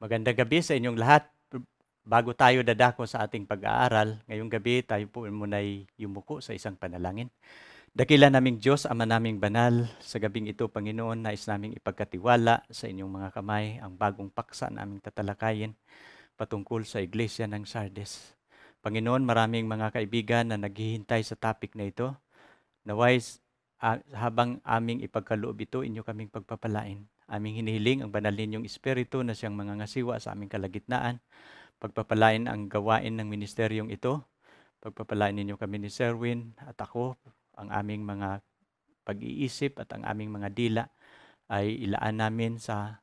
Magandang gabi sa inyong lahat. Bago tayo dadako sa ating pag-aaral, ngayong gabi tayo po muna'y yumuko sa isang panalangin. Dakila naming Diyos, Ama naming banal, sa gabing ito, Panginoon, nais naming ipagkatiwala sa inyong mga kamay ang bagong paksa naming tatalakayin patungkol sa Iglesia ng Sardes. Panginoon, maraming mga kaibigan na naghihintay sa topic na ito. Naway, uh, habang aming ipagkaloob ito, inyo kaming pagpapalain. Aming hinihiling ang banal ninyong espiritu na siyang mga ngasiwa sa aming kalagitnaan. Pagpapalain ang gawain ng ministeryong ito. Pagpapalain ninyo kami ni Serwin at ako, ang aming mga pag-iisip at ang aming mga dila ay ilaan namin sa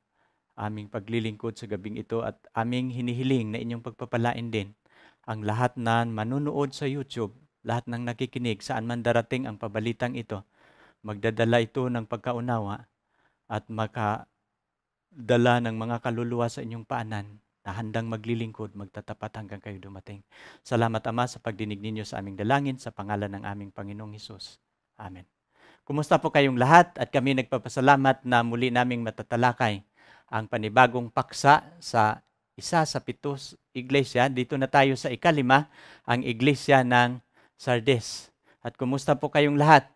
aming paglilingkod sa gabing ito at aming hinihiling na inyong pagpapalain din ang lahat na manunood sa YouTube, lahat ng nakikinig saan man darating ang pabalitang ito, magdadala ito ng pagkaunawa at makadala ng mga kaluluwa sa inyong paanan na handang maglilingkod, magtatapat hanggang kayo dumating. Salamat Ama sa pagdinig ninyo sa aming dalangin sa pangalan ng aming Panginoong Hesus. Amen. Kumusta po kayong lahat at kami nagpapasalamat na muli naming matatalakay ang panibagong paksa sa isa sa pitos iglesia. Dito na tayo sa ikalima, ang iglesia ng Sardes. At kumusta po kayong lahat?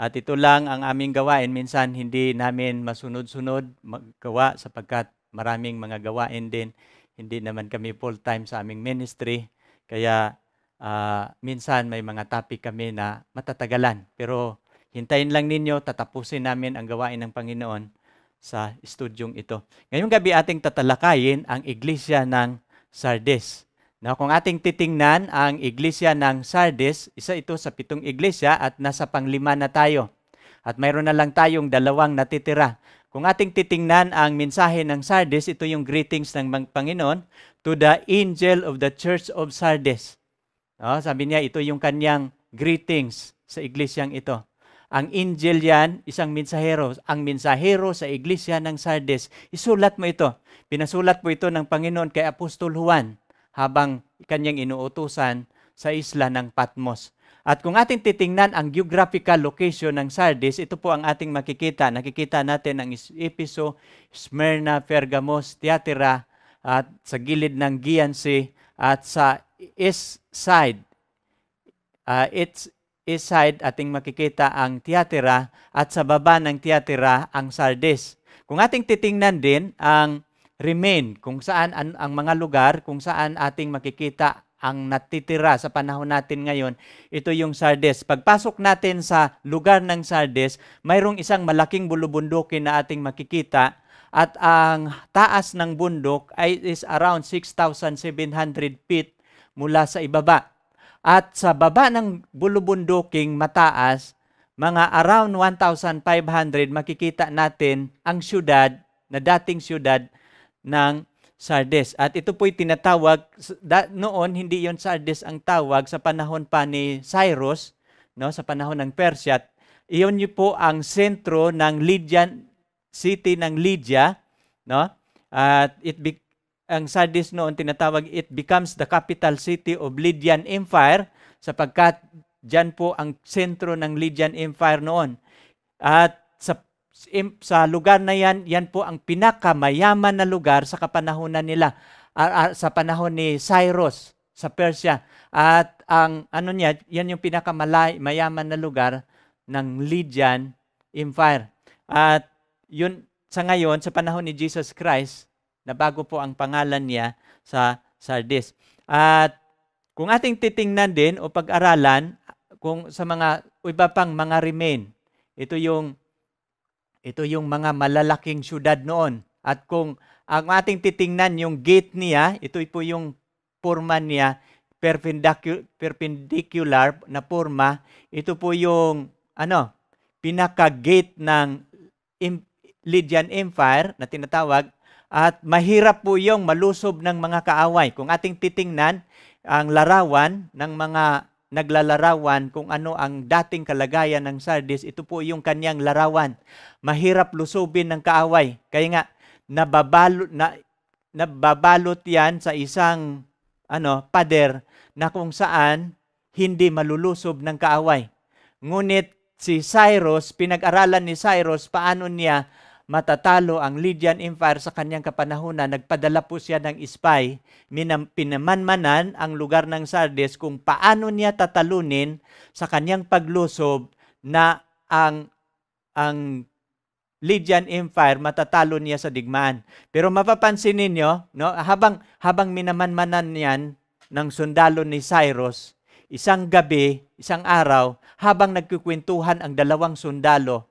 At ito lang ang aming gawain. Minsan hindi namin masunod-sunod maggawa sapagkat maraming mga gawain din. Hindi naman kami full-time sa aming ministry. Kaya uh, minsan may mga topic kami na matatagalan. Pero hintayin lang ninyo, tatapusin namin ang gawain ng Panginoon sa studyong ito. Ngayong gabi ating tatalakayin ang iglesia ng Sardes. Now, kung ating titingnan ang iglesia ng Sardes, isa ito sa pitong iglesia at nasa panglima na tayo. At mayroon na lang tayong dalawang natitira. Kung ating titingnan ang mensahe ng Sardes, ito yung greetings ng Panginoon to the angel of the church of Sardes. No, sabi niya, ito yung kanyang greetings sa iglesyang ito. Ang angel yan, isang mensahero. Ang mensahero sa iglesia ng Sardes, isulat mo ito. Pinasulat mo ito ng Panginoon kay Apostol Juan habang kanyang inuutusan sa isla ng Patmos. At kung ating titingnan ang geographical location ng Sardis, ito po ang ating makikita. Nakikita natin ang Episo, Smyrna, Pergamos, Tiatira, at sa gilid ng Gian at sa east side, uh, its east side ating makikita ang Tiatira, at sa baba ng Tiatira ang Sardis. Kung ating titingnan din ang remain, kung saan ang, ang mga lugar, kung saan ating makikita ang natitira sa panahon natin ngayon, ito yung Sardes. Pagpasok natin sa lugar ng Sardes, mayroong isang malaking bulubundukin na ating makikita at ang taas ng bundok ay is around 6,700 feet mula sa ibaba. At sa baba ng bulubunduking mataas, mga around 1,500 makikita natin ang syudad na dating syudad ng Sardes. At ito po'y tinatawag, noon hindi yon Sardes ang tawag sa panahon pa ni Cyrus, no, sa panahon ng Persia. Iyon po ang sentro ng Lydian city ng Lydia, no? At it be, ang Sardis noon tinatawag it becomes the capital city of Lydian Empire sapagkat diyan po ang sentro ng Lydian Empire noon. At sa lugar na yan, yan po ang pinakamayaman na lugar sa kapanahonan nila, uh, uh, sa panahon ni Cyrus sa Persia. At ang ano niya, yan yung pinakamayaman na lugar ng Lydian Empire. At yun sa ngayon, sa panahon ni Jesus Christ, na bago po ang pangalan niya sa Sardis. At kung ating titingnan din o pag-aralan kung sa mga iba pang mga remain, ito yung ito yung mga malalaking syudad noon. At kung ang ating titingnan yung gate niya, ito po yung forma niya, perpendicular na forma. Ito po yung ano, pinaka-gate ng Lydian Empire na tinatawag at mahirap po yung malusob ng mga kaaway. Kung ating titingnan ang larawan ng mga naglalarawan kung ano ang dating kalagayan ng Sardis, ito po yung kanyang larawan. Mahirap lusubin ng kaaway. Kaya nga, nababalot, na, nababalot yan sa isang ano, pader na kung saan hindi malulusob ng kaaway. Ngunit si Cyrus, pinag-aralan ni Cyrus paano niya matatalo ang Lydian Empire sa kanyang kapanahunan, nagpadala po siya ng spy, minam, pinamanmanan ang lugar ng Sardes kung paano niya tatalunin sa kanyang paglusob na ang ang Lydian Empire matatalo niya sa digmaan. Pero mapapansin ninyo, no, habang habang minamanmanan niyan ng sundalo ni Cyrus, isang gabi, isang araw, habang nagkukwentuhan ang dalawang sundalo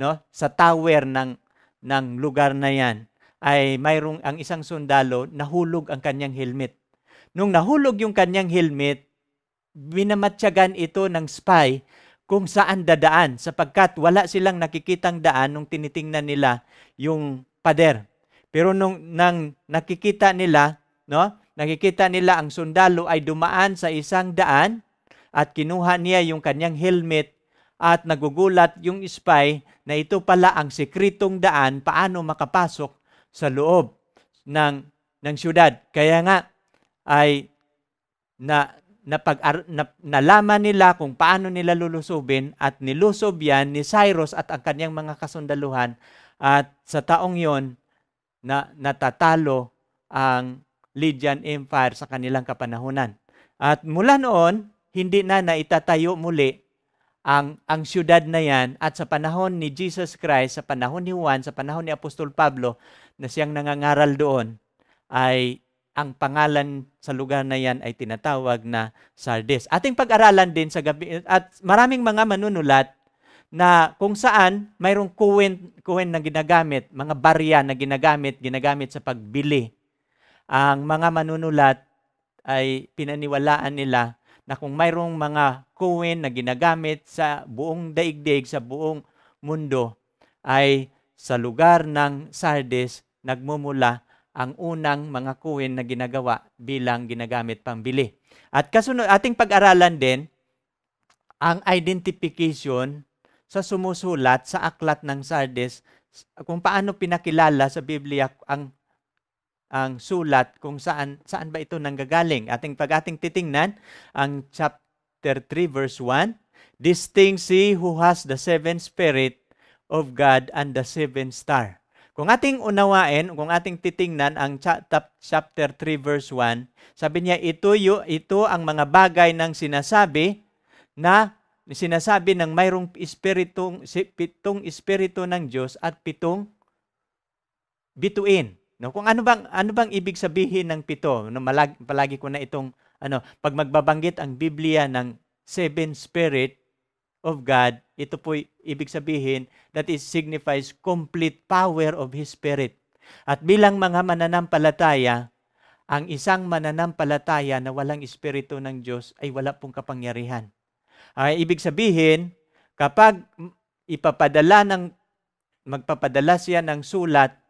no, sa tower ng ng lugar na yan ay mayroong ang isang sundalo nahulog ang kanyang helmet. Nung nahulog yung kanyang helmet, binamatyagan ito ng spy kung saan dadaan sapagkat wala silang nakikitang daan nung tinitingnan nila yung pader. Pero nung nang nakikita nila, no? Nakikita nila ang sundalo ay dumaan sa isang daan at kinuha niya yung kanyang helmet at nagugulat yung spy na ito pala ang sekretong daan paano makapasok sa loob ng ng syudad. Kaya nga ay na napag na, nalaman nila kung paano nila lulusubin at nilusob yan ni Cyrus at ang kanyang mga kasundaluhan at sa taong yon na natatalo ang Lydian Empire sa kanilang kapanahunan. At mula noon, hindi na naitatayo muli ang ang siyudad na yan at sa panahon ni Jesus Christ, sa panahon ni Juan, sa panahon ni Apostol Pablo na siyang nangangaral doon ay ang pangalan sa lugar na yan ay tinatawag na Sardis. Ating pag-aralan din sa gabi at maraming mga manunulat na kung saan mayroong kuwen, kuwen na ginagamit, mga barya na ginagamit, ginagamit sa pagbili. Ang mga manunulat ay pinaniwalaan nila na kung mayroong mga coin na ginagamit sa buong daigdig, sa buong mundo, ay sa lugar ng Sardes nagmumula ang unang mga coin na ginagawa bilang ginagamit pambili. At kasunod, ating pag-aralan din ang identification sa sumusulat sa aklat ng Sardes kung paano pinakilala sa Biblia ang ang sulat kung saan saan ba ito nanggagaling. Ating pag-ating titingnan ang chapter 3 verse 1, This thing see who has the seven spirit of God and the seven star. Kung ating unawain, kung ating titingnan ang chapter 3 verse 1, sabi niya ito yo, ito ang mga bagay ng sinasabi na sinasabi ng mayroong espiritong pitong espiritu ng Diyos at pitong bituin. No, kung ano bang ano bang ibig sabihin ng pito? No, malag, palagi ko na itong ano, pag magbabanggit ang Biblia ng seven spirit of God, ito po ibig sabihin that it signifies complete power of His Spirit. At bilang mga mananampalataya, ang isang mananampalataya na walang espiritu ng Diyos ay wala pong kapangyarihan. Ay uh, ibig sabihin, kapag ipapadala ng magpapadala siya ng sulat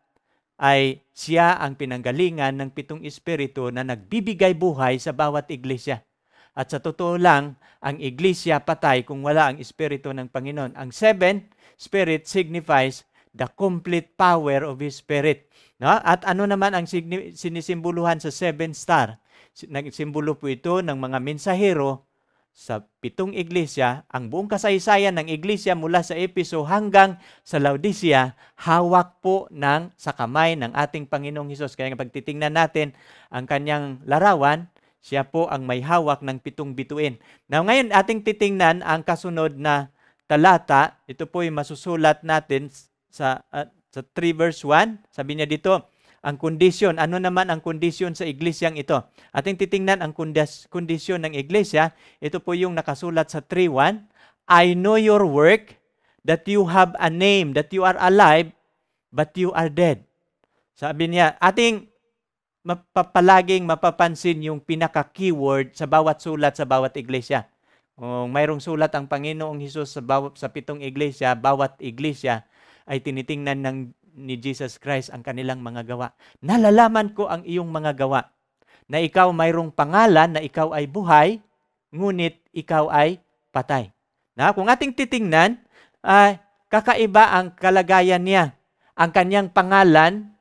ay siya ang pinanggalingan ng pitong espiritu na nagbibigay buhay sa bawat iglesia. At sa totoo lang, ang iglesia patay kung wala ang espiritu ng Panginoon. Ang seven spirit signifies the complete power of His Spirit. No? At ano naman ang sinisimbuluhan sa seven star? Nagsimbolo po ito ng mga mensahero sa pitong iglesia, ang buong kasaysayan ng iglesia mula sa Episo hanggang sa Laodicea, hawak po ng sa kamay ng ating Panginoong Hesus. Kaya pag titingnan natin ang kanyang larawan, siya po ang may hawak ng pitong bituin. Now ngayon ating titingnan ang kasunod na talata. Ito po yung masusulat natin sa uh, sa 3 verse 1. Sabi niya dito, ang kondisyon. Ano naman ang kondisyon sa iglesyang ito? Ating titingnan ang kondisyon ng iglesia. Ito po yung nakasulat sa 3.1. I know your work, that you have a name, that you are alive, but you are dead. Sabi niya, ating mapapalaging mapapansin yung pinaka-keyword sa bawat sulat sa bawat iglesia. Kung mayroong sulat ang Panginoong Hesus sa, bawat, sa pitong iglesia, bawat iglesia ay tinitingnan ng ni Jesus Christ ang kanilang mga gawa. Nalalaman ko ang iyong mga gawa na ikaw mayroong pangalan na ikaw ay buhay, ngunit ikaw ay patay. Na kung ating titingnan, uh, kakaiba ang kalagayan niya. Ang kanyang pangalan,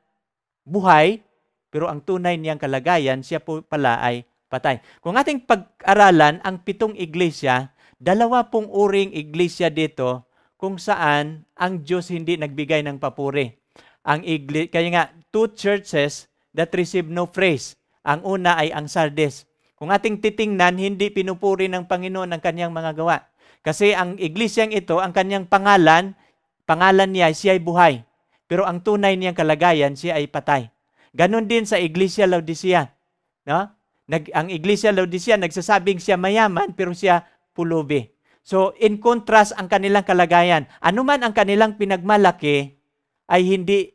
buhay, pero ang tunay niyang kalagayan, siya po pala ay patay. Kung ating pag-aralan ang pitong iglesia, dalawa pong uring iglesia dito kung saan ang Diyos hindi nagbigay ng papuri. Ang igli, kaya nga, two churches that receive no praise. Ang una ay ang Sardes. Kung ating titingnan, hindi pinupuri ng Panginoon ang kanyang mga gawa. Kasi ang iglesyang ito, ang kanyang pangalan, pangalan niya, siya ay buhay. Pero ang tunay niyang kalagayan, siya ay patay. Ganon din sa Iglesia Laodicea. No? Nag, ang Iglesia Laodicea, nagsasabing siya mayaman, pero siya pulubi. So, in contrast ang kanilang kalagayan. Ano man ang kanilang pinagmalaki, ay hindi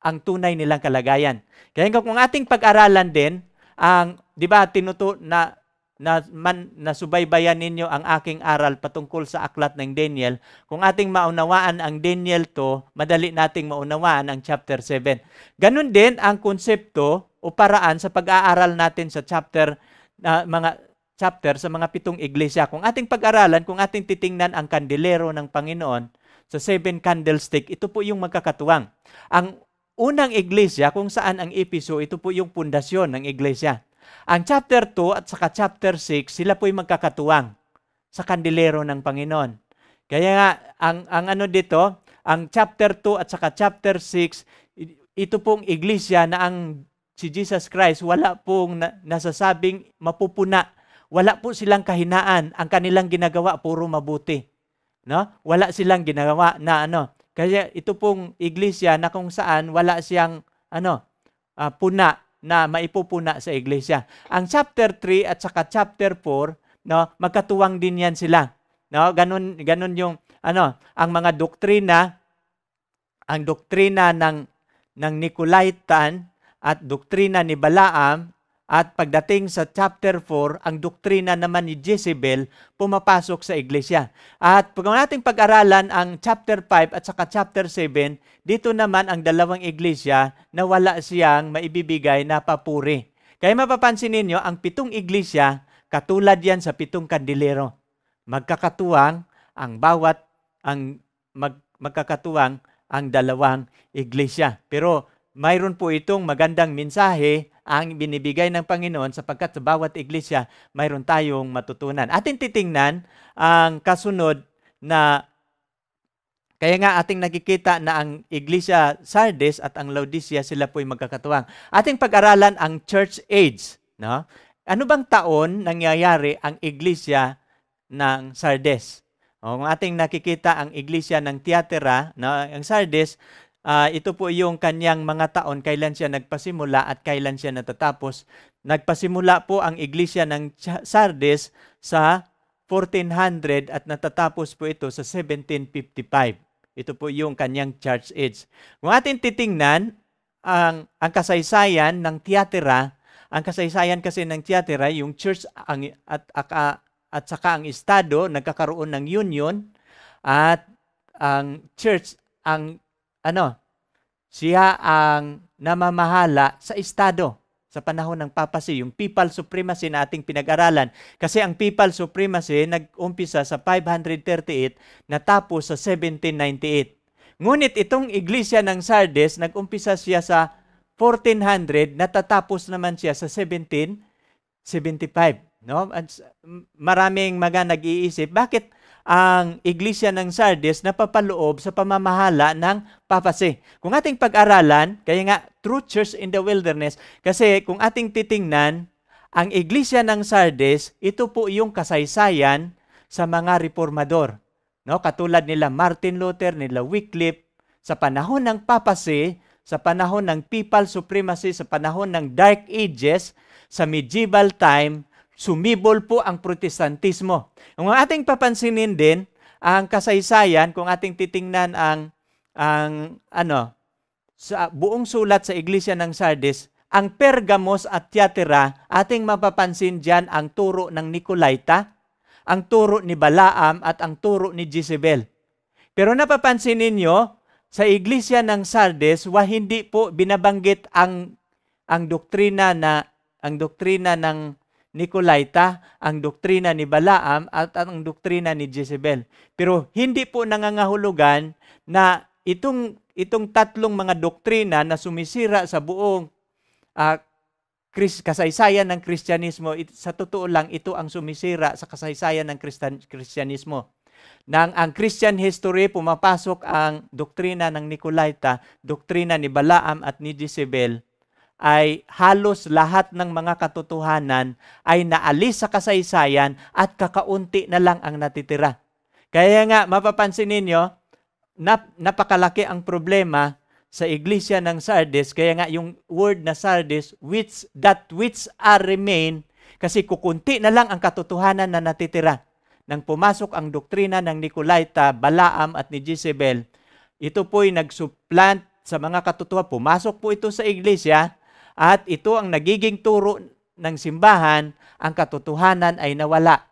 ang tunay nilang kalagayan. Kaya kung ating pag-aralan din, ang, di ba, tinuto na, na man, nasubaybayan ninyo ang aking aral patungkol sa aklat ng Daniel, kung ating maunawaan ang Daniel to, madali nating maunawaan ang chapter 7. Ganon din ang konsepto o paraan sa pag-aaral natin sa chapter uh, mga chapter sa mga pitong iglesia. Kung ating pag-aralan, kung ating titingnan ang kandelero ng Panginoon sa seven candlestick, ito po yung magkakatuwang. Ang unang iglesia kung saan ang Episo, ito po yung pundasyon ng iglesia. Ang chapter 2 at saka chapter 6, sila po yung magkakatuwang sa kandelero ng Panginoon. Kaya nga, ang, ang ano dito, ang chapter 2 at saka chapter 6, ito pong iglesia na ang si Jesus Christ wala pong na, nasasabing mapupuna wala po silang kahinaan. Ang kanilang ginagawa puro mabuti. No? Wala silang ginagawa na ano. Kaya ito pong iglesia na kung saan wala siyang ano, uh, puna na maipupuna sa iglesia. Ang chapter 3 at saka chapter 4, no, magkatuwang din yan sila. No, ganun ganun yung ano, ang mga doktrina ang doktrina ng ng Nicolaitan at doktrina ni Balaam at pagdating sa chapter 4, ang doktrina naman ni Jezebel pumapasok sa iglesia. At pag nating pag-aralan ang chapter 5 at saka chapter 7, dito naman ang dalawang iglesia na wala siyang maibibigay na papuri. Kaya mapapansin ninyo, ang pitong iglesia, katulad yan sa pitong kandilero. Magkakatuwang ang bawat, ang mag, magkakatuwang ang dalawang iglesia. Pero mayroon po itong magandang mensahe ang binibigay ng Panginoon sapagkat sa bawat iglesia mayroon tayong matutunan. Atin titingnan ang kasunod na kaya nga ating nakikita na ang Iglesia Sardis at ang Laodicea sila po'y magkakatuwang. Ating pag-aralan ang church age. No? Ano bang taon nangyayari ang Iglesia ng Sardes? O, kung ating nakikita ang Iglesia ng Tiatira, no, ang Sardes, uh, ito po yung kanyang mga taon, kailan siya nagpasimula at kailan siya natatapos. Nagpasimula po ang iglesia ng Sardes sa 1400 at natatapos po ito sa 1755. Ito po yung kanyang church age. Kung atin titingnan ang, ang kasaysayan ng Tiatira, ang kasaysayan kasi ng Tiatira, yung church ang, at, at, at saka ang estado nagkakaroon ng union at ang church ang ano, siya ang namamahala sa estado sa panahon ng papacy, yung papal supremacy na ating pinag-aralan. Kasi ang papal supremacy nag-umpisa sa 538, natapos sa 1798. Ngunit itong iglesia ng Sardes, nag-umpisa siya sa 1400, natatapos naman siya sa 1775. No? Maraming mga nag-iisip, bakit ang iglesia ng Sardis na papaloob sa pamamahala ng papasi. Kung ating pag-aralan, kaya nga true church in the wilderness, kasi kung ating titingnan, ang iglesia ng Sardis, ito po yung kasaysayan sa mga reformador. No? Katulad nila Martin Luther, nila Wycliffe, sa panahon ng papasi, sa panahon ng papal supremacy, sa panahon ng Dark Ages, sa medieval time, sumibol po ang protestantismo. Kung ating papansinin din, ang kasaysayan, kung ating titingnan ang, ang ano, sa buong sulat sa Iglesia ng Sardis, ang Pergamos at Tiatira, ating mapapansin diyan ang turo ng Nicolaita, ang turo ni Balaam at ang turo ni Jezebel. Pero napapansin ninyo, sa Iglesia ng Sardes, wa hindi po binabanggit ang ang doktrina na ang doktrina ng Nicolaita, ang doktrina ni Balaam at ang doktrina ni Jezebel. Pero hindi po nangangahulugan na itong itong tatlong mga doktrina na sumisira sa buong uh, kasaysayan ng Kristyanismo, sa totoo lang ito ang sumisira sa kasaysayan ng Kristyanismo. Nang ang Christian history, pumapasok ang doktrina ng Nicolaita, doktrina ni Balaam at ni Jezebel, ay halos lahat ng mga katotohanan ay naalis sa kasaysayan at kakaunti na lang ang natitira. Kaya nga, mapapansin ninyo, nap, napakalaki ang problema sa iglesia ng Sardis. Kaya nga yung word na Sardis, which, that which are remain, kasi kukunti na lang ang katotohanan na natitira. Nang pumasok ang doktrina ng Nicolaita, Balaam at ni Jezebel, ito po'y nagsupplant sa mga katotohanan. Pumasok po ito sa iglesia, at ito ang nagiging turo ng simbahan, ang katotohanan ay nawala.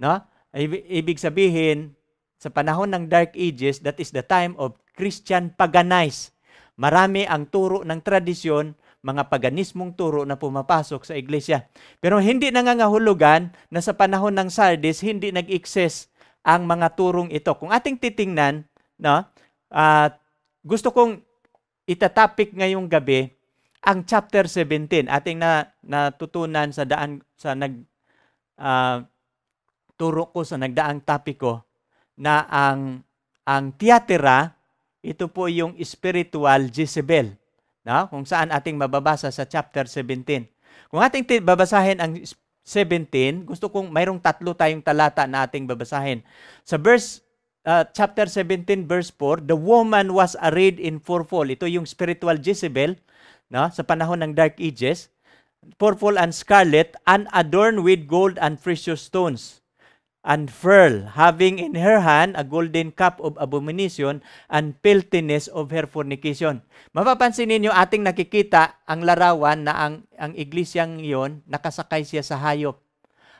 No? Ibig sabihin, sa panahon ng Dark Ages, that is the time of Christian paganize. Marami ang turo ng tradisyon, mga paganismong turo na pumapasok sa iglesia. Pero hindi nangangahulugan na sa panahon ng Sardis, hindi nag-exist ang mga turong ito. Kung ating titingnan, no, uh, gusto kong itatopic ngayong gabi ang chapter 17 ating na natutunan sa daan sa nag uh, turo ko sa nagdaang topic ko na ang ang tiatira ito po yung spiritual Jezebel na kung saan ating mababasa sa chapter 17 kung ating babasahin ang 17 gusto kong mayroong tatlo tayong talata na ating babasahin. Sa verse uh, chapter 17 verse 4 the woman was arrayed in fourfold. Ito yung spiritual Jezebel no, sa panahon ng Dark Ages, purple and scarlet, and adorned with gold and precious stones, and pearl, having in her hand a golden cup of abomination and filthiness of her fornication. Mapapansin ninyo, ating nakikita ang larawan na ang, ang iglesyang iyon, nakasakay siya sa hayop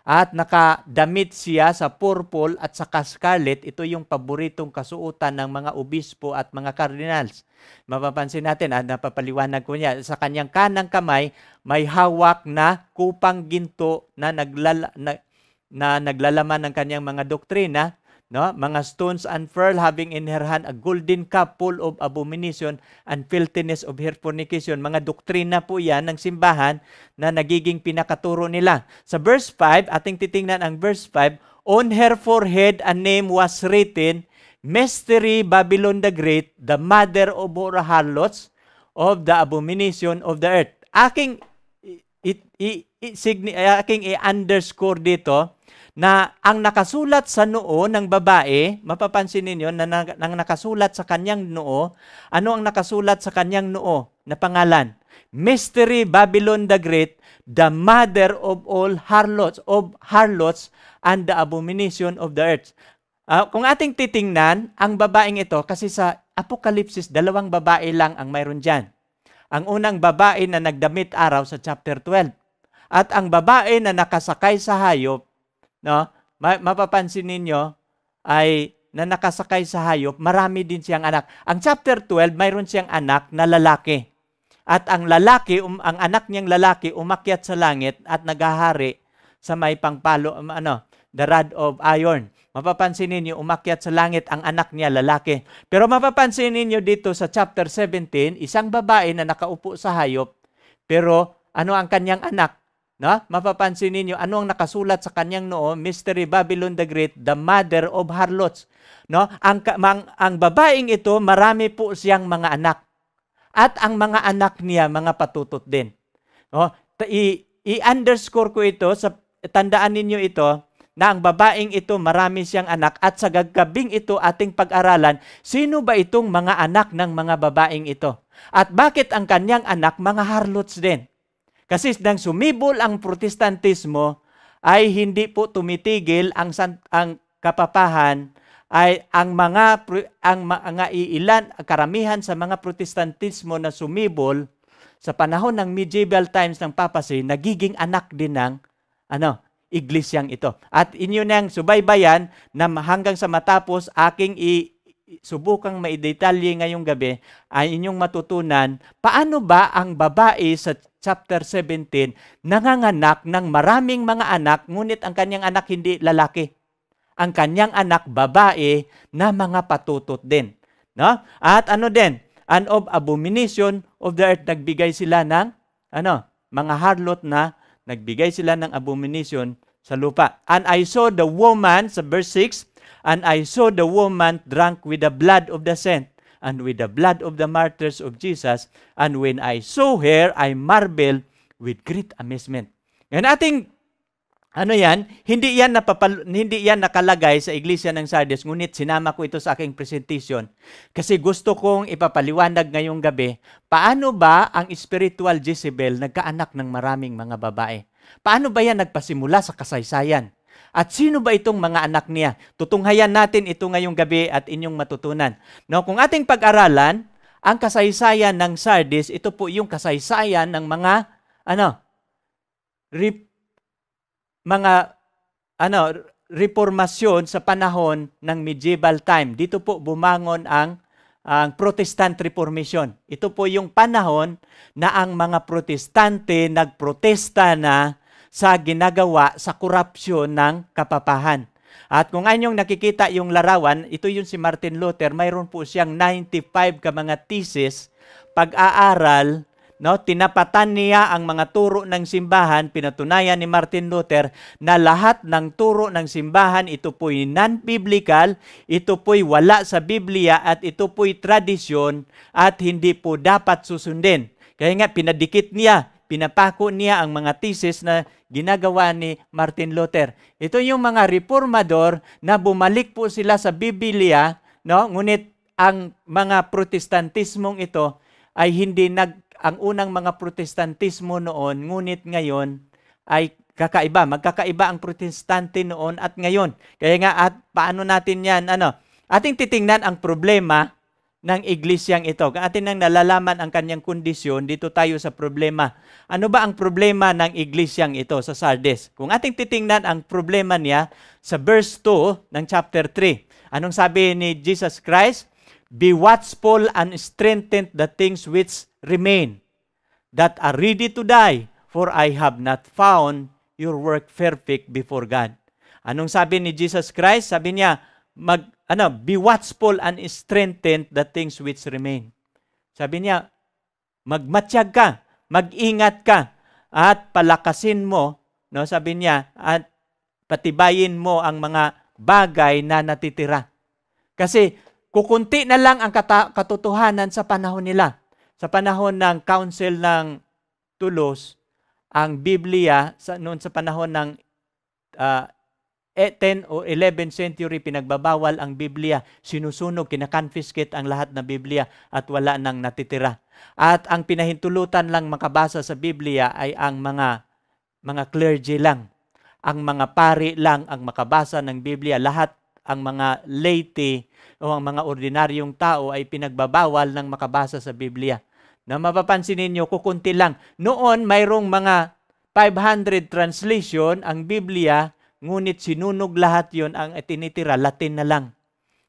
at nakadamit siya sa purple at sa scarlet. Ito yung paboritong kasuotan ng mga obispo at mga cardinals. Mapapansin natin, at ah, napapaliwanag ko niya, sa kanyang kanang kamay, may hawak na kupang ginto na, naglala, na, na naglalaman ng kanyang mga doktrina no? Mga stones pearl having in her hand a golden cup full of abomination and filthiness of her fornication. Mga doktrina po yan ng simbahan na nagiging pinakaturo nila. Sa verse 5 ating titingnan ang verse 5 on her forehead a name was written mystery babylon the great the mother of all harlots of the abomination of the earth. Aking it, it, it, it, aking i-underscore dito na ang nakasulat sa noo ng babae, mapapansin ninyo na nang nakasulat sa kanyang noo, ano ang nakasulat sa kanyang noo na pangalan? Mystery Babylon the Great, the mother of all harlots, of harlots and the abomination of the earth. Uh, kung ating titingnan, ang babaeng ito, kasi sa Apokalipsis, dalawang babae lang ang mayroon dyan. Ang unang babae na nagdamit araw sa chapter 12. At ang babae na nakasakay sa hayop no? mapapansin ninyo ay na nakasakay sa hayop, marami din siyang anak. Ang chapter 12, mayroon siyang anak na lalaki. At ang lalaki, um, ang anak niyang lalaki umakyat sa langit at naghahari sa may pangpalo, um, ano, the rod of iron. Mapapansin ninyo, umakyat sa langit ang anak niya, lalaki. Pero mapapansin ninyo dito sa chapter 17, isang babae na nakaupo sa hayop, pero ano ang kanyang anak? No? Mapapansin ninyo ano ang nakasulat sa kanyang noo, Mystery Babylon the Great, the mother of harlots. No? Ang, ang, ang babaeng ito, marami po siyang mga anak. At ang mga anak niya, mga patutot din. No? I, i-underscore ko ito, sa, tandaan ninyo ito, na ang babaeng ito marami siyang anak at sa gagabing ito ating pag-aralan, sino ba itong mga anak ng mga babaeng ito? At bakit ang kanyang anak mga harlots din? Kasi nang sumibol ang protestantismo, ay hindi po tumitigil ang, ang kapapahan ay ang mga ang mga iilan karamihan sa mga protestantismo na sumibol sa panahon ng medieval times ng papacy nagiging anak din ng ano iglesyang ito. At inyo nang subaybayan na hanggang sa matapos aking i subukang maidetalye ngayong gabi ay inyong matutunan paano ba ang babae sa chapter 17 nanganganak ng maraming mga anak ngunit ang kanyang anak hindi lalaki. Ang kanyang anak babae na mga patutot din. No? At ano din? And of abomination of the earth nagbigay sila ng ano, mga harlot na nagbigay sila ng abomination sa lupa. And I saw the woman sa verse 6 And I saw the woman drunk with the blood of the saint and with the blood of the martyrs of Jesus. And when I saw her, I marveled with great amazement. Yan ating ano yan? Hindi yan napapal hindi yan nakalagay sa iglesia ng Sardis, ngunit sinama ko ito sa aking presentation kasi gusto kong ipapaliwanag ngayong gabi paano ba ang spiritual Jezebel nagkaanak ng maraming mga babae. Paano ba yan nagpasimula sa kasaysayan? At sino ba itong mga anak niya? Tutunghayan natin ito ngayong gabi at inyong matutunan. No, kung ating pag-aralan, ang kasaysayan ng Sardis, ito po yung kasaysayan ng mga ano, rep mga ano reformasyon sa panahon ng medieval time. Dito po bumangon ang ang Protestant Reformation. Ito po yung panahon na ang mga protestante nagprotesta na sa ginagawa sa korupsyon ng kapapahan. At kung anyong nakikita yung larawan, ito yung si Martin Luther, mayroon po siyang 95 ka mga thesis, pag-aaral no, tinapatan niya ang mga turo ng simbahan, pinatunayan ni Martin Luther na lahat ng turo ng simbahan ito po'y non-biblical, ito po'y wala sa Biblia at ito po'y tradisyon at hindi po dapat susundin. Kaya nga pinadikit niya, pinapako niya ang mga thesis na ginagawa ni Martin Luther. Ito yung mga reformador na bumalik po sila sa Biblia, no? Ngunit ang mga protestantismong ito ay hindi nag ang unang mga protestantismo noon, ngunit ngayon ay kakaiba. Magkakaiba ang protestante noon at ngayon. Kaya nga, at paano natin yan, ano, ating titingnan ang problema ng iglesyang ito. Atin nang nalalaman ang kanyang kondisyon, dito tayo sa problema. Ano ba ang problema ng iglesyang ito sa Sardes? Kung ating titingnan ang problema niya sa verse 2 ng chapter 3. Anong sabi ni Jesus Christ? Be watchful and strengthen the things which remain, that are ready to die, for I have not found your work perfect before God. Anong sabi ni Jesus Christ? Sabi niya, mag, ano, be watchful and strengthen the things which remain. Sabi niya, magmatsyag ka, mag-ingat ka, at palakasin mo, no, sabi niya, at patibayin mo ang mga bagay na natitira. Kasi Kukunti na lang ang katotohanan sa panahon nila. Sa panahon ng Council ng Tulos, ang Biblia sa noon sa panahon ng uh, 10 o 11th century pinagbabawal ang Biblia, sinusunog, kinakonfiscate ang lahat ng Biblia at wala nang natitira. At ang pinahintulutan lang makabasa sa Biblia ay ang mga mga clergy lang. Ang mga pari lang ang makabasa ng Biblia. Lahat ang mga laity o ang mga ordinaryong tao ay pinagbabawal ng makabasa sa Biblia. Na mapapansin ninyo, kukunti lang. Noon, mayroong mga 500 translation ang Biblia, ngunit sinunog lahat yon ang itinitira, Latin na lang.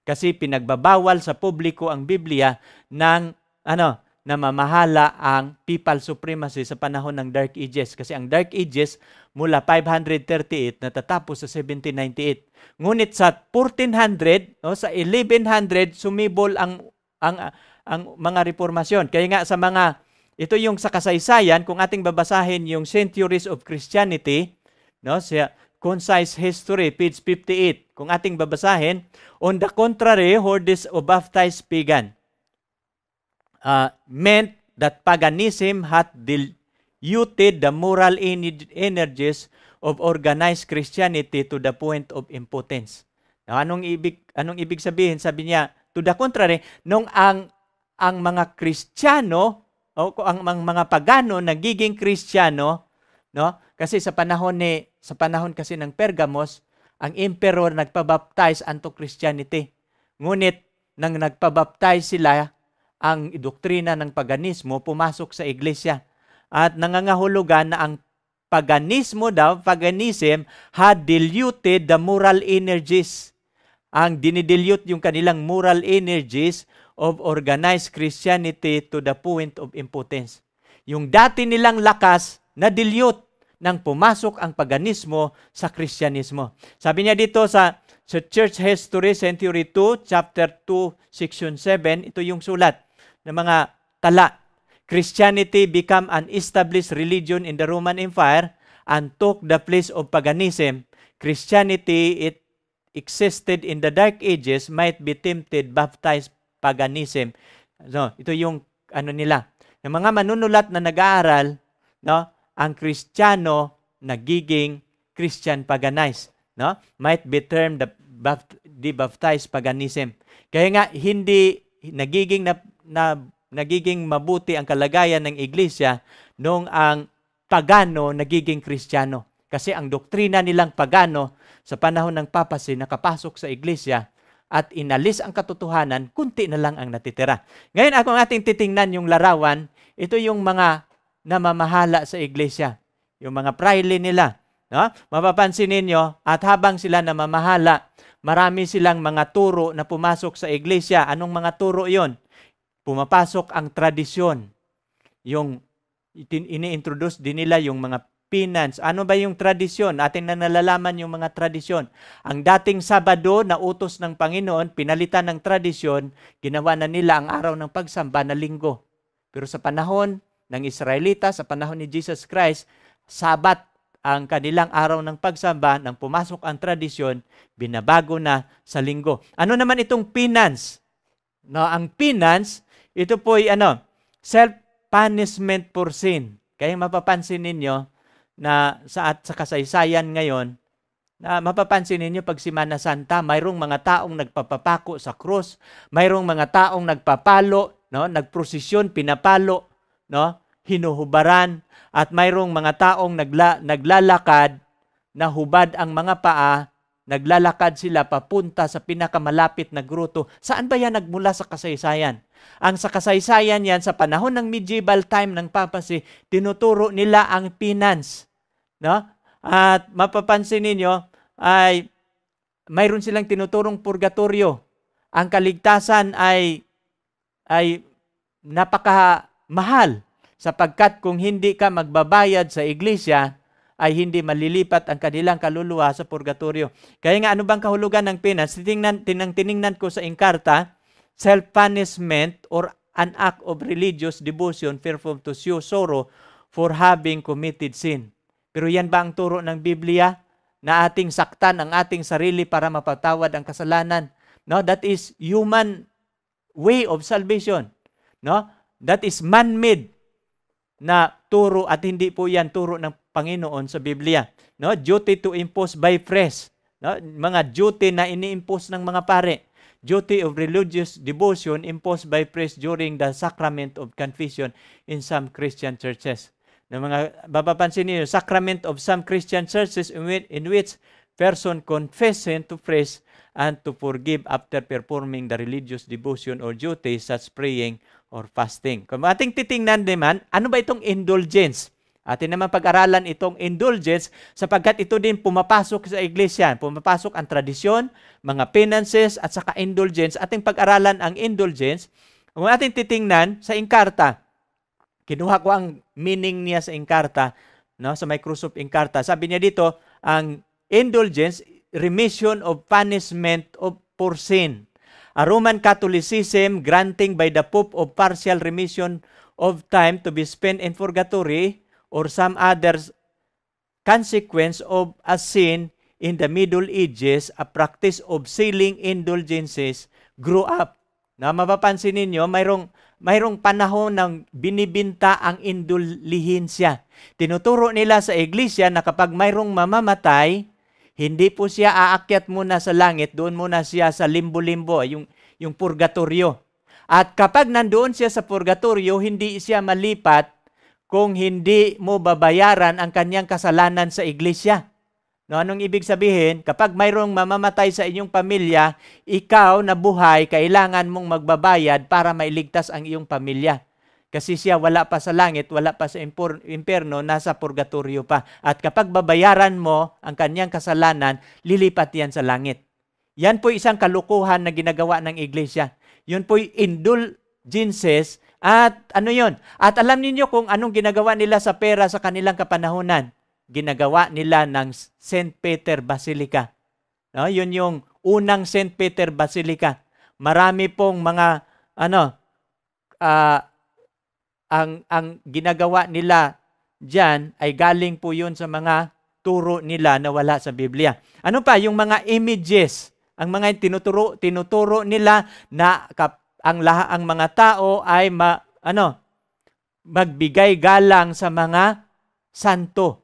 Kasi pinagbabawal sa publiko ang Biblia ng ano, na mamahala ang papal supremacy sa panahon ng Dark Ages. Kasi ang Dark Ages mula 538 natatapos sa 1798. Ngunit sa 1400, no, sa 1100 sumibol ang ang ang mga reformasyon. Kaya nga sa mga ito yung sa kasaysayan kung ating babasahin yung Centuries of Christianity, no, sa Concise History page 58. Kung ating babasahin, on the contrary, hordes of baptized pagan uh, meant that paganism had diluted the moral energies of organized Christianity to the point of impotence. Now, anong ibig anong ibig sabihin? Sabi niya, to the contrary, nung ang ang mga Kristiyano o ang, ang mga pagano nagiging Kristiyano, no? Kasi sa panahon ni sa panahon kasi ng Pergamos, ang emperor nagpabaptize unto Christianity. Ngunit nang nagpabaptize sila, ang doktrina ng paganismo pumasok sa iglesia. At nangangahulugan na ang paganismo daw, paganism, had diluted the moral energies. Ang dinidilute yung kanilang moral energies of organized Christianity to the point of impotence. Yung dati nilang lakas na dilute nang pumasok ang paganismo sa Kristyanismo. Sabi niya dito sa sa Church History Century 2 chapter 2 section 7 ito yung sulat ng mga tala. Christianity become an established religion in the Roman Empire and took the place of paganism. Christianity it existed in the dark ages might be tempted baptized paganism. No, ito yung ano nila. Yung mga manunulat na nag-aaral, no, ang Kristiyano nagiging Christian paganized, no? Might be termed the, the baptized paganism. Kaya nga hindi nagiging na, na nagiging mabuti ang kalagayan ng iglesia nung ang pagano nagiging kristyano. Kasi ang doktrina nilang pagano sa panahon ng papacy nakapasok sa iglesia at inalis ang katotohanan, kunti na lang ang natitira. Ngayon, ako ating titingnan yung larawan, ito yung mga namamahala sa iglesia. Yung mga praile nila. No? Mapapansin ninyo, at habang sila namamahala, marami silang mga turo na pumasok sa iglesia. Anong mga turo yon? Pumapasok ang tradisyon. Yung ini-introduce din nila yung mga penance. Ano ba yung tradisyon? Atin na nalalaman yung mga tradisyon. Ang dating Sabado na utos ng Panginoon, pinalitan ng tradisyon, ginawa na nila ang araw ng pagsamba na linggo. Pero sa panahon ng Israelita, sa panahon ni Jesus Christ, Sabat ang kanilang araw ng pagsamba, nang pumasok ang tradisyon, binabago na sa linggo. Ano naman itong penance? No, ang penance, ito po ay ano, self-punishment for sin. Kaya mapapansin ninyo, na sa at sa kasaysayan ngayon na mapapansin ninyo pag Simana Santa, mayroong mga taong nagpapapako sa krus, mayroong mga taong nagpapalo, no, nagprosesyon, pinapalo, no, hinuhubaran, at mayroong mga taong nagla, naglalakad na hubad ang mga paa, naglalakad sila papunta sa pinakamalapit na gruto. Saan ba yan nagmula sa kasaysayan? Ang sa kasaysayan yan, sa panahon ng medieval time ng papacy, tinuturo nila ang penance No? At mapapansin ninyo ay mayroon silang tinuturong purgatorio. Ang kaligtasan ay ay napakamahal sapagkat kung hindi ka magbabayad sa iglesia, ay hindi malilipat ang kanilang kaluluwa sa purgatorio. Kaya nga ano bang kahulugan ng penance? Tiningnan, tinang tiningnan ko sa Encarta, self-punishment or an act of religious devotion performed to show sorrow for having committed sin. Pero yan ba ang turo ng Biblia na ating saktan ang ating sarili para mapatawad ang kasalanan? No, that is human way of salvation. No? That is man-made na turo at hindi po yan turo ng Panginoon sa Biblia. No? Duty to impose by press. No? Mga duty na ini-impose ng mga pare. Duty of religious devotion imposed by priest during the sacrament of confession in some Christian churches na mga babapansin niyo sacrament of some Christian churches in which, in which person confessing to praise and to forgive after performing the religious devotion or duties such praying or fasting. Kung ating titingnan naman, ano ba itong indulgence? Atin naman pag-aralan itong indulgence sapagkat ito din pumapasok sa iglesia. Pumapasok ang tradisyon, mga penances at saka indulgence. Ating pag-aralan ang indulgence. Kung ating titingnan sa Inkarta, Kinuha ko ang meaning niya sa Encarta, no, sa Microsoft Encarta. Sabi niya dito, ang indulgence, remission of punishment of for sin. A Roman Catholicism granting by the Pope of partial remission of time to be spent in purgatory or some other consequence of a sin in the Middle Ages, a practice of selling indulgences grew up. Na mapapansin ninyo, mayroong mayroong panahon ng binibinta ang indulihensya. Tinuturo nila sa iglesia na kapag mayroong mamamatay, hindi po siya aakyat muna sa langit, doon muna siya sa limbo-limbo, yung, yung purgatorio. At kapag nandoon siya sa purgatorio, hindi siya malipat kung hindi mo babayaran ang kanyang kasalanan sa iglesia. No, anong ibig sabihin? Kapag mayroong mamamatay sa inyong pamilya, ikaw na buhay, kailangan mong magbabayad para mailigtas ang iyong pamilya. Kasi siya wala pa sa langit, wala pa sa imperno, nasa purgatorio pa. At kapag babayaran mo ang kanyang kasalanan, lilipat yan sa langit. Yan po isang kalukuhan na ginagawa ng iglesia. Yun po indulgences at ano yon? At alam niyo kung anong ginagawa nila sa pera sa kanilang kapanahunan ginagawa nila ng St. Peter Basilica. No, yun yung unang St. Peter Basilica. Marami pong mga ano uh, ang ang ginagawa nila diyan ay galing po yun sa mga turo nila na wala sa Biblia. Ano pa? Yung mga images, ang mga tinuturo, tinuturo nila na kap, ang, laha, ang mga tao ay ma, ano, magbigay galang sa mga santo.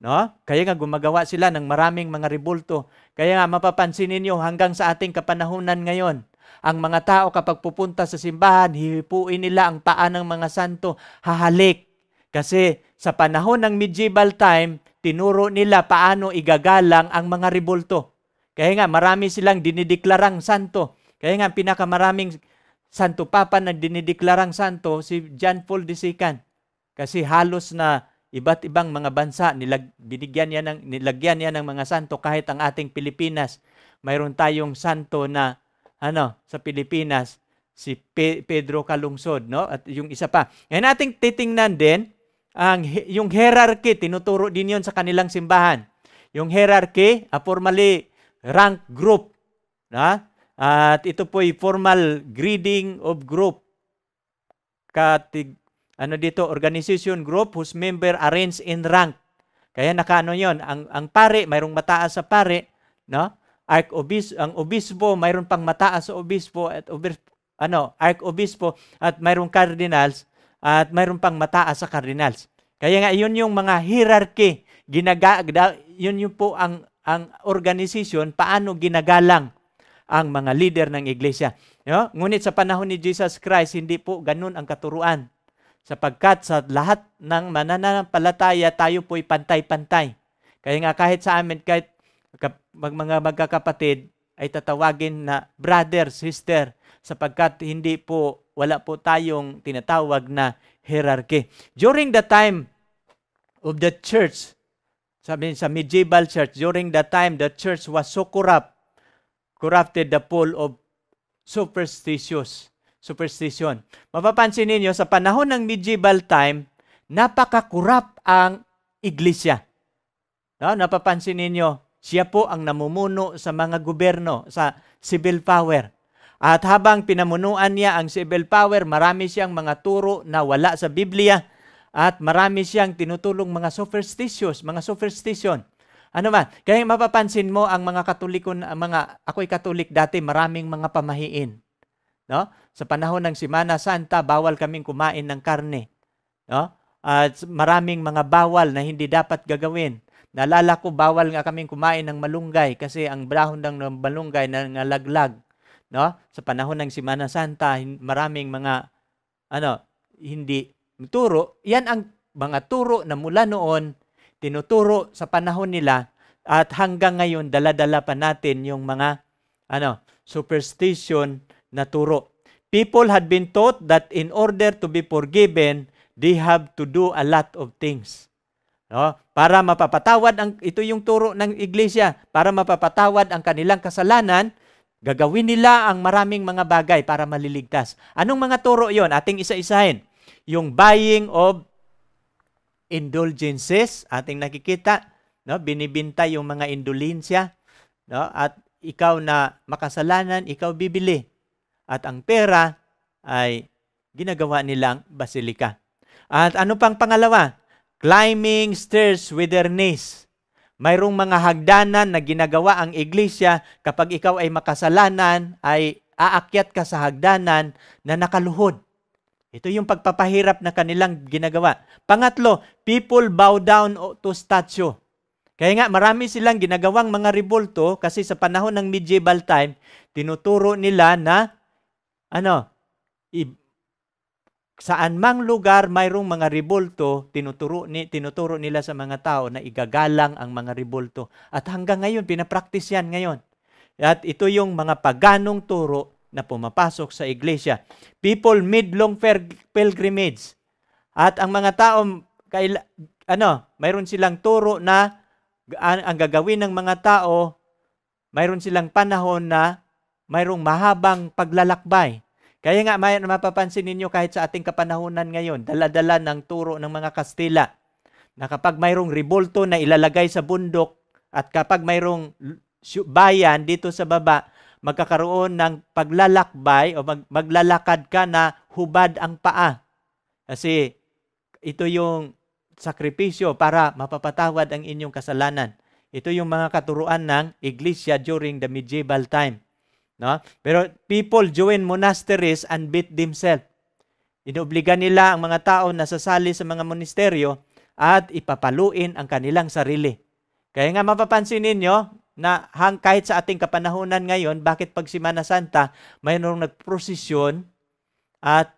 No? Kaya nga gumagawa sila ng maraming mga ribulto. Kaya nga mapapansin ninyo hanggang sa ating kapanahunan ngayon, ang mga tao kapag pupunta sa simbahan, hihipuin nila ang paa ng mga santo, hahalik. Kasi sa panahon ng medieval time, tinuro nila paano igagalang ang mga ribulto. Kaya nga marami silang dinideklarang santo. Kaya nga pinakamaraming santo papa na dinideklarang santo si John Paul II. Kasi halos na iba't ibang mga bansa nilag, binigyan niya ng nilagyan niya ng mga santo kahit ang ating Pilipinas mayroon tayong santo na ano sa Pilipinas si Pe- Pedro Calungsod no? At yung isa pa. Ngayon nating titingnan din ang yung hierarchy. Tinuturo din yon sa kanilang simbahan. Yung hierarchy a formally rank group na? At ito po formal grading of group. Katig ano dito, organization group whose member arranged in rank. Kaya nakaano yon ang, ang pare, mayroong mataas sa pare, no? Archobis, ang obispo, mayroon pang mataas sa obispo at ano, archobispo at mayroong cardinals at mayroon pang mataas sa cardinals. Kaya nga yun yung mga hierarchy, ginaga, yun yung po ang ang organization paano ginagalang ang mga leader ng iglesia. No? Ngunit sa panahon ni Jesus Christ, hindi po ganun ang katuruan sapagkat sa lahat ng mananampalataya tayo po'y pantay-pantay. Kaya nga kahit sa amin, kahit mag, mga magkakapatid, ay tatawagin na brother, sister, sapagkat hindi po, wala po tayong tinatawag na hierarchy. During the time of the church, sabi sa medieval church, during the time the church was so corrupt, corrupted the full of superstitious superstition. Mapapansin ninyo, sa panahon ng medieval time, napakakurap ang iglesia. No, napapansin ninyo, siya po ang namumuno sa mga gobyerno, sa civil power. At habang pinamunuan niya ang civil power, marami siyang mga turo na wala sa Biblia at marami siyang tinutulong mga superstitious, mga superstition. Ano man, kaya mapapansin mo ang mga katoliko, mga, ako'y katolik dati, maraming mga pamahiin. No? Sa panahon ng Simana Santa, bawal kaming kumain ng karne. No? At maraming mga bawal na hindi dapat gagawin. Nalala ko, bawal nga kaming kumain ng malunggay kasi ang dahon ng malunggay na nalaglag. No? Sa panahon ng Simana Santa, maraming mga ano, hindi turo. Yan ang mga turo na mula noon, tinuturo sa panahon nila at hanggang ngayon daladala pa natin yung mga ano, superstition na turo. People had been taught that in order to be forgiven, they have to do a lot of things. No? Para mapapatawad ang ito yung turo ng iglesia, para mapapatawad ang kanilang kasalanan, gagawin nila ang maraming mga bagay para maliligtas. Anong mga turo 'yon? Ating isa-isahin. Yung buying of indulgences, ating nakikita, no? Binibinta yung mga indulensya, no? At ikaw na makasalanan, ikaw bibili at ang pera ay ginagawa nilang basilika. At ano pang pangalawa? Climbing stairs with their knees. Mayroong mga hagdanan na ginagawa ang iglesia kapag ikaw ay makasalanan ay aakyat ka sa hagdanan na nakaluhod. Ito yung pagpapahirap na kanilang ginagawa. Pangatlo, people bow down to statue. Kaya nga marami silang ginagawang mga ribulto kasi sa panahon ng medieval time, tinuturo nila na ano, saan mang lugar mayroong mga ribulto, tinuturo, ni, tinuturo nila sa mga tao na igagalang ang mga ribulto. At hanggang ngayon, pinapraktis yan ngayon. At ito yung mga paganong turo na pumapasok sa iglesia. People made long pilgrimage. At ang mga tao, kaila, ano, mayroon silang turo na ang, ang gagawin ng mga tao, mayroon silang panahon na mayroong mahabang paglalakbay. Kaya nga may mapapansin ninyo kahit sa ating kapanahunan ngayon, dala-dala ng turo ng mga Kastila na kapag mayroong ribolto na ilalagay sa bundok at kapag mayroong bayan dito sa baba, magkakaroon ng paglalakbay o mag, maglalakad ka na hubad ang paa. Kasi ito yung sakripisyo para mapapatawad ang inyong kasalanan. Ito yung mga katuruan ng iglesia during the medieval time. No? Pero people join monasteries and beat themselves. Inobliga nila ang mga tao na sasali sa mga monasteryo at ipapaluin ang kanilang sarili. Kaya nga mapapansin ninyo na hang kahit sa ating kapanahunan ngayon, bakit pag Simana Santa, mayroong nagprosesyon at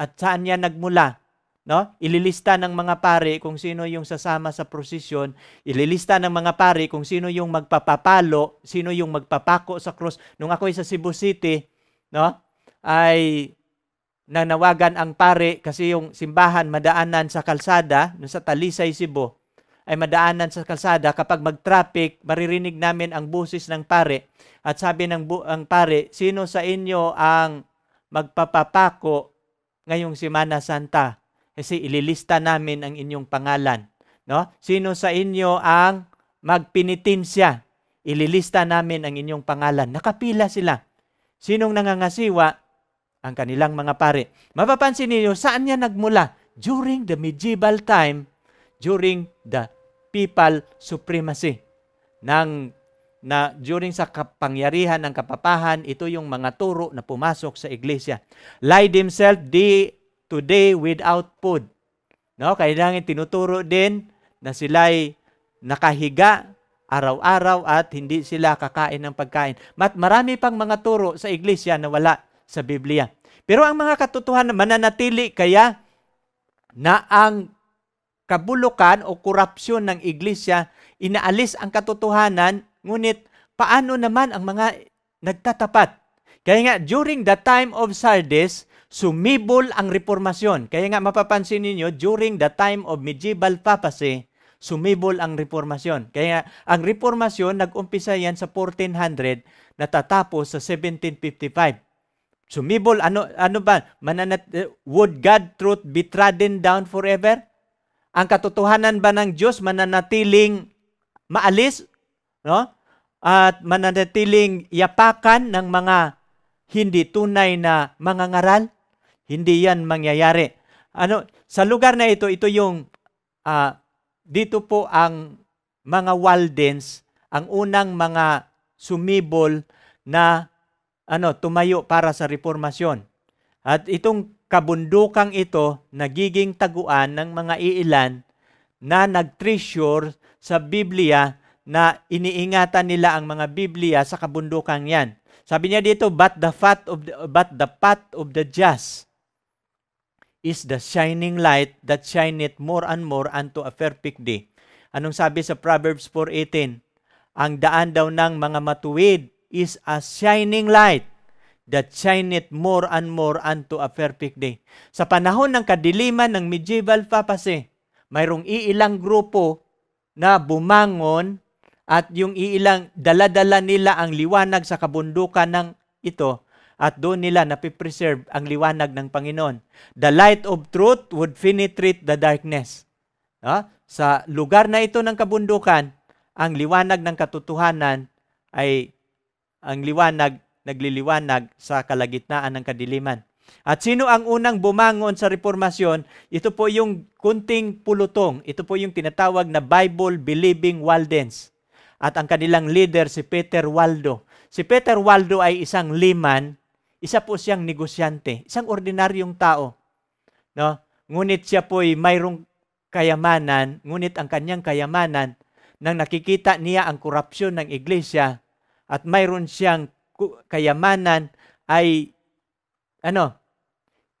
at saan yan nagmula? No? Ililista ng mga pare kung sino yung sasama sa prosesyon, ililista ng mga pare kung sino yung magpapapalo, sino yung magpapako sa cross. Nung ako sa Cebu City, no? ay nanawagan ang pare kasi yung simbahan madaanan sa kalsada, no, sa Talisay, Cebu, ay madaanan sa kalsada kapag mag-traffic, maririnig namin ang busis ng pare. At sabi ng bu- ang pare, sino sa inyo ang magpapapako ngayong Semana Santa? Kasi ililista namin ang inyong pangalan. No? Sino sa inyo ang magpinitensya? Ililista namin ang inyong pangalan. Nakapila sila. Sinong nangangasiwa? Ang kanilang mga pare. Mapapansin niyo saan niya nagmula? During the medieval time, during the people supremacy. Nang na during sa kapangyarihan ng kapapahan, ito yung mga turo na pumasok sa iglesia. Lie themselves, di today without food. No, kailangan tinuturo din na sila'y nakahiga araw-araw at hindi sila kakain ng pagkain. Mat marami pang mga turo sa iglesia na wala sa Biblia. Pero ang mga katotohanan mananatili kaya na ang kabulukan o korupsyon ng iglesia inaalis ang katotohanan ngunit paano naman ang mga nagtatapat? Kaya nga during the time of Sardis sumibol ang reformasyon. Kaya nga mapapansin ninyo, during the time of medieval papacy, sumibol ang reformasyon. Kaya ang reformasyon, nag-umpisa yan sa 1400, natatapos sa 1755. Sumibol, ano, ano ba? Mananat, would God truth be trodden down forever? Ang katotohanan ba ng Diyos mananatiling maalis? No? At mananatiling yapakan ng mga hindi tunay na mga ngaral? Hindi yan mangyayari. Ano, sa lugar na ito, ito yung uh, dito po ang mga Waldens, ang unang mga sumibol na ano, tumayo para sa reformasyon. At itong kabundukang ito nagiging taguan ng mga iilan na nag-treasure sa Biblia na iniingatan nila ang mga Biblia sa kabundukan yan. Sabi niya dito, but the fat of the, but the path of the just is the shining light that shineth more and more unto a perfect day. Anong sabi sa Proverbs 4.18? Ang daan daw ng mga matuwid is a shining light that shineth more and more unto a perfect day. Sa panahon ng kadiliman ng medieval papacy, mayroong iilang grupo na bumangon at yung iilang daladala nila ang liwanag sa kabundukan ng ito at doon nila napipreserve ang liwanag ng Panginoon. The light of truth would penetrate the darkness. No? Sa lugar na ito ng kabundukan, ang liwanag ng katotohanan ay ang liwanag nagliliwanag sa kalagitnaan ng kadiliman. At sino ang unang bumangon sa reformasyon? Ito po yung kunting pulutong. Ito po yung tinatawag na Bible-believing Waldens. At ang kanilang leader si Peter Waldo. Si Peter Waldo ay isang liman isa po siyang negosyante, isang ordinaryong tao. No? Ngunit siya po ay mayroong kayamanan, ngunit ang kanyang kayamanan, nang nakikita niya ang korupsyon ng iglesia at mayroon siyang kayamanan ay ano,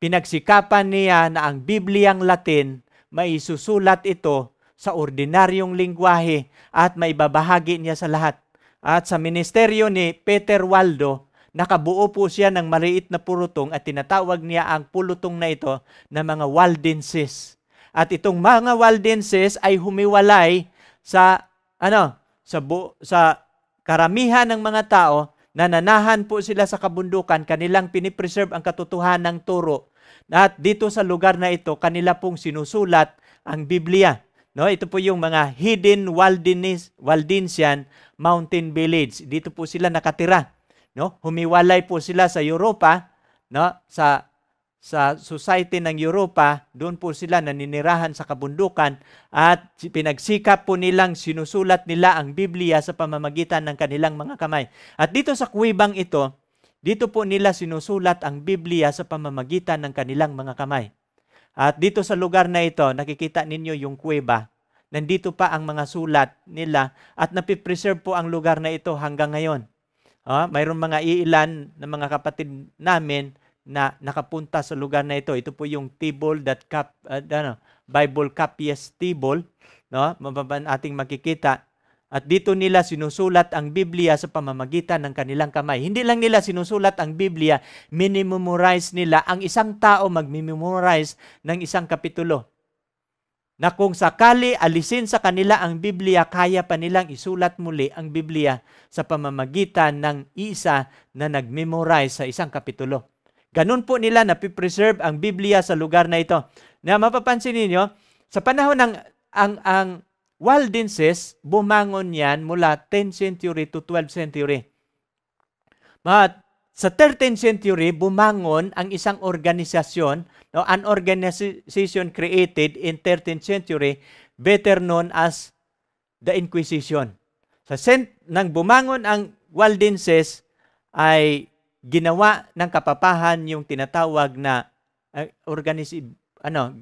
pinagsikapan niya na ang Bibliang Latin may susulat ito sa ordinaryong lingwahe at may babahagi niya sa lahat. At sa ministeryo ni Peter Waldo, nakabuo po siya ng maliit na pulutong at tinatawag niya ang pulutong na ito na mga Waldenses. At itong mga Waldenses ay humiwalay sa ano sa bu- sa karamihan ng mga tao na nanahan po sila sa kabundukan, kanilang pinipreserve ang katotohanan ng turo. At dito sa lugar na ito, kanila pong sinusulat ang Biblia. No, ito po yung mga hidden Waldenis, Waldensian mountain village. Dito po sila nakatira no? Humiwalay po sila sa Europa, no? Sa sa society ng Europa, doon po sila naninirahan sa kabundukan at pinagsikap po nilang sinusulat nila ang Biblia sa pamamagitan ng kanilang mga kamay. At dito sa kuwibang ito, dito po nila sinusulat ang Biblia sa pamamagitan ng kanilang mga kamay. At dito sa lugar na ito, nakikita ninyo yung kuweba. Nandito pa ang mga sulat nila at napipreserve po ang lugar na ito hanggang ngayon. Uh, mayroon mga iilan na mga kapatid namin na nakapunta sa lugar na ito. Ito po yung table that cap, uh, ano, Bible Copies table, no? Mababan ating makikita. At dito nila sinusulat ang Biblia sa pamamagitan ng kanilang kamay. Hindi lang nila sinusulat ang Biblia, minimemorize nila. Ang isang tao magmemorize ng isang kapitulo. Na kung sakali alisin sa kanila ang Biblia, kaya pa nilang isulat muli ang Biblia sa pamamagitan ng isa na nagmemorize sa isang kapitulo. Ganun po nila na preserve ang Biblia sa lugar na ito. Na mapapansin niyo sa panahon ng ang ang Waldenses, bumangon yan mula 10th century to 12th century. But sa 13th century, bumangon ang isang organisasyon, no, an organization created in 13th century, better known as the Inquisition. Sa sent, nang bumangon ang Waldenses, ay ginawa ng kapapahan yung tinatawag na uh, organis- ano,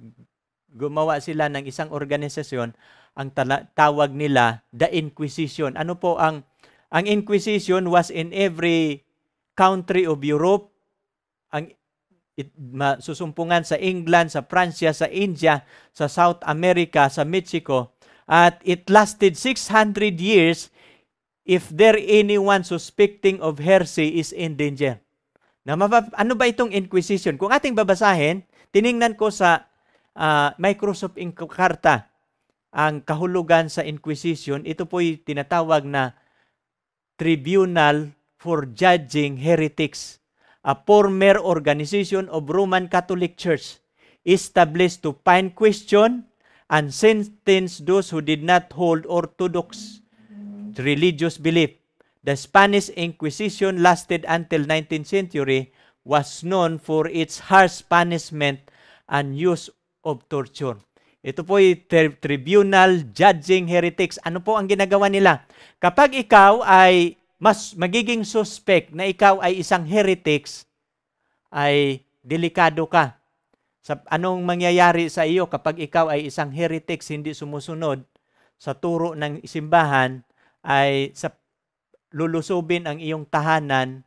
gumawa sila ng isang organisasyon, ang tawag nila the Inquisition. Ano po ang ang Inquisition was in every country of Europe. Ang it, susumpungan sa England, sa Pransya, sa India, sa South America, sa Mexico. At it lasted 600 years if there anyone suspecting of heresy is in danger. Na ano ba itong Inquisition? Kung ating babasahin, tiningnan ko sa uh, Microsoft Encarta ang kahulugan sa Inquisition. Ito po'y tinatawag na Tribunal for Judging Heretics, a former organization of Roman Catholic Church established to find question and sentence those who did not hold orthodox religious belief. The Spanish Inquisition lasted until 19th century was known for its harsh punishment and use of torture. Ito po ay tribunal judging heretics. Ano po ang ginagawa nila? Kapag ikaw ay mas magiging suspect na ikaw ay isang heretics, ay delikado ka. Sa anong mangyayari sa iyo kapag ikaw ay isang heretics hindi sumusunod sa turo ng simbahan, ay sa lulusubin ang iyong tahanan,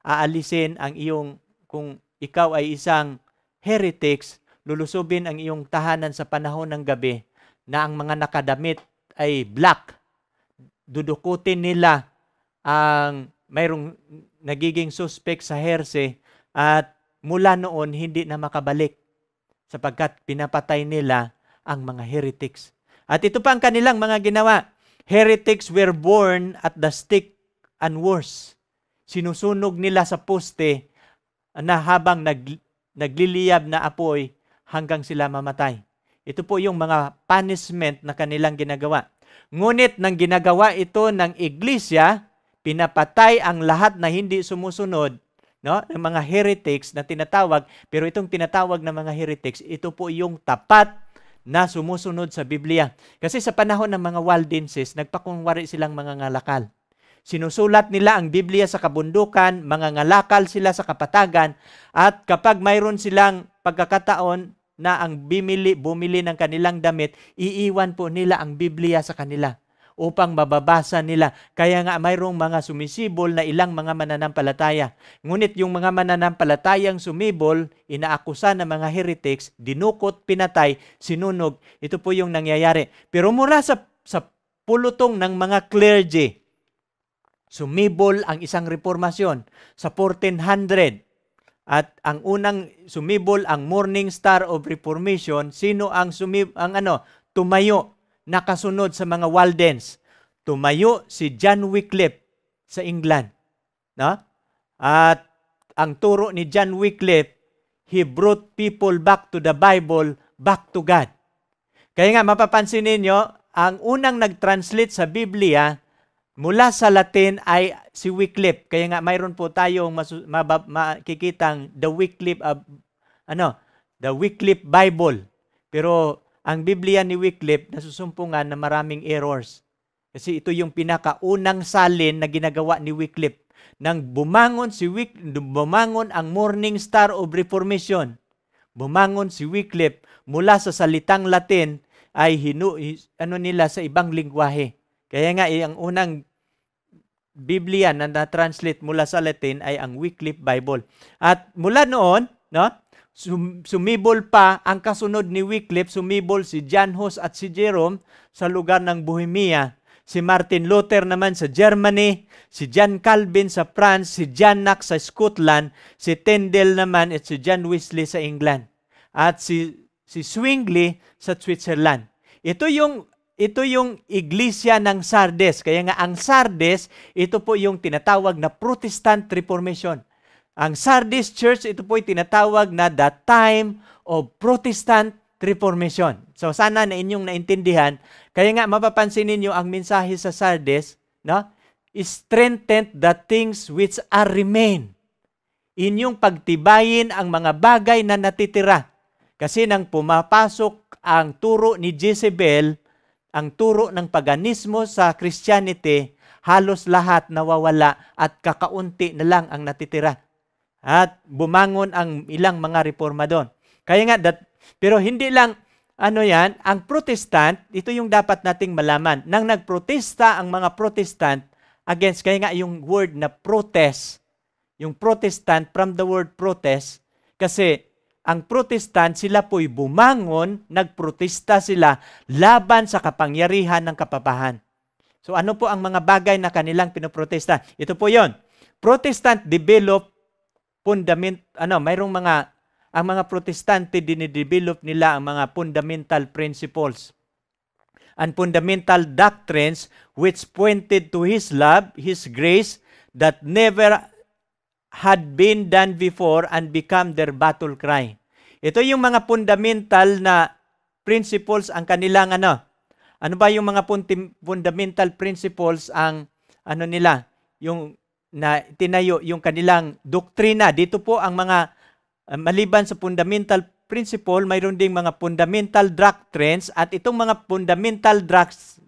aalisin ang iyong, kung ikaw ay isang heretics, lulusubin ang iyong tahanan sa panahon ng gabi na ang mga nakadamit ay black. Dudukutin nila ang mayroong nagiging suspect sa herse at mula noon hindi na makabalik sapagkat pinapatay nila ang mga heretics. At ito pa ang kanilang mga ginawa heretics were born at the stick and worse. Sinusunog nila sa poste na habang nag, nagliliyab na apoy hanggang sila mamatay. Ito po yung mga punishment na kanilang ginagawa. Ngunit nang ginagawa ito ng iglesia, pinapatay ang lahat na hindi sumusunod no ng mga heretics na tinatawag pero itong tinatawag na mga heretics ito po yung tapat na sumusunod sa Biblia. Kasi sa panahon ng mga Waldenses, nagpakunwari silang mga ngalakal. Sinusulat nila ang Biblia sa kabundukan, mga ngalakal sila sa kapatagan, at kapag mayroon silang pagkakataon na ang bimili, bumili ng kanilang damit, iiwan po nila ang Biblia sa kanila upang mababasa nila. Kaya nga mayroong mga sumisibol na ilang mga mananampalataya. Ngunit yung mga mananampalatayang sumibol, inaakusa ng mga heretics, dinukot, pinatay, sinunog. Ito po yung nangyayari. Pero mula sa, sa pulutong ng mga clergy, sumibol ang isang reformasyon sa 1400. At ang unang sumibol ang Morning Star of Reformation, sino ang sumib ang ano, tumayo nakasunod sa mga Waldens. Tumayo si John Wycliffe sa England. No? At ang turo ni John Wycliffe, he brought people back to the Bible, back to God. Kaya nga mapapansin ninyo, ang unang nag-translate sa Biblia mula sa Latin ay si Wycliffe. Kaya nga mayroon po tayong masu- mabab- makikitang the Wycliffe of ano, the Wycliffe Bible. Pero ang Biblia ni Wycliffe nasusumpungan na maraming errors. Kasi ito yung pinakaunang salin na ginagawa ni Wycliffe. Nang bumangon si Wyc, bumangon ang Morning Star of Reformation. Bumangon si Wycliffe mula sa salitang Latin ay hinu, ano nila sa ibang lingwahe. Kaya nga eh, ang unang Biblia na na-translate mula sa Latin ay ang Wycliffe Bible. At mula noon, no, sumibol pa ang kasunod ni Wycliffe, sumibol si John Hus at si Jerome sa lugar ng Bohemia. Si Martin Luther naman sa Germany, si John Calvin sa France, si John Knox sa Scotland, si Tyndale naman at si John Wesley sa England. At si si Zwingli sa Switzerland. Ito yung ito yung iglesia ng Sardes. Kaya nga ang Sardes, ito po yung tinatawag na Protestant Reformation. Ang Sardis Church, ito po yung tinatawag na the time of Protestant Reformation. So sana na inyong naintindihan. Kaya nga mapapansin ninyo ang mensahe sa Sardes, no? Strengthen the things which are remain. Inyong pagtibayin ang mga bagay na natitira. Kasi nang pumapasok ang turo ni Jezebel, ang turo ng paganismo sa Christianity, halos lahat nawawala at kakaunti na lang ang natitira. At bumangon ang ilang mga reforma doon. Kaya nga, that, pero hindi lang ano yan, ang protestant, ito yung dapat nating malaman. Nang nagprotesta ang mga protestant against, kaya nga yung word na protest, yung protestant from the word protest, kasi ang protestant, sila po'y bumangon, nagprotesta sila laban sa kapangyarihan ng kapabahan. So ano po ang mga bagay na kanilang pinoprotesta? Ito po yon. Protestant develop fundament, ano, mayroong mga, ang mga protestante dinidevelop nila ang mga fundamental principles and fundamental doctrines which pointed to His love, His grace, that never had been done before and become their battle cry. Ito yung mga fundamental na principles ang kanilang ano. Ano ba yung mga fundamental principles ang ano nila? Yung na tinayo yung kanilang doktrina. Dito po ang mga uh, maliban sa fundamental principle, mayroon ding mga fundamental doctrines at itong mga fundamental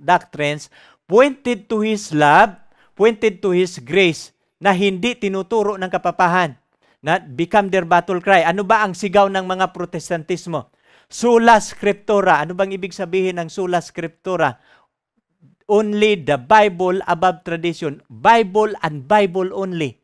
doctrines pointed to His love, pointed to His grace na hindi tinuturo ng kapapahan na become their battle cry. Ano ba ang sigaw ng mga protestantismo? Sula scriptura. Ano bang ibig sabihin ng sula scriptura? Only the Bible above tradition. Bible and Bible only.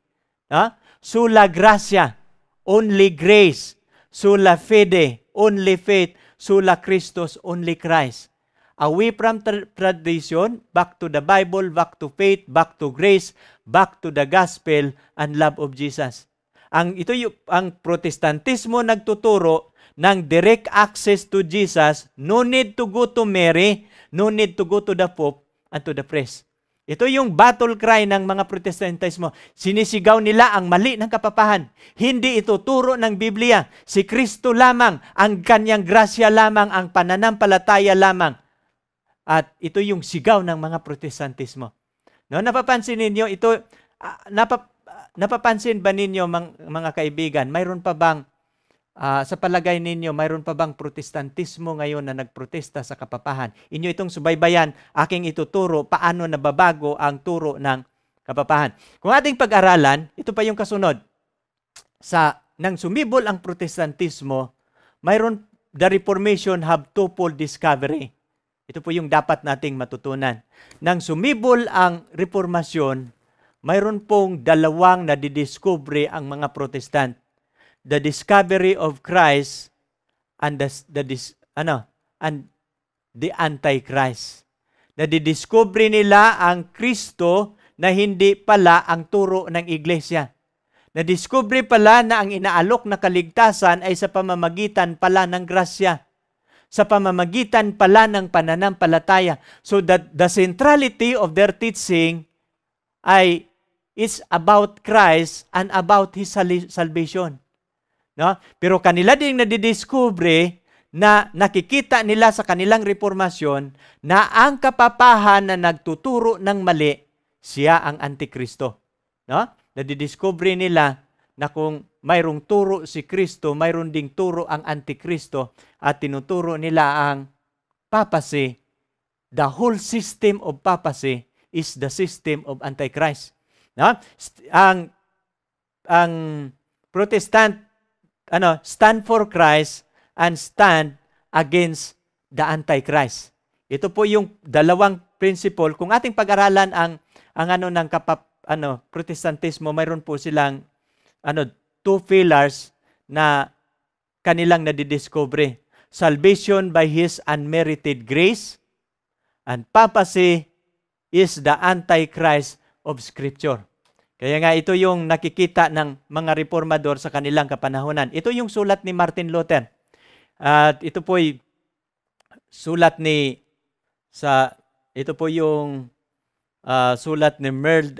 Ha? Sula gracia. Only grace. Sula fide. Only faith. Sula Christus. Only Christ. Away from tra- tradition, back to the Bible, back to faith, back to grace, back to the gospel and love of Jesus. Ang ito yung ang protestantismo nagtuturo ng direct access to Jesus, no need to go to Mary, no need to go to the Pope and to the priest. Ito yung battle cry ng mga protestantismo. Sinisigaw nila ang mali ng kapapahan. Hindi ito turo ng Biblia. Si Kristo lamang, ang kanyang grasya lamang, ang pananampalataya lamang. At ito yung sigaw ng mga protestantismo. No, napapansin ninyo ito uh, napap, uh, napapansin ba ninyo mang, mga kaibigan, mayroon pa bang uh, sa palagay ninyo mayroon pa bang protestantismo ngayon na nagprotesta sa kapapahan? Inyo itong subaybayan, aking ituturo paano nababago ang turo ng kapapahan. Kung ating pag-aralan, ito pa yung kasunod. Sa nang sumibol ang protestantismo, mayroon the Reformation have twofold discovery. Ito po yung dapat nating matutunan. Nang sumibol ang reformasyon, mayroon pong dalawang nadidiscovery ang mga protestant. The discovery of Christ and the, the ano, and the antichrist. Nadidiscovery nila ang Kristo na hindi pala ang turo ng iglesia. Nadiscovery pala na ang inaalok na kaligtasan ay sa pamamagitan pala ng grasya sa pamamagitan pala ng pananampalataya. So that the centrality of their teaching ay is about Christ and about His salvation. No? Pero kanila din nadidiscover na nakikita nila sa kanilang reformasyon na ang kapapahan na nagtuturo ng mali, siya ang Antikristo. No? Nadidiscover nila na kung mayroong turo si Kristo, mayroon ding turo ang Antikristo at tinuturo nila ang papacy. The whole system of papacy is the system of Antichrist. No? Ang ang Protestant ano, stand for Christ and stand against the Antichrist. Ito po yung dalawang principle. Kung ating pag-aralan ang ang ano ng kapap ano Protestantismo, mayroon po silang ano two pillars na kanilang nadidiscover. Salvation by His unmerited grace and papacy is the antichrist of Scripture. Kaya nga ito yung nakikita ng mga reformador sa kanilang kapanahonan. Ito yung sulat ni Martin Luther. At ito po ay sulat ni sa ito po yung uh, sulat ni Merle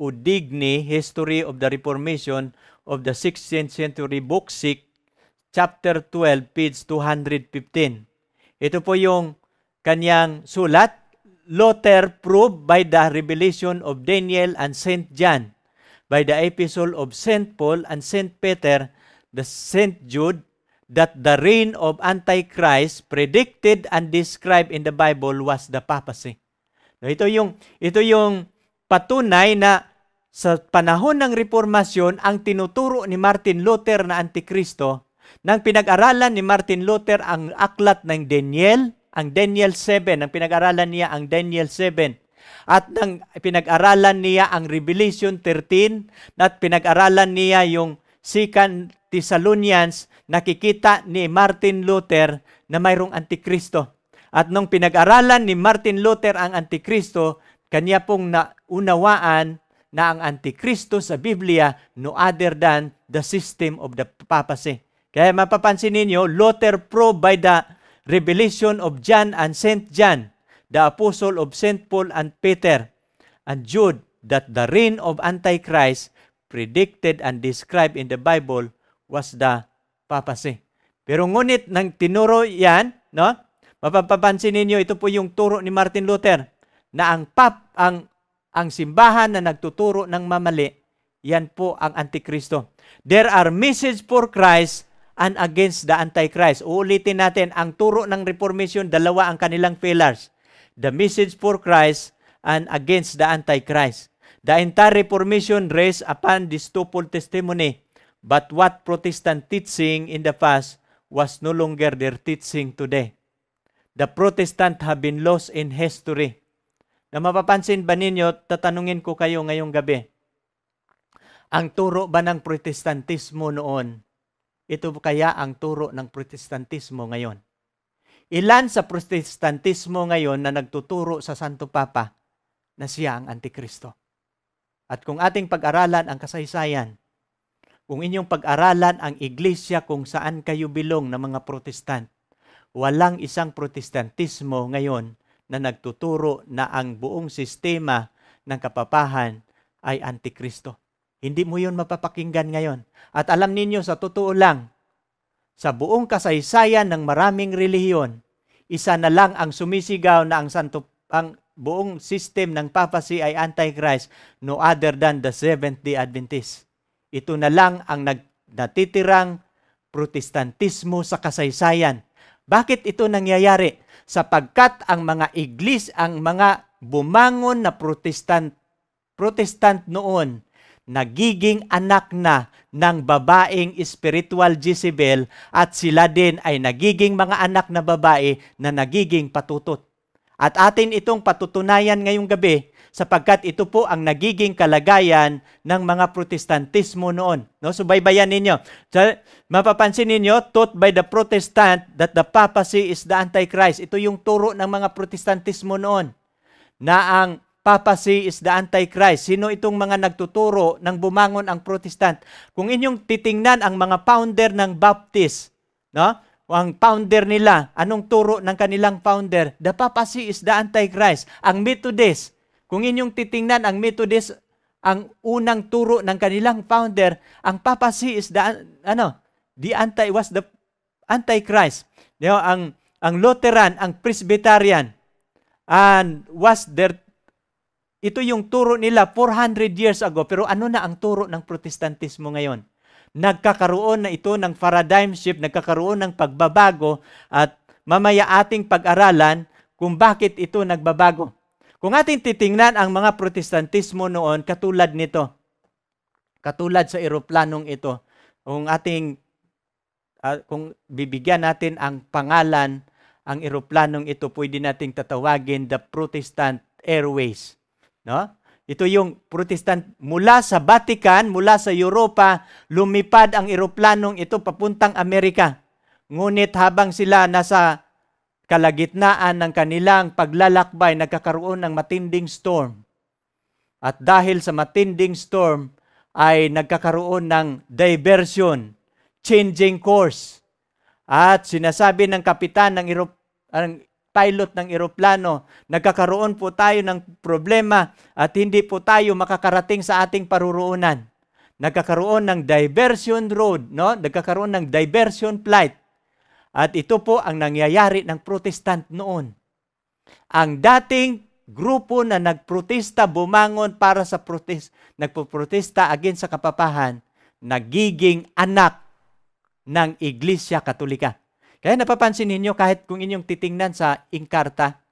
Udigni, History of the Reformation of the 16th Century Book 6, chapter 12, page 215. Ito po yung kanyang sulat, Luther proved by the revelation of Daniel and St. John, by the epistle of St. Paul and St. Peter, the St. Jude, that the reign of Antichrist predicted and described in the Bible was the papacy. Ito yung ito yung patunay na sa panahon ng reformasyon, ang tinuturo ni Martin Luther na Antikristo, nang pinag-aralan ni Martin Luther ang aklat ng Daniel, ang Daniel 7, ang pinag-aralan niya ang Daniel 7, at nang pinag-aralan niya ang Revelation 13, at pinag-aralan niya yung Second Thessalonians, nakikita ni Martin Luther na mayroong Antikristo. At nung pinag-aralan ni Martin Luther ang Antikristo, kanya pong naunawaan na ang Antikristo sa Biblia no other than the system of the papacy. Kaya mapapansin ninyo, Luther proved by the revelation of John and St. John, the apostle of St. Paul and Peter, and Jude, that the reign of Antichrist predicted and described in the Bible was the papacy. Pero ngunit nang tinuro yan, no? Mapapansin ninyo, ito po yung turo ni Martin Luther na ang pap ang ang simbahan na nagtuturo ng mamali, yan po ang Antikristo. There are message for Christ and against the Antichrist. Uulitin natin, ang turo ng Reformation, dalawa ang kanilang pillars. The message for Christ and against the Antichrist. The entire Reformation rests upon this twofold testimony. But what Protestant teaching in the past was no longer their teaching today. The Protestant have been lost in history na mapapansin ba ninyo, tatanungin ko kayo ngayong gabi, ang turo ba ng protestantismo noon, ito kaya ang turo ng protestantismo ngayon? Ilan sa protestantismo ngayon na nagtuturo sa Santo Papa na siya ang Antikristo? At kung ating pag-aralan ang kasaysayan, kung inyong pag-aralan ang iglesia kung saan kayo bilong ng mga protestant, walang isang protestantismo ngayon na nagtuturo na ang buong sistema ng kapapahan ay antikristo. Hindi mo yun mapapakinggan ngayon. At alam ninyo, sa totoo lang, sa buong kasaysayan ng maraming relihiyon, isa na lang ang sumisigaw na ang santo ang buong system ng papacy ay antichrist no other than the Seventh-day Adventist. Ito na lang ang nag, natitirang protestantismo sa kasaysayan. Bakit ito nangyayari? sapagkat ang mga iglis, ang mga bumangon na protestant, protestant noon, nagiging anak na ng babaeng spiritual Jezebel at sila din ay nagiging mga anak na babae na nagiging patutot. At atin itong patutunayan ngayong gabi sapagkat ito po ang nagiging kalagayan ng mga protestantismo noon. No? Subaybayan ninyo. So, mapapansin ninyo, taught by the Protestant that the papacy is the Antichrist. Ito yung turo ng mga protestantismo noon na ang papacy is the Antichrist. Sino itong mga nagtuturo ng bumangon ang Protestant? Kung inyong titingnan ang mga founder ng Baptist, no? ang founder nila, anong turo ng kanilang founder? The papacy is the Antichrist. Ang Methodist, kung inyong titingnan ang Methodist, ang unang turo ng kanilang founder, ang papacy is the, ano, the anti, was the Antichrist. You know, ang, ang Lutheran, ang Presbyterian, and was there, ito yung turo nila 400 years ago, pero ano na ang turo ng Protestantismo ngayon? nagkakaroon na ito ng paradigm shift, nagkakaroon ng pagbabago at mamaya ating pag-aralan kung bakit ito nagbabago. Kung ating titingnan ang mga protestantismo noon, katulad nito, katulad sa eroplanong ito, kung ating uh, kung bibigyan natin ang pangalan ang eroplanong ito, pwede nating tatawagin the Protestant Airways. No? Ito yung Protestant mula sa Vatican, mula sa Europa, lumipad ang eroplanong ito papuntang Amerika. Ngunit habang sila nasa kalagitnaan ng kanilang paglalakbay, nagkakaroon ng matinding storm. At dahil sa matinding storm, ay nagkakaroon ng diversion, changing course. At sinasabi ng kapitan ng Erop- ang pilot ng eroplano, nagkakaroon po tayo ng problema at hindi po tayo makakarating sa ating paruroonan. Nagkakaroon ng diversion road, no? Nagkakaroon ng diversion flight. At ito po ang nangyayari ng protestant noon. Ang dating grupo na nagprotesta, bumangon para sa protest, nagpoprotesta against sa kapapahan, nagiging anak ng Iglesia Katolika. Kaya napapansin ninyo kahit kung inyong titingnan sa Inkarta,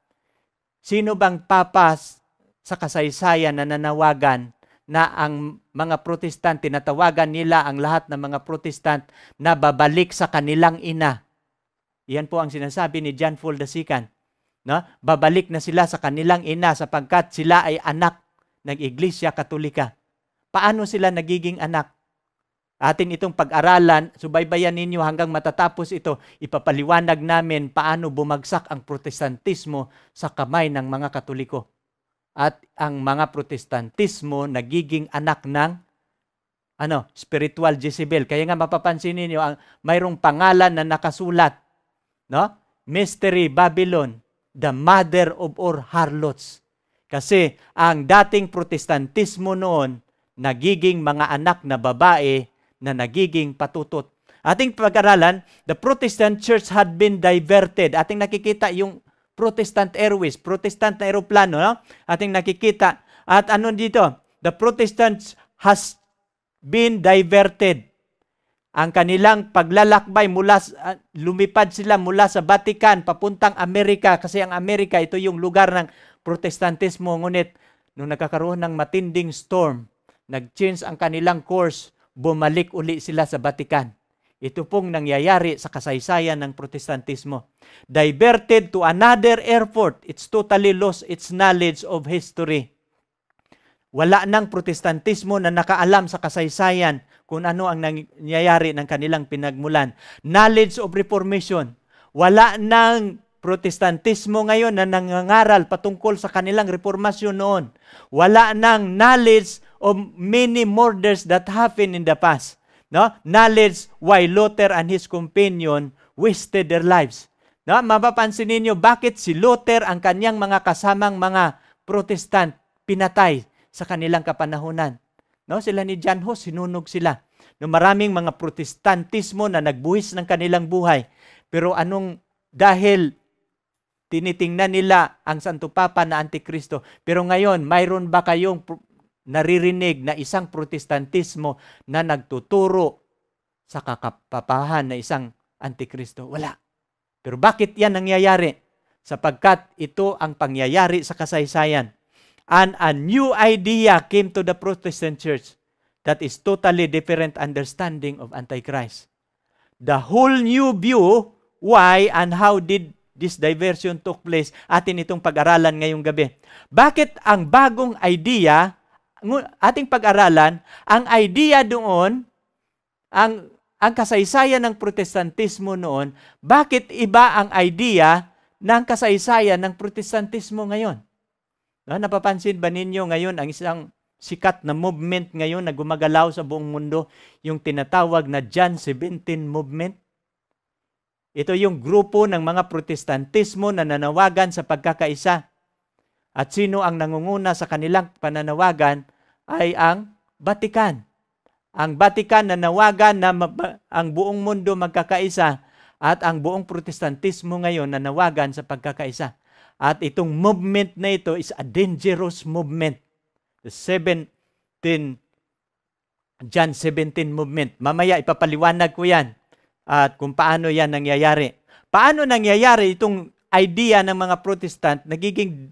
sino bang papas sa kasaysayan na nanawagan na ang mga protestant, tinatawagan nila ang lahat ng mga protestant na babalik sa kanilang ina. Iyan po ang sinasabi ni John Paul II. No? Babalik na sila sa kanilang ina sapagkat sila ay anak ng Iglesia Katolika. Paano sila nagiging anak? Atin itong pag-aralan, subaybayan ninyo hanggang matatapos ito, ipapaliwanag namin paano bumagsak ang protestantismo sa kamay ng mga katoliko. At ang mga protestantismo nagiging anak ng ano, spiritual Jezebel. Kaya nga mapapansin niyo ang mayroong pangalan na nakasulat, no? Mystery Babylon, the mother of all harlots. Kasi ang dating protestantismo noon nagiging mga anak na babae na nagiging patutot. Ating pag-aralan, the Protestant church had been diverted. Ating nakikita yung Protestant Airways, Protestant na aeroplano, no? Ating nakikita. At ano dito? The Protestants has been diverted. Ang kanilang paglalakbay mula uh, lumipad sila mula sa Vatican papuntang Amerika kasi ang Amerika ito yung lugar ng Protestantismo ngunit nung nagkakaroon ng matinding storm, nag-change ang kanilang course bumalik uli sila sa Vatican. Ito pong nangyayari sa kasaysayan ng protestantismo. Diverted to another airport, it's totally lost its knowledge of history. Wala nang protestantismo na nakaalam sa kasaysayan kung ano ang nangyayari ng kanilang pinagmulan. Knowledge of reformation. Wala nang protestantismo ngayon na nangangaral patungkol sa kanilang reformasyon noon. Wala nang knowledge of many murders that happened in the past. No? Knowledge why Luther and his companion wasted their lives. No? Mapapansin ninyo bakit si Luther ang kanyang mga kasamang mga protestant pinatay sa kanilang kapanahunan. No? Sila ni John Hus, sinunog sila. No, maraming mga protestantismo na nagbuhis ng kanilang buhay. Pero anong dahil tinitingnan nila ang Santo Papa na Antikristo. Pero ngayon, mayroon ba kayong naririnig na isang protestantismo na nagtuturo sa kakapapahan na isang antikristo? Wala. Pero bakit yan nangyayari? Sapagkat ito ang pangyayari sa kasaysayan. And a new idea came to the Protestant church that is totally different understanding of Antichrist. The whole new view why and how did this diversion took place atin itong pag-aralan ngayong gabi. Bakit ang bagong idea ating pag-aralan, ang idea doon, ang, ang kasaysayan ng protestantismo noon, bakit iba ang idea ng kasaysayan ng protestantismo ngayon? No, napapansin ba ninyo ngayon ang isang sikat na movement ngayon na gumagalaw sa buong mundo, yung tinatawag na John 17 movement? Ito yung grupo ng mga protestantismo na nanawagan sa pagkakaisa. At sino ang nangunguna sa kanilang pananawagan? Ay ang Vatican. Ang Vatican na nawagan na ang buong mundo magkakaisa at ang buong protestantismo ngayon na nawagan sa pagkakaisa. At itong movement na ito is a dangerous movement. The 17 John 17 movement. Mamaya ipapaliwanag ko yan at kung paano yan nangyayari. Paano nangyayari itong idea ng mga Protestant nagiging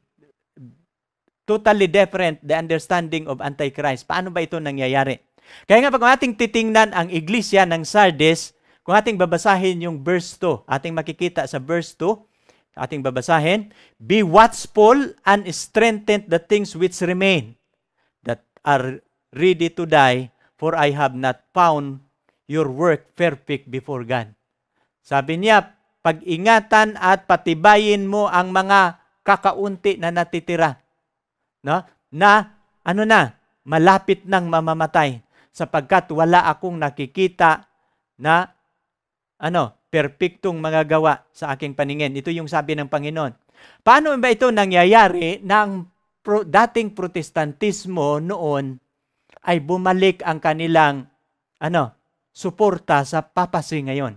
totally different the understanding of Antichrist. Paano ba ito nangyayari? Kaya nga pag ating titingnan ang iglesia ng Sardis, kung ating babasahin yung verse 2, ating makikita sa verse 2, ating babasahin, Be watchful and strengthen the things which remain that are ready to die, for I have not found your work perfect before God. Sabi niya, pag-ingatan at patibayin mo ang mga kakaunti na natitira. No? Na, ano na, malapit nang mamamatay sapagkat wala akong nakikita na ano, perpektong mga gawa sa aking paningin. Ito yung sabi ng Panginoon. Paano ba ito nangyayari na pro, dating protestantismo noon ay bumalik ang kanilang ano, suporta sa papasi ngayon?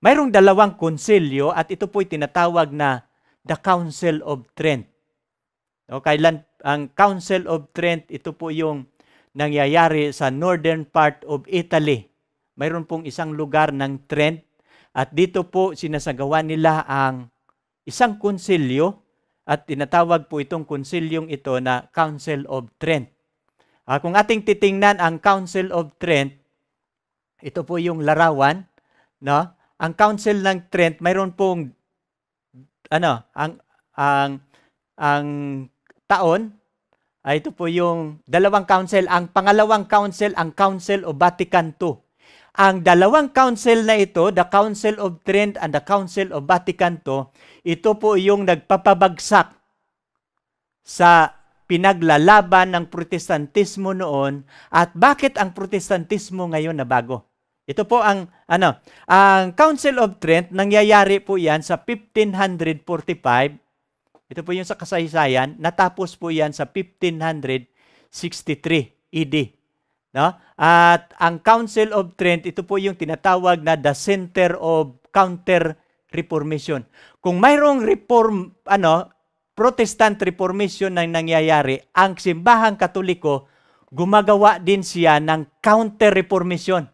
Mayroong dalawang konsilyo at ito po'y tinatawag na the Council of Trent. O, kailan ang Council of Trent, ito po yung nangyayari sa northern part of Italy. Mayroon pong isang lugar ng Trent at dito po sinasagawa nila ang isang konsilyo at tinatawag po itong konsilyong ito na Council of Trent. Uh, kung ating titingnan ang Council of Trent, ito po yung larawan, no? Ang Council ng Trent, mayroon pong ano, ang ang ang taon ay ito po yung dalawang council. Ang pangalawang council, ang Council of Vatican II. Ang dalawang council na ito, the Council of Trent and the Council of Vatican II, ito po yung nagpapabagsak sa pinaglalaban ng protestantismo noon at bakit ang protestantismo ngayon na bago. Ito po ang ano, ang Council of Trent nangyayari po 'yan sa 1545 ito po yung sa kasaysayan. Natapos po yan sa 1563 ED. No? At ang Council of Trent, ito po yung tinatawag na the Center of Counter-Reformation. Kung mayroong reform, ano, Protestant Reformation na nangyayari, ang simbahang katoliko, gumagawa din siya ng counter-reformation.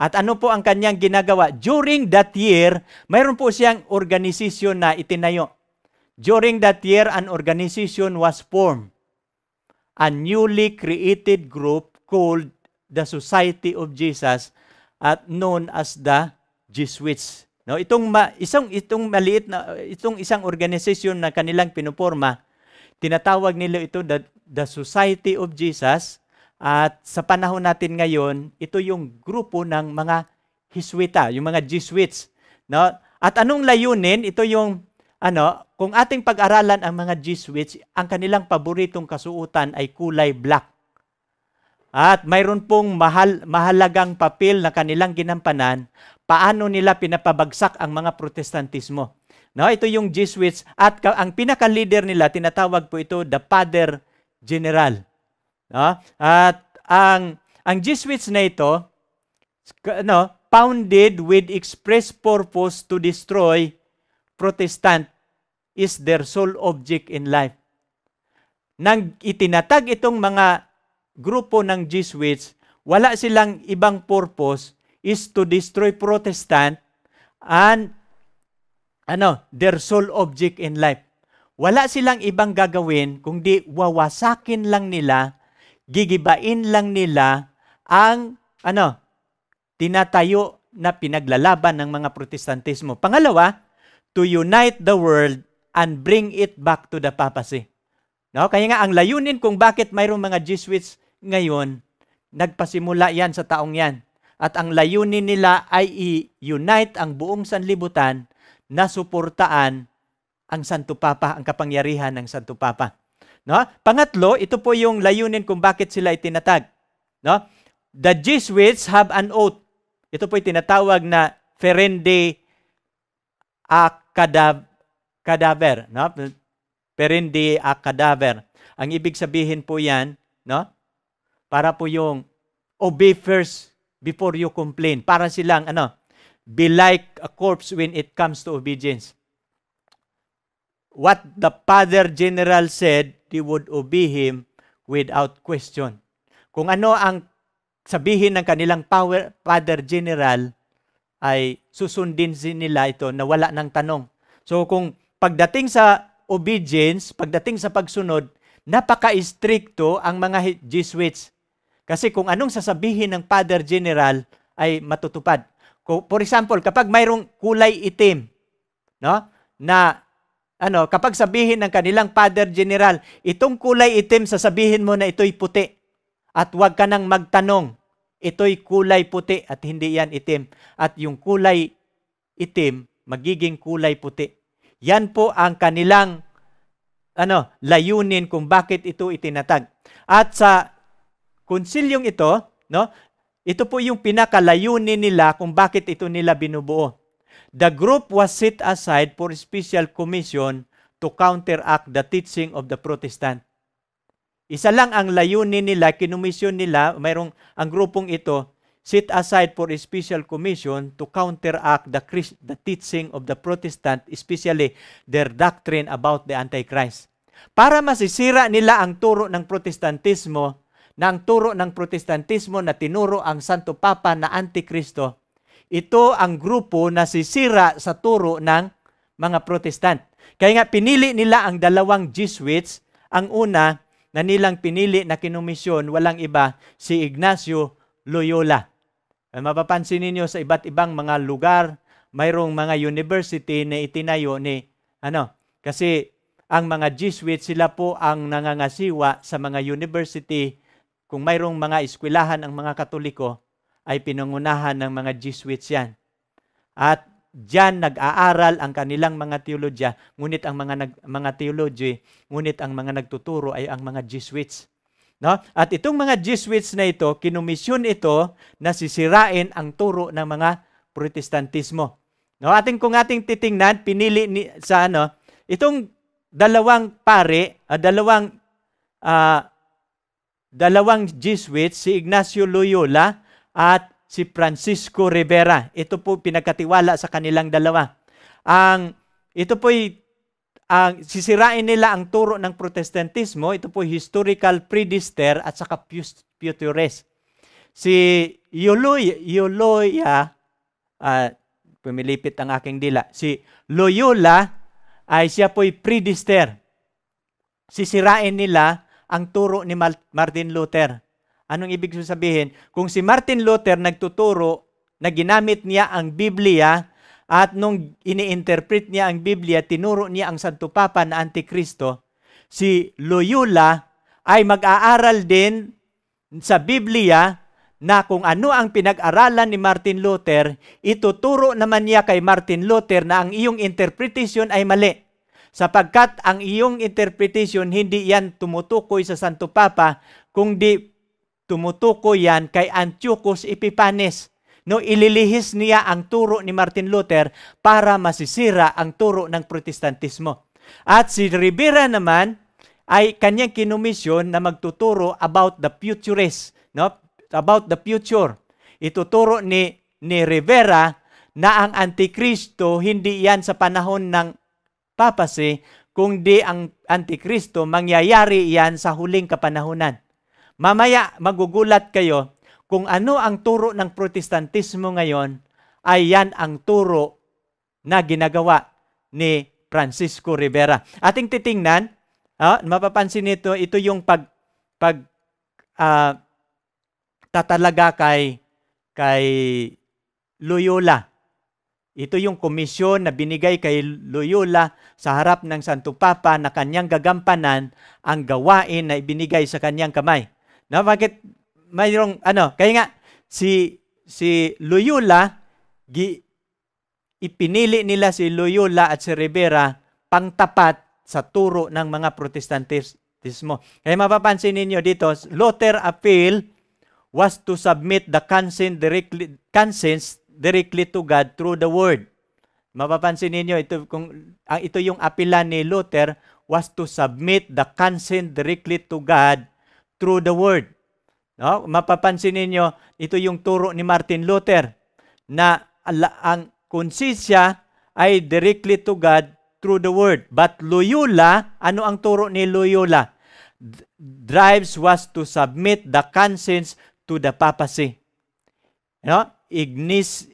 At ano po ang kanyang ginagawa? During that year, mayroon po siyang organisasyon na itinayo. During that year, an organization was formed, a newly created group called the Society of Jesus at known as the Jesuits. No, itong ma, isang itong maliit na itong isang organization na kanilang pinuporma, tinatawag nila ito the, the Society of Jesus at sa panahon natin ngayon, ito yung grupo ng mga Hiswita, yung mga Jesuits, no? At anong layunin? Ito yung ano, kung ating pag-aralan ang mga Jesuits, ang kanilang paboritong kasuutan ay kulay black. At mayroon pong mahal, mahalagang papel na kanilang ginampanan paano nila pinapabagsak ang mga protestantismo. No, ito yung Jesuits at ang pinaka-leader nila tinatawag po ito the Father General. No? At ang ang Jesuits na ito no, founded with express purpose to destroy Protestant is their sole object in life. Nang itinatag itong mga grupo ng Jesuits, wala silang ibang purpose is to destroy Protestant and ano, their sole object in life. Wala silang ibang gagawin kundi wawasakin lang nila, gigibain lang nila ang ano, tinatayo na pinaglalaban ng mga protestantismo. Pangalawa, to unite the world and bring it back to the papacy. No? Kaya nga ang layunin kung bakit mayroong mga Jesuits ngayon, nagpasimula yan sa taong yan. At ang layunin nila ay i-unite ang buong sanlibutan na suportaan ang Santo Papa, ang kapangyarihan ng Santo Papa. No? Pangatlo, ito po yung layunin kung bakit sila itinatag. No? The Jesuits have an oath. Ito po tinatawag na Ferende Acadav cadaver, no? Perindi a cadaver. Ang ibig sabihin po 'yan, no? Para po yung obey first before you complain. Para silang ano, be like a corpse when it comes to obedience. What the Father General said, they would obey him without question. Kung ano ang sabihin ng kanilang power, Father General ay susundin nila ito na wala ng tanong. So kung pagdating sa obedience, pagdating sa pagsunod, napaka-stricto ang mga Jesuits. Kasi kung anong sasabihin ng Father General ay matutupad. For example, kapag mayroong kulay itim, no? Na ano, kapag sabihin ng kanilang Father General, itong kulay itim, sasabihin mo na ito'y puti. At huwag ka nang magtanong, ito'y kulay puti at hindi yan itim. At yung kulay itim, magiging kulay puti. Yan po ang kanilang ano, layunin kung bakit ito itinatag. At sa konsilyong ito, no, ito po yung pinakalayunin nila kung bakit ito nila binubuo. The group was set aside for special commission to counteract the teaching of the Protestant. Isa lang ang layunin nila, kinumisyon nila, mayroong ang grupong ito, set aside for a special commission to counteract the, Christ, the teaching of the Protestant, especially their doctrine about the Antichrist. Para masisira nila ang turo ng Protestantismo, na ang turo ng Protestantismo na tinuro ang Santo Papa na Antikristo, ito ang grupo na sisira sa turo ng mga protestant. Kaya nga pinili nila ang dalawang Jesuits. Ang una na nilang pinili na kinumisyon, walang iba, si Ignacio Loyola. Mapapansin ninyo sa iba't ibang mga lugar, mayroong mga university na itinayo ni, ano, kasi ang mga Jesuits, sila po ang nangangasiwa sa mga university. Kung mayroong mga eskwelahan ang mga Katoliko, ay pinangunahan ng mga Jesuits yan. At diyan nag-aaral ang kanilang mga teologya, ngunit ang mga nag, mga theology, ngunit ang mga nagtuturo ay ang mga Jesuits. No? At itong mga Jesuits na ito, kinumisyon ito na sisirain ang turo ng mga Protestantismo. No, ating kung ating titingnan, pinili ni, sa ano, itong dalawang pare, uh, dalawang uh, dalawang Jesuits, si Ignacio Loyola at si Francisco Rivera. Ito po pinagkatiwala sa kanilang dalawa. Ang ito po ang sisirain nila ang turo ng Protestantismo, ito po historical predister at saka futures. Si Yoloya, Yoloya uh, pumilipit ang aking dila. Si Loyola ay siya po'y predister. Sisirain nila ang turo ni Martin Luther. Anong ibig sabihin? Kung si Martin Luther nagtuturo na ginamit niya ang Biblia at nung ini-interpret niya ang Biblia, tinuro niya ang Santo Papa na Antikristo, si Loyola ay mag-aaral din sa Biblia na kung ano ang pinag-aralan ni Martin Luther, ituturo naman niya kay Martin Luther na ang iyong interpretation ay mali. Sapagkat ang iyong interpretation hindi yan tumutukoy sa Santo Papa, kundi tumutukoy yan kay Antiochus Epipanes. No, ililihis niya ang turo ni Martin Luther para masisira ang turo ng Protestantismo. At si Rivera naman ay kanyang kinumisyon na magtuturo about the futures, no? About the future. Ituturo ni ni Rivera na ang Antikristo hindi yan sa panahon ng papacy, kundi ang Antikristo mangyayari yan sa huling kapanahunan. Mamaya magugulat kayo kung ano ang turo ng protestantismo ngayon ay yan ang turo na ginagawa ni Francisco Rivera. Ating titingnan, uh, mapapansin nito, ito yung pag, pag uh, tatalaga kay, kay Loyola. Ito yung komisyon na binigay kay Loyola sa harap ng Santo Papa na kanyang gagampanan ang gawain na ibinigay sa kanyang kamay. Na bakit mayroong ano, kaya nga si si Loyola gi, ipinili nila si Loyola at si Rivera pangtapat sa turo ng mga Protestantismo. Kaya mapapansin ninyo dito, Luther appeal was to submit the conscience directly, conscience directly to God through the word. Mapapansin ninyo ito kung ang ito yung apila ni Luther was to submit the conscience directly to God through the Word. No? Mapapansin ninyo, ito yung turo ni Martin Luther na ang konsisya ay directly to God through the Word. But Loyola, ano ang turo ni Loyola? Drives was to submit the conscience to the papacy. No? Ignis,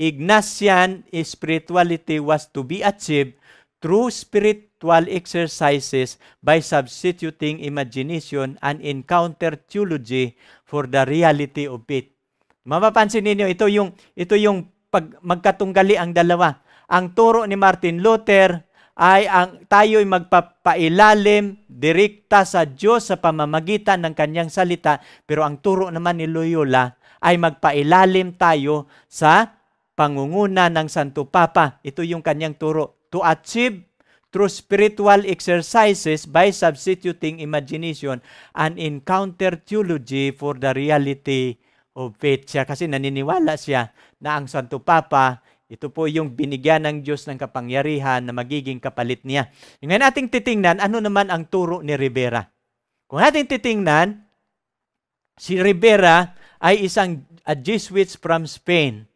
Ignatian spirituality was to be achieved through spiritual exercises by substituting imagination and encounter theology for the reality of faith. Mapapansin ninyo, ito yung, ito yung pag magkatunggali ang dalawa. Ang turo ni Martin Luther ay ang tayo'y magpapailalim direkta sa Diyos sa pamamagitan ng kanyang salita, pero ang turo naman ni Loyola ay magpailalim tayo sa pangunguna ng Santo Papa. Ito yung kanyang turo. To achieve through spiritual exercises by substituting imagination and encounter theology for the reality of faith. Siya kasi naniniwala siya na ang Santo Papa, ito po yung binigyan ng Diyos ng kapangyarihan na magiging kapalit niya. Ngayon ating titingnan, ano naman ang turo ni Rivera? Kung ating titingnan, si Rivera ay isang a Jesuit from Spain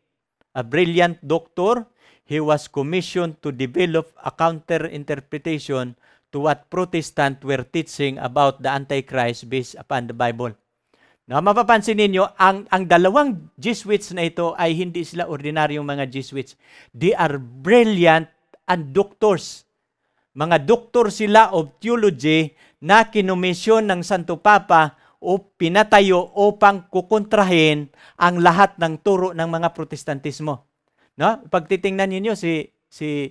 a brilliant doctor, he was commissioned to develop a counter-interpretation to what Protestant were teaching about the Antichrist based upon the Bible. Na mapapansin ninyo, ang, ang dalawang Jesuits na ito ay hindi sila ordinaryong mga Jesuits. They are brilliant and doctors. Mga doktor sila of theology na kinomisyon ng Santo Papa o pinatayo upang kukontrahin ang lahat ng turo ng mga protestantismo. No? Pagtitingnan niyo si si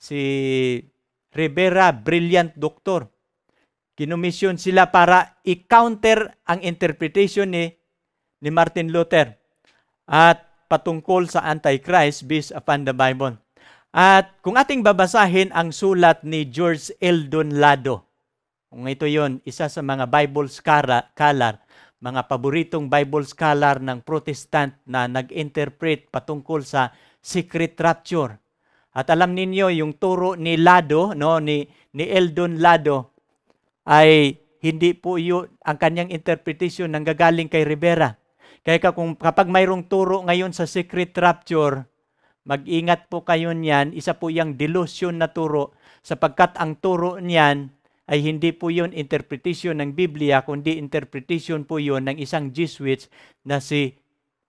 si Rivera, brilliant doctor. Kinomisyon sila para i-counter ang interpretation ni ni Martin Luther at patungkol sa Antichrist based upon the Bible. At kung ating babasahin ang sulat ni George Eldon Lado, kung ito yon isa sa mga Bible scholar, mga paboritong Bible scholar ng Protestant na nag-interpret patungkol sa secret rapture. At alam ninyo yung turo ni Lado, no, ni ni Eldon Lado ay hindi po yun ang kanyang interpretation nang gagaling kay Rivera. Kaya kung kapag mayroong turo ngayon sa secret rapture, mag-ingat po kayo niyan, isa po yung delusion na turo sapagkat ang turo niyan ay hindi po yon interpretation ng Biblia, kundi interpretation po yon ng isang Jesuit na si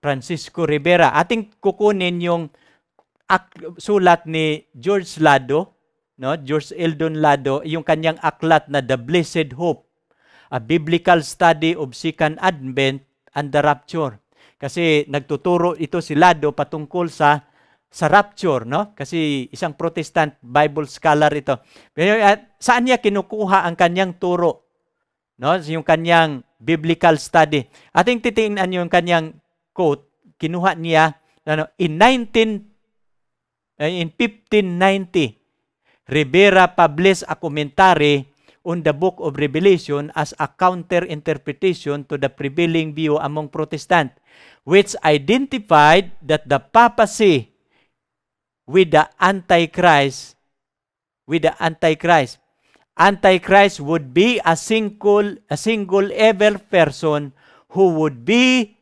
Francisco Rivera. Ating kukunin yung sulat ni George Lado, no? George Eldon Lado, yung kanyang aklat na The Blessed Hope, a biblical study of second advent and the rapture. Kasi nagtuturo ito si Lado patungkol sa sa rapture, no? Kasi isang Protestant Bible scholar ito. Pero at saan niya kinukuha ang kanyang turo? No? Yung kanyang biblical study. Ating titingnan yung kanyang quote, kinuha niya ano, in 19 eh, in 1590 Rivera published a commentary on the book of Revelation as a counter interpretation to the prevailing view among Protestant which identified that the papacy with the Antichrist, with the Antichrist. Antichrist would be a single, a single ever person who would be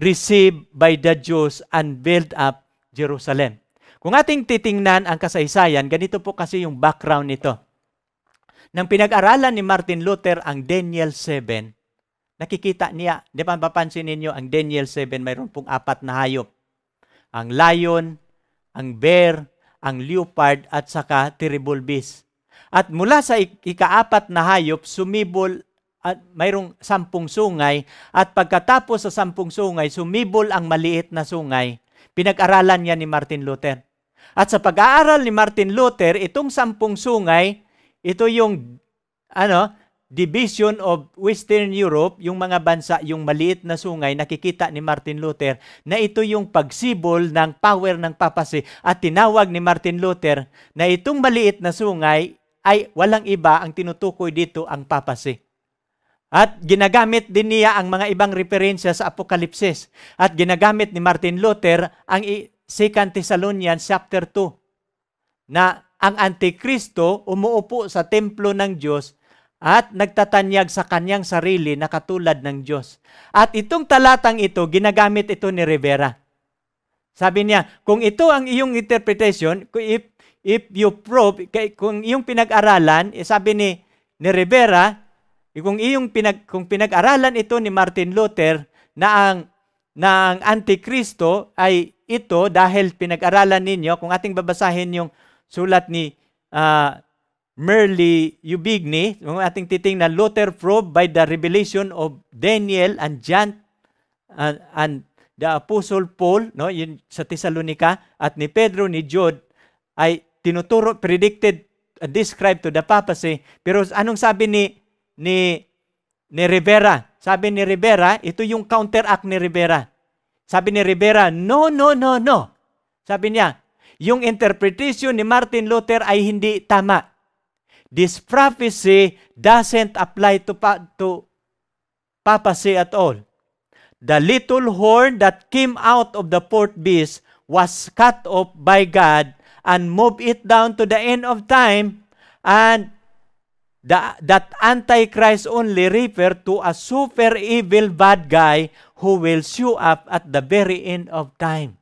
received by the Jews and build up Jerusalem. Kung ating titingnan ang kasaysayan, ganito po kasi yung background nito. Nang pinag-aralan ni Martin Luther ang Daniel 7, nakikita niya, di ba papansin ninyo, ang Daniel 7 mayroon pong apat na hayop. Ang lion, ang bear, ang leopard at saka terrible beast. At mula sa ikaapat na hayop, sumibol at mayroong sampung sungay at pagkatapos sa sampung sungay, sumibol ang maliit na sungay. Pinag-aralan niya ni Martin Luther. At sa pag-aaral ni Martin Luther, itong sampung sungay, ito yung ano, division of Western Europe, yung mga bansa, yung maliit na sungay, nakikita ni Martin Luther na ito yung pagsibol ng power ng papasi at tinawag ni Martin Luther na itong maliit na sungay ay walang iba ang tinutukoy dito ang papasi. At ginagamit din niya ang mga ibang referensya sa Apokalipsis. At ginagamit ni Martin Luther ang 2 Thessalonians chapter 2 na ang Antikristo umuupo sa templo ng Diyos at nagtatanyag sa kanyang sarili na katulad ng Diyos. At itong talatang ito, ginagamit ito ni Rivera. Sabi niya, kung ito ang iyong interpretation, if, if you prove, kung iyong pinag-aralan, eh, sabi ni, ni Rivera, eh, kung iyong pinag, kung pinag-aralan ito ni Martin Luther, na ang na ang Antikristo ay ito dahil pinag-aralan ninyo, kung ating babasahin yung sulat ni uh, Merle Ubigny, kung ating titingnan, Luther proved by the revelation of Daniel and John uh, and the Apostle Paul, no, yun sa Thessalonica, at ni Pedro, ni Jude, ay tinuturo, predicted, uh, described to the papacy. Pero anong sabi ni, ni, ni Rivera? Sabi ni Rivera, ito yung counteract ni Rivera. Sabi ni Rivera, no, no, no, no. Sabi niya, yung interpretation ni Martin Luther ay hindi tama. This prophecy doesn't apply to, pa, to papacy at all. The little horn that came out of the fourth beast was cut off by God and moved it down to the end of time and the, that Antichrist only refer to a super evil bad guy who will show up at the very end of time.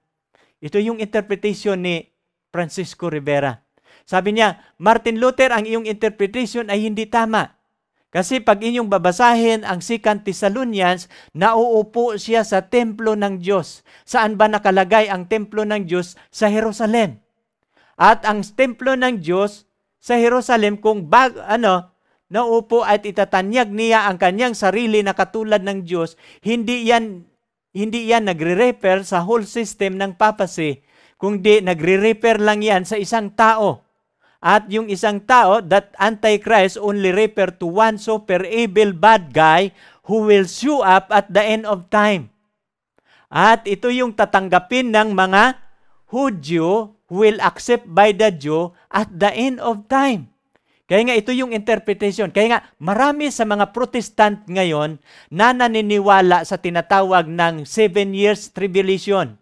Ito yung interpretation ni Francisco Rivera. Sabi niya, Martin Luther, ang iyong interpretation ay hindi tama. Kasi pag inyong babasahin ang 2 Thessalonians, nauupo siya sa templo ng Diyos. Saan ba nakalagay ang templo ng Diyos? Sa Jerusalem. At ang templo ng Diyos sa Jerusalem, kung bag, ano, naupo at itatanyag niya ang kanyang sarili na katulad ng Diyos, hindi yan hindi yan nagre-refer sa whole system ng papacy, kundi nagre-refer lang yan sa isang tao. At yung isang tao, that Antichrist only refer to one super evil bad guy who will show up at the end of time. At ito yung tatanggapin ng mga Hudyo who will accept by the Jew at the end of time. Kaya nga ito yung interpretation. Kaya nga marami sa mga protestant ngayon na naniniwala sa tinatawag ng seven years tribulation.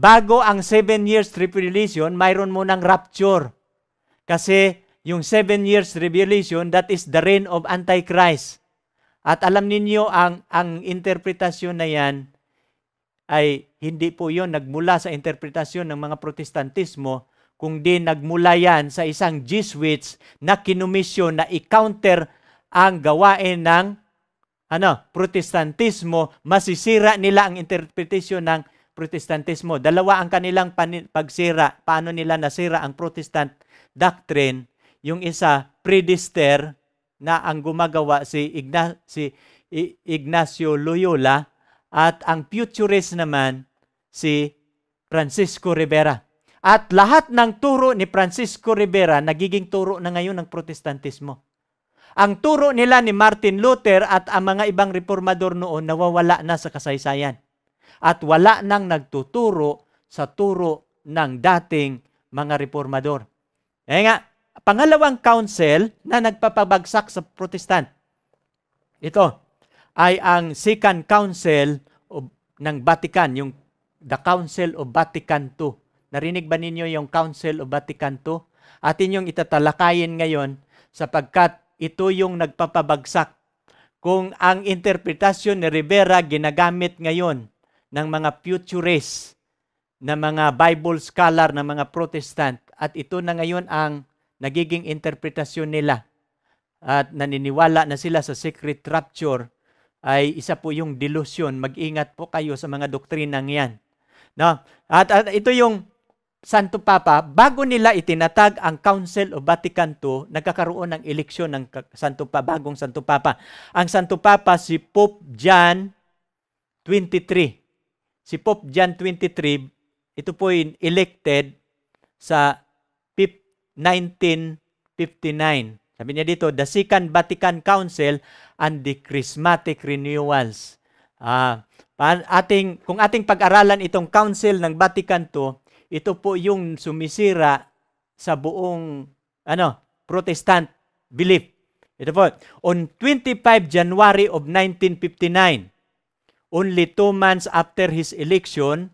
Bago ang seven years tribulation, mayroon mo ng rapture. Kasi yung seven years tribulation, that is the reign of Antichrist. At alam ninyo, ang, ang interpretasyon na yan ay hindi po yon nagmula sa interpretasyon ng mga protestantismo, kung di nagmula yan sa isang Jesuits na kinumisyon na i-counter ang gawain ng ano, protestantismo, masisira nila ang interpretation ng protestantismo. Dalawa ang kanilang pagsira, paano nila nasira ang protestant doctrine. Yung isa, predister, na ang gumagawa si, Igna, si Ignacio Loyola, at ang futurist naman, si Francisco Rivera. At lahat ng turo ni Francisco Rivera nagiging turo na ngayon ng protestantismo. Ang turo nila ni Martin Luther at ang mga ibang reformador noon nawawala na sa kasaysayan. At wala nang nagtuturo sa turo ng dating mga reformador. Kaya nga, pangalawang council na nagpapabagsak sa protestant. Ito ay ang Second Council of, ng Vatican, yung the Council of Vatican II Narinig ba ninyo yung Council of Vatican II? Atin yung itatalakayin ngayon sapagkat ito yung nagpapabagsak. Kung ang interpretasyon ni Rivera ginagamit ngayon ng mga futurists, na mga Bible scholar, na mga Protestant, at ito na ngayon ang nagiging interpretasyon nila at naniniwala na sila sa secret rapture, ay isa po yung delusion. Mag-ingat po kayo sa mga doktrinang yan. No? At, at ito yung Santo Papa, bago nila itinatag ang Council of Vatican II, nagkakaroon ng eleksyon ng Santo Papa, bagong Santo Papa. Ang Santo Papa si Pope John 23. Si Pope John 23, ito po yung elected sa 1959. Sabi niya dito, the Second Vatican Council and the Chrismatic Renewals. Ah, ating, kung ating pag-aralan itong Council ng Vatican II, ito po yung sumisira sa buong ano, Protestant belief. Ito po, on 25 January of 1959, only two months after his election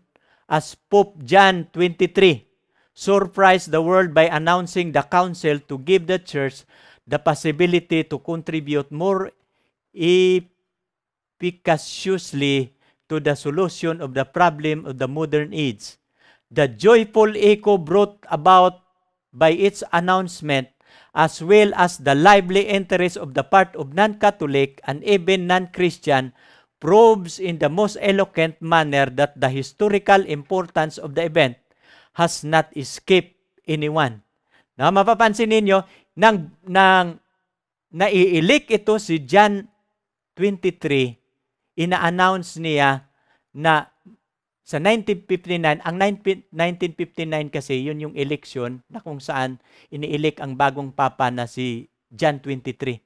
as Pope John 23, surprised the world by announcing the council to give the church the possibility to contribute more efficaciously to the solution of the problem of the modern age the joyful echo brought about by its announcement as well as the lively interest of the part of non-Catholic and even non-Christian proves in the most eloquent manner that the historical importance of the event has not escaped anyone. Na mapapansin ninyo, nang, nang naiilik ito si John 23, ina-announce niya na sa 1959, ang 1959 kasi, yun yung election na kung saan iniilik ang bagong papa na si John 23.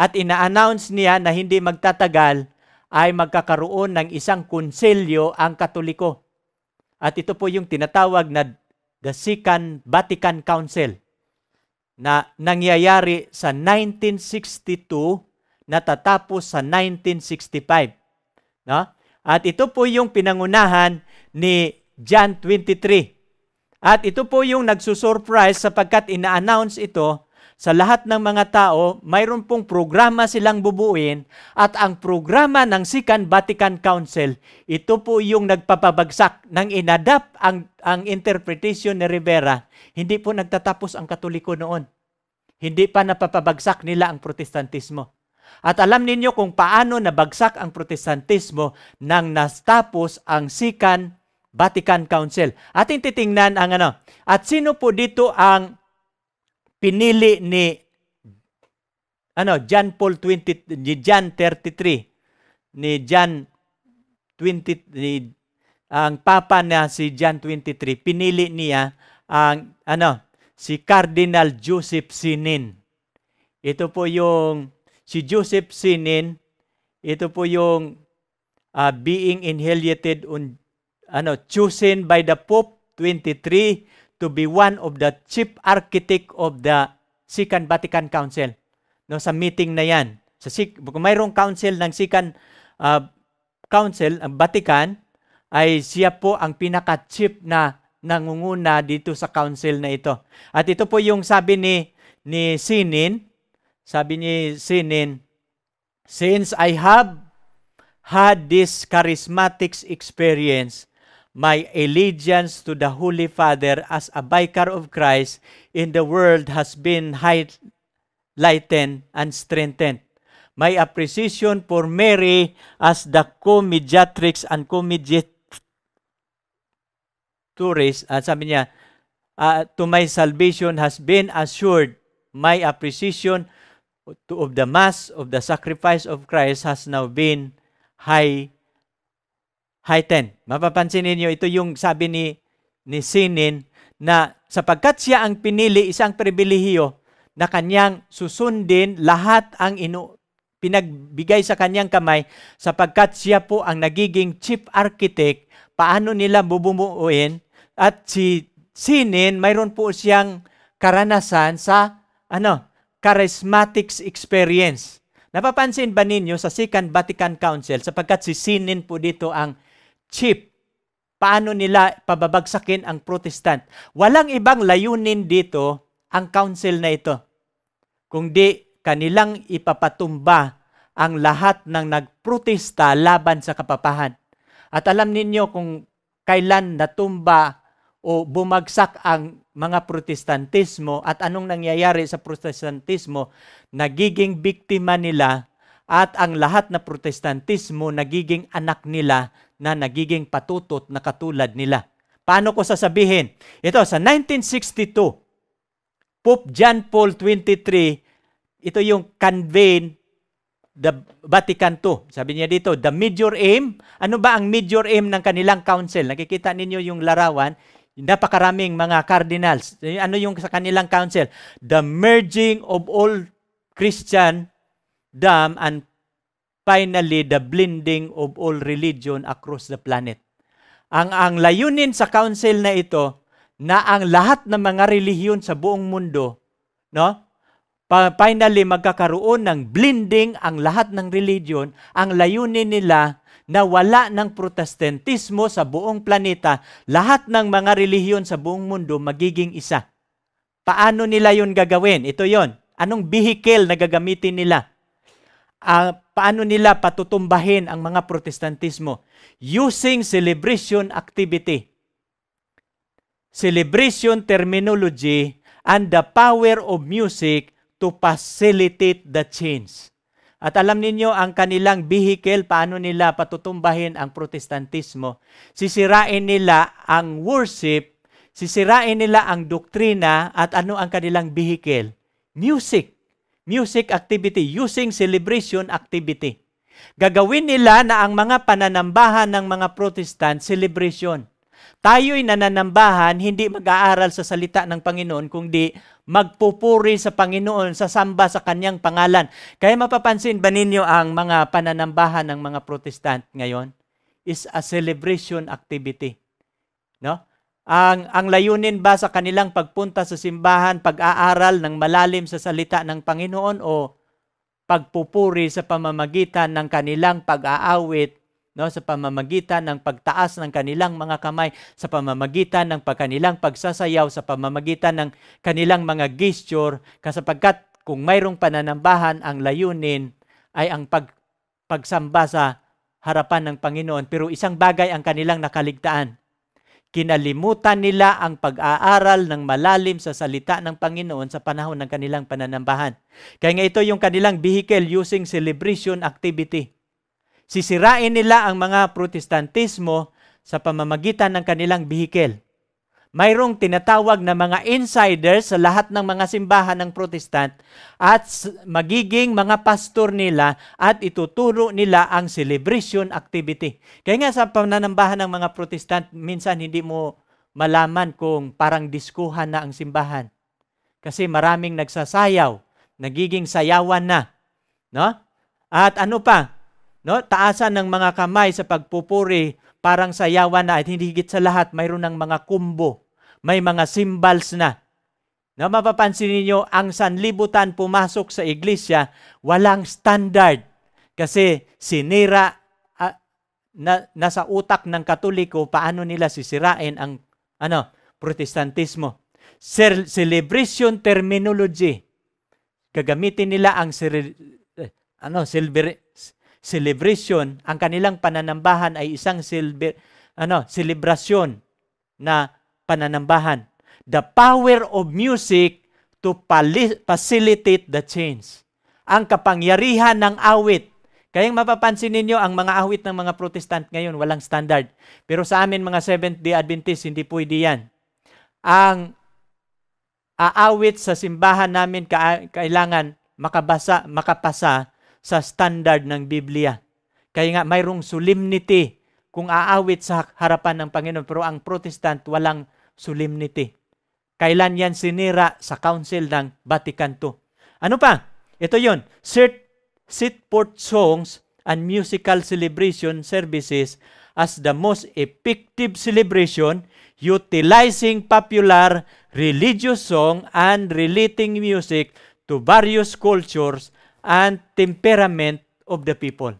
At ina-announce niya na hindi magtatagal ay magkakaroon ng isang konselyo ang Katoliko. At ito po yung tinatawag na the Second Vatican Council na nangyayari sa 1962 natatapos sa 1965. No? At ito po yung pinangunahan ni John 23. At ito po yung nagsusurprise sapagkat ina-announce ito sa lahat ng mga tao, mayroon pong programa silang bubuin at ang programa ng Second Vatican Council, ito po yung nagpapabagsak ng inadapt ang, ang interpretation ni Rivera. Hindi po nagtatapos ang Katoliko noon. Hindi pa napapabagsak nila ang protestantismo. At alam ninyo kung paano nabagsak ang protestantismo nang nastapos ang Second Vatican Council. Ating titingnan ang ano. At sino po dito ang pinili ni ano John Paul 20 ni John 33 ni John 20 ni ang papa na si John 23 pinili niya ang ano si Cardinal Joseph Sinin. Ito po yung si Joseph Sinin, ito po yung uh, being inherited on ano chosen by the Pope 23 to be one of the chief architect of the Second Vatican Council. No sa meeting na 'yan. Sa kung mayroong council ng Second uh, Council, ang Vatican ay siya po ang pinaka-chief na nangunguna dito sa council na ito. At ito po yung sabi ni ni Sinin, sabi ni Sinin, Since I have had this charismatic experience, my allegiance to the Holy Father as a vicar of Christ in the world has been heightened and strengthened. My appreciation for Mary as the co-mediatrix and co-mediatrix, uh, sabi niya, uh, to my salvation has been assured. My appreciation to, of the mass of the sacrifice of Christ has now been high heightened. Mapapansin niyo ito yung sabi ni ni Sinin na sapagkat siya ang pinili isang pribilehiyo na kanyang susundin lahat ang inu pinagbigay sa kanyang kamay sapagkat siya po ang nagiging chief architect paano nila bubumuuin at si Sinin mayroon po siyang karanasan sa ano charismatics experience. Napapansin ba ninyo sa Second Vatican Council sapagkat si Sinin po dito ang chief paano nila pababagsakin ang protestant. Walang ibang layunin dito ang council na ito. Kung di kanilang ipapatumba ang lahat ng nagprotesta laban sa kapapahan. At alam ninyo kung kailan natumba o bumagsak ang mga protestantismo at anong nangyayari sa protestantismo, nagiging biktima nila at ang lahat na protestantismo nagiging anak nila na nagiging patutot na katulad nila. Paano ko sasabihin? Ito, sa 1962, Pope John Paul 23, ito yung convene the Vatican II. Sabi niya dito, the major aim, ano ba ang major aim ng kanilang council? Nakikita ninyo yung larawan, napakaraming mga cardinals. Ano yung sa kanilang council? The merging of all Christian dam and finally the blending of all religion across the planet. Ang ang layunin sa council na ito na ang lahat ng mga relihiyon sa buong mundo, no? Finally magkakaroon ng blending ang lahat ng religion, ang layunin nila na wala ng protestantismo sa buong planeta, lahat ng mga relihiyon sa buong mundo magiging isa. Paano nila yon gagawin? Ito yon. Anong vehicle na gagamitin nila? Uh, paano nila patutumbahin ang mga protestantismo? Using celebration activity. Celebration terminology and the power of music to facilitate the change. At alam ninyo ang kanilang vehicle, paano nila patutumbahin ang protestantismo. Sisirain nila ang worship, sisirain nila ang doktrina, at ano ang kanilang vehicle? Music. Music activity, using celebration activity. Gagawin nila na ang mga pananambahan ng mga protestant, celebration. Tayo'y nananambahan, hindi mag-aaral sa salita ng Panginoon, kundi magpupuri sa Panginoon, sa samba sa kanyang pangalan. Kaya mapapansin ba ninyo ang mga pananambahan ng mga protestant ngayon? Is a celebration activity. No? Ang, ang layunin ba sa kanilang pagpunta sa simbahan, pag-aaral ng malalim sa salita ng Panginoon o pagpupuri sa pamamagitan ng kanilang pag-aawit no sa pamamagitan ng pagtaas ng kanilang mga kamay sa pamamagitan ng pagkanilang pagsasayaw sa pamamagitan ng kanilang mga gesture kasapagkat kung mayroong pananambahan ang layunin ay ang pag, pagsamba sa harapan ng Panginoon pero isang bagay ang kanilang nakaligtaan kinalimutan nila ang pag-aaral ng malalim sa salita ng Panginoon sa panahon ng kanilang pananambahan. Kaya nga ito yung kanilang vehicle using celebration activity. Sisirain nila ang mga protestantismo sa pamamagitan ng kanilang vehicle. Mayroong tinatawag na mga insiders sa lahat ng mga simbahan ng protestant at magiging mga pastor nila at ituturo nila ang celebration activity. Kaya nga sa pananambahan ng mga protestant, minsan hindi mo malaman kung parang diskuhan na ang simbahan. Kasi maraming nagsasayaw, nagiging sayawan na. No? At ano pa? No? Taasan ng mga kamay sa pagpupuri, parang sayawan na at hindi higit sa lahat, mayroon ng mga kumbo, may mga symbols na. Na mapapansin niyo ang sanlibutan pumasok sa iglesia, walang standard. Kasi sinira uh, na, nasa utak ng katoliko paano nila sisirain ang ano, protestantismo. celebration terminology. Gagamitin nila ang eh, ano, silver, celebration, ang kanilang pananambahan ay isang silver, ano, selebrasyon na pananambahan. The power of music to facilitate the change. Ang kapangyarihan ng awit. Kaya mapapansin ninyo, ang mga awit ng mga protestant ngayon, walang standard. Pero sa amin mga Seventh-day Adventist, hindi pwede yan. Ang aawit sa simbahan namin kailangan makabasa, makapasa sa standard ng Biblia. Kaya nga mayroong solemnity kung aawit sa harapan ng Panginoon. Pero ang Protestant, walang solemnity. Kailan yan sinira sa Council ng Vatican II. Ano pa? Ito yon Sit, Sitport songs and musical celebration services as the most effective celebration utilizing popular religious song and relating music to various cultures and temperament of the people.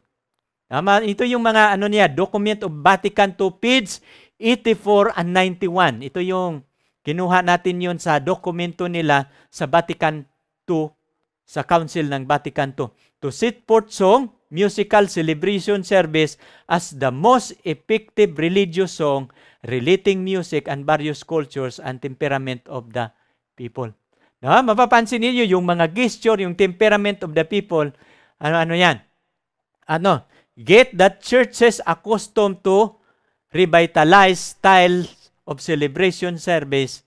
Tama? Ito yung mga ano niya, document of Vatican II, page 84 and 91. Ito yung kinuha natin yun sa dokumento nila sa Vatican II, sa Council ng Vatican II. To sit forth song, musical celebration service as the most effective religious song relating music and various cultures and temperament of the people. No? Mapapansin niyo yung mga gesture, yung temperament of the people. Ano ano 'yan? Ano? Get that churches accustomed to revitalize style of celebration service,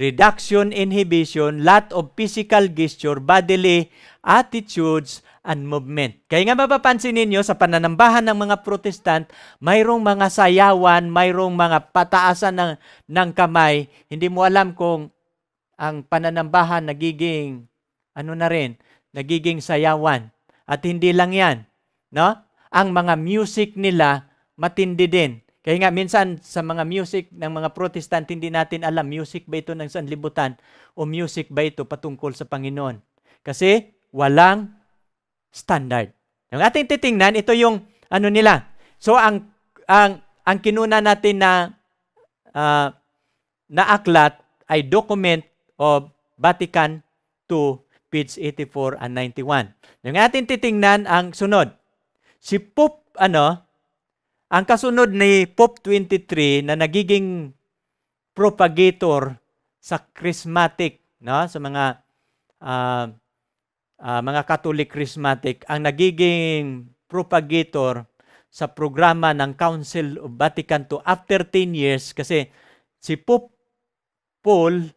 reduction inhibition, lot of physical gesture, bodily attitudes, and movement. Kaya nga mapapansin ninyo sa pananambahan ng mga protestant, mayroong mga sayawan, mayroong mga pataasan ng, ng kamay. Hindi mo alam kung ang pananambahan nagiging ano na rin, nagiging sayawan. At hindi lang 'yan, no? Ang mga music nila matindi din. Kaya nga minsan sa mga music ng mga Protestant hindi natin alam music ba ito ng sanlibutan o music ba ito patungkol sa Panginoon. Kasi walang standard. Yung ating titingnan ito yung ano nila. So ang ang ang kinuna natin na uh, na aklat ay document of Vatican II, page 84 and 91. Yung atin titingnan ang sunod. Si Pope, ano, ang kasunod ni Pope 23 na nagiging propagator sa charismatic, no, sa mga uh, uh, mga Catholic Charismatic ang nagiging propagator sa programa ng Council of Vatican II after 10 years kasi si Pope Paul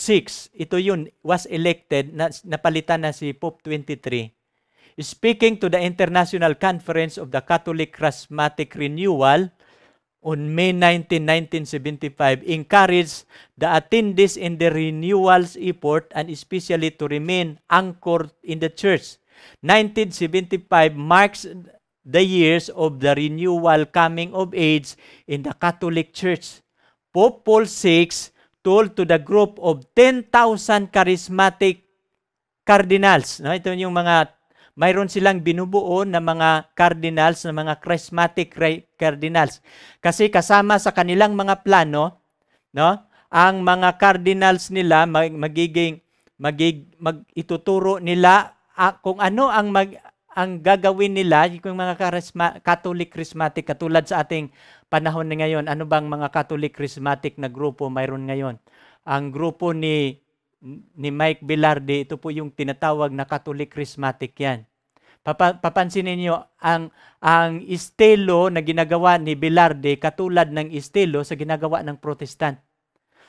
VI, ito yun, was elected, na, napalitan na si Pope 23. Speaking to the International Conference of the Catholic Charismatic Renewal on May 19, 1975, encouraged the attendees in the renewal's effort and especially to remain anchored in the church. 1975 marks the years of the renewal coming of age in the Catholic Church. Pope Paul VI told to the group of 10,000 charismatic cardinals. No? Ito yung mga, mayroon silang binubuo na mga cardinals, na mga charismatic cardinals. Kasi kasama sa kanilang mga plano, no? ang mga cardinals nila magiging magig, mag, ituturo nila uh, kung ano ang mag, ang gagawin nila, yung mga charisma, Catholic Charismatic, katulad sa ating panahon na ngayon, ano bang mga Catholic Charismatic na grupo mayroon ngayon? Ang grupo ni ni Mike Bilarde, ito po yung tinatawag na Catholic Charismatic yan. Papa, papansinin niyo ang ang estilo na ginagawa ni Bilarde katulad ng estilo sa ginagawa ng Protestant.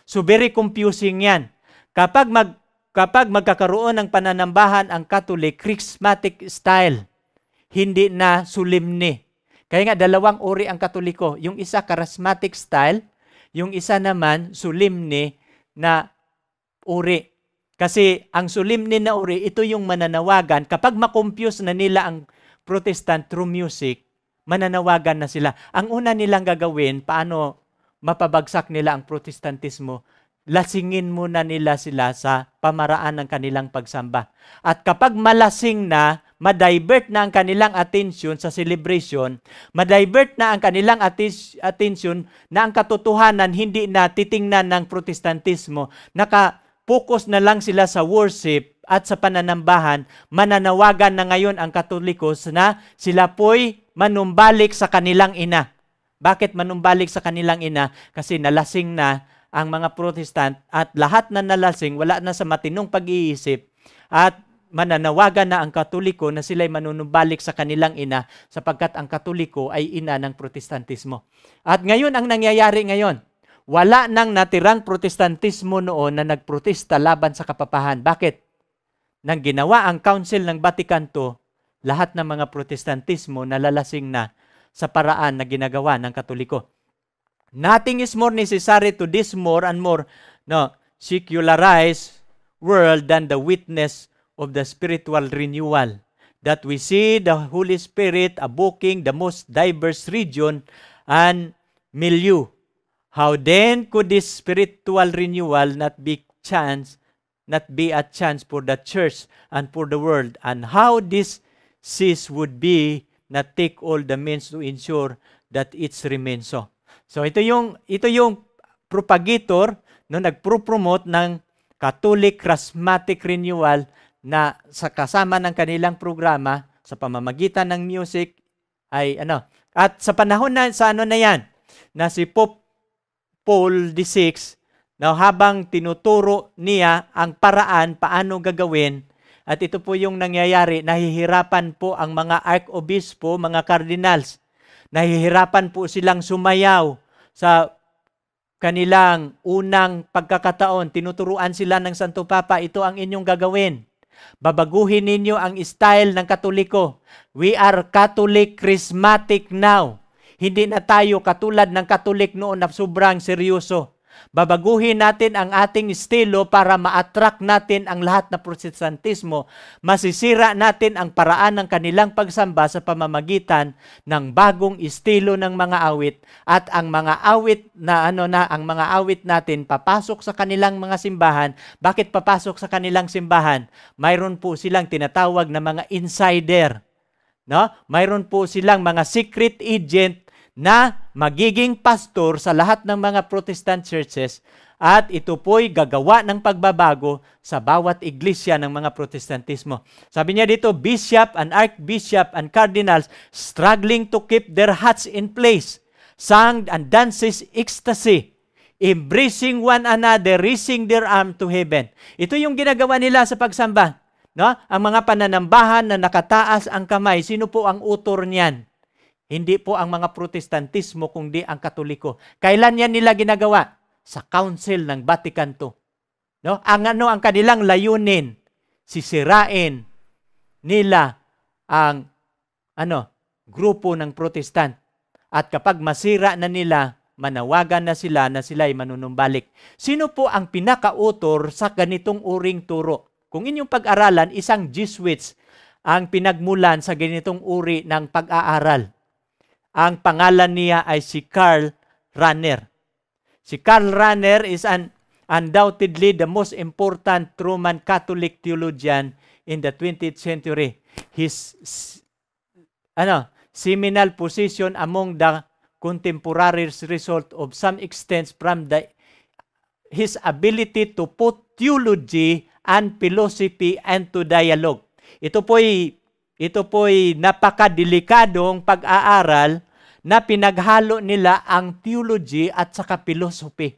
So very confusing 'yan. Kapag mag kapag magkakaroon ng pananambahan ang Catholic charismatic style, hindi na sulimni. Kaya nga dalawang uri ang Katoliko. Yung isa charismatic style, yung isa naman sulimni na uri. Kasi ang sulimni na uri, ito yung mananawagan. Kapag makompuse na nila ang Protestant through music, mananawagan na sila. Ang una nilang gagawin, paano mapabagsak nila ang Protestantismo, lasingin muna nila sila sa pamaraan ng kanilang pagsamba. At kapag malasing na, madivert na ang kanilang attention sa celebration, madivert na ang kanilang attention na ang katotohanan hindi na titingnan ng protestantismo, naka-focus na lang sila sa worship at sa pananambahan, mananawagan na ngayon ang katolikos na sila po'y manumbalik sa kanilang ina. Bakit manumbalik sa kanilang ina? Kasi nalasing na ang mga protestant at lahat na nalasing, wala na sa matinong pag-iisip at mananawagan na ang katoliko na sila'y manunumbalik sa kanilang ina sapagkat ang katoliko ay ina ng protestantismo. At ngayon ang nangyayari ngayon, wala nang natirang protestantismo noon na nagprotesta laban sa kapapahan. Bakit? Nang ginawa ang Council ng Vatican II, lahat ng mga protestantismo nalalasing na sa paraan na ginagawa ng katoliko. Nothing is more necessary to this more and more no, secularized world than the witness of the spiritual renewal. That we see the Holy Spirit aboking the most diverse region and milieu. How then could this spiritual renewal not be chance, not be a chance for the church and for the world? And how this cease would be not take all the means to ensure that it remains so. So ito yung ito yung propagator no nagpro-promote ng Catholic Charismatic Renewal na sa kasama ng kanilang programa sa pamamagitan ng music ay ano at sa panahon na sa ano na yan na si Pope Paul VI na habang tinuturo niya ang paraan paano gagawin at ito po yung nangyayari nahihirapan po ang mga archobispo mga cardinals nahihirapan po silang sumayaw sa kanilang unang pagkakataon, tinuturuan sila ng Santo Papa, ito ang inyong gagawin. Babaguhin ninyo ang style ng Katoliko. We are Catholic Charismatic now. Hindi na tayo katulad ng Katolik noon na sobrang seryoso. Babaguhin natin ang ating estilo para ma-attract natin ang lahat na protestantismo. Masisira natin ang paraan ng kanilang pagsamba sa pamamagitan ng bagong estilo ng mga awit at ang mga awit na ano na ang mga awit natin papasok sa kanilang mga simbahan. Bakit papasok sa kanilang simbahan? Mayroon po silang tinatawag na mga insider. No? Mayroon po silang mga secret agent na magiging pastor sa lahat ng mga Protestant churches at ito po'y gagawa ng pagbabago sa bawat iglesia ng mga Protestantismo. Sabi niya dito, bishop and archbishop and cardinals struggling to keep their hats in place, sang and dances ecstasy, embracing one another, raising their arm to heaven. Ito yung ginagawa nila sa pagsamba. no? Ang mga pananambahan na nakataas ang kamay, sino po ang utor niyan? Hindi po ang mga protestantismo, kundi ang katoliko. Kailan yan nila ginagawa? Sa council ng Vatican II. No? Ang ano ang kanilang layunin? Sisirain nila ang ano, grupo ng protestant. At kapag masira na nila, manawagan na sila na sila ay manunumbalik. Sino po ang pinakautor sa ganitong uring turo? Kung inyong pag-aralan, isang Jesuits ang pinagmulan sa ganitong uri ng pag-aaral. Ang pangalan niya ay si Karl Rahner. Si Karl Rahner is an undoubtedly the most important Roman Catholic theologian in the 20th century. His ano, seminal position among the contemporaries result of some extent from the his ability to put theology and philosophy into dialogue. Ito po'y ito po'y napakadelikadong pag-aaral na pinaghalo nila ang theology at saka philosophy.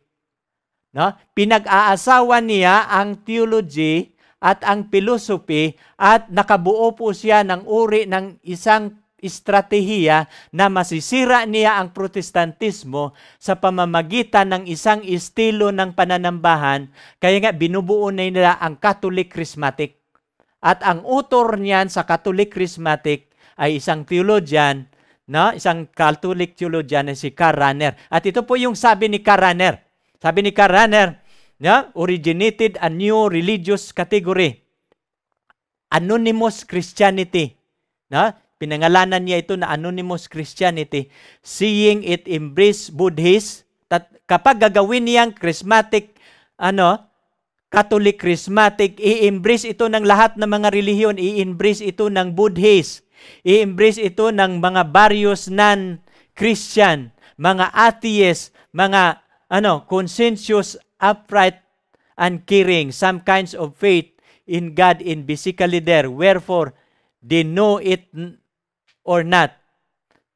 No? Pinag-aasawa niya ang theology at ang philosophy at nakabuo po siya ng uri ng isang estratehiya na masisira niya ang protestantismo sa pamamagitan ng isang estilo ng pananambahan kaya nga binubuo na nila ang Catholic Charismatic. At ang utor niyan sa Catholic Charismatic ay isang theologian, no? isang Catholic theologian na si Karl Rahner. At ito po yung sabi ni Karl. Sabi ni Karl no? originated a new religious category. Anonymous Christianity. No? Pinangalanan niya ito na Anonymous Christianity, seeing it embrace Buddhist. Tat, kapag gagawin niyang charismatic, ano, Catholic charismatic, i-embrace ito ng lahat ng mga relihiyon, i-embrace ito ng Buddhist, i-embrace ito ng mga various non-Christian, mga atheist, mga ano, conscientious, upright, and caring, some kinds of faith in God in basically there. Wherefore, they know it or not,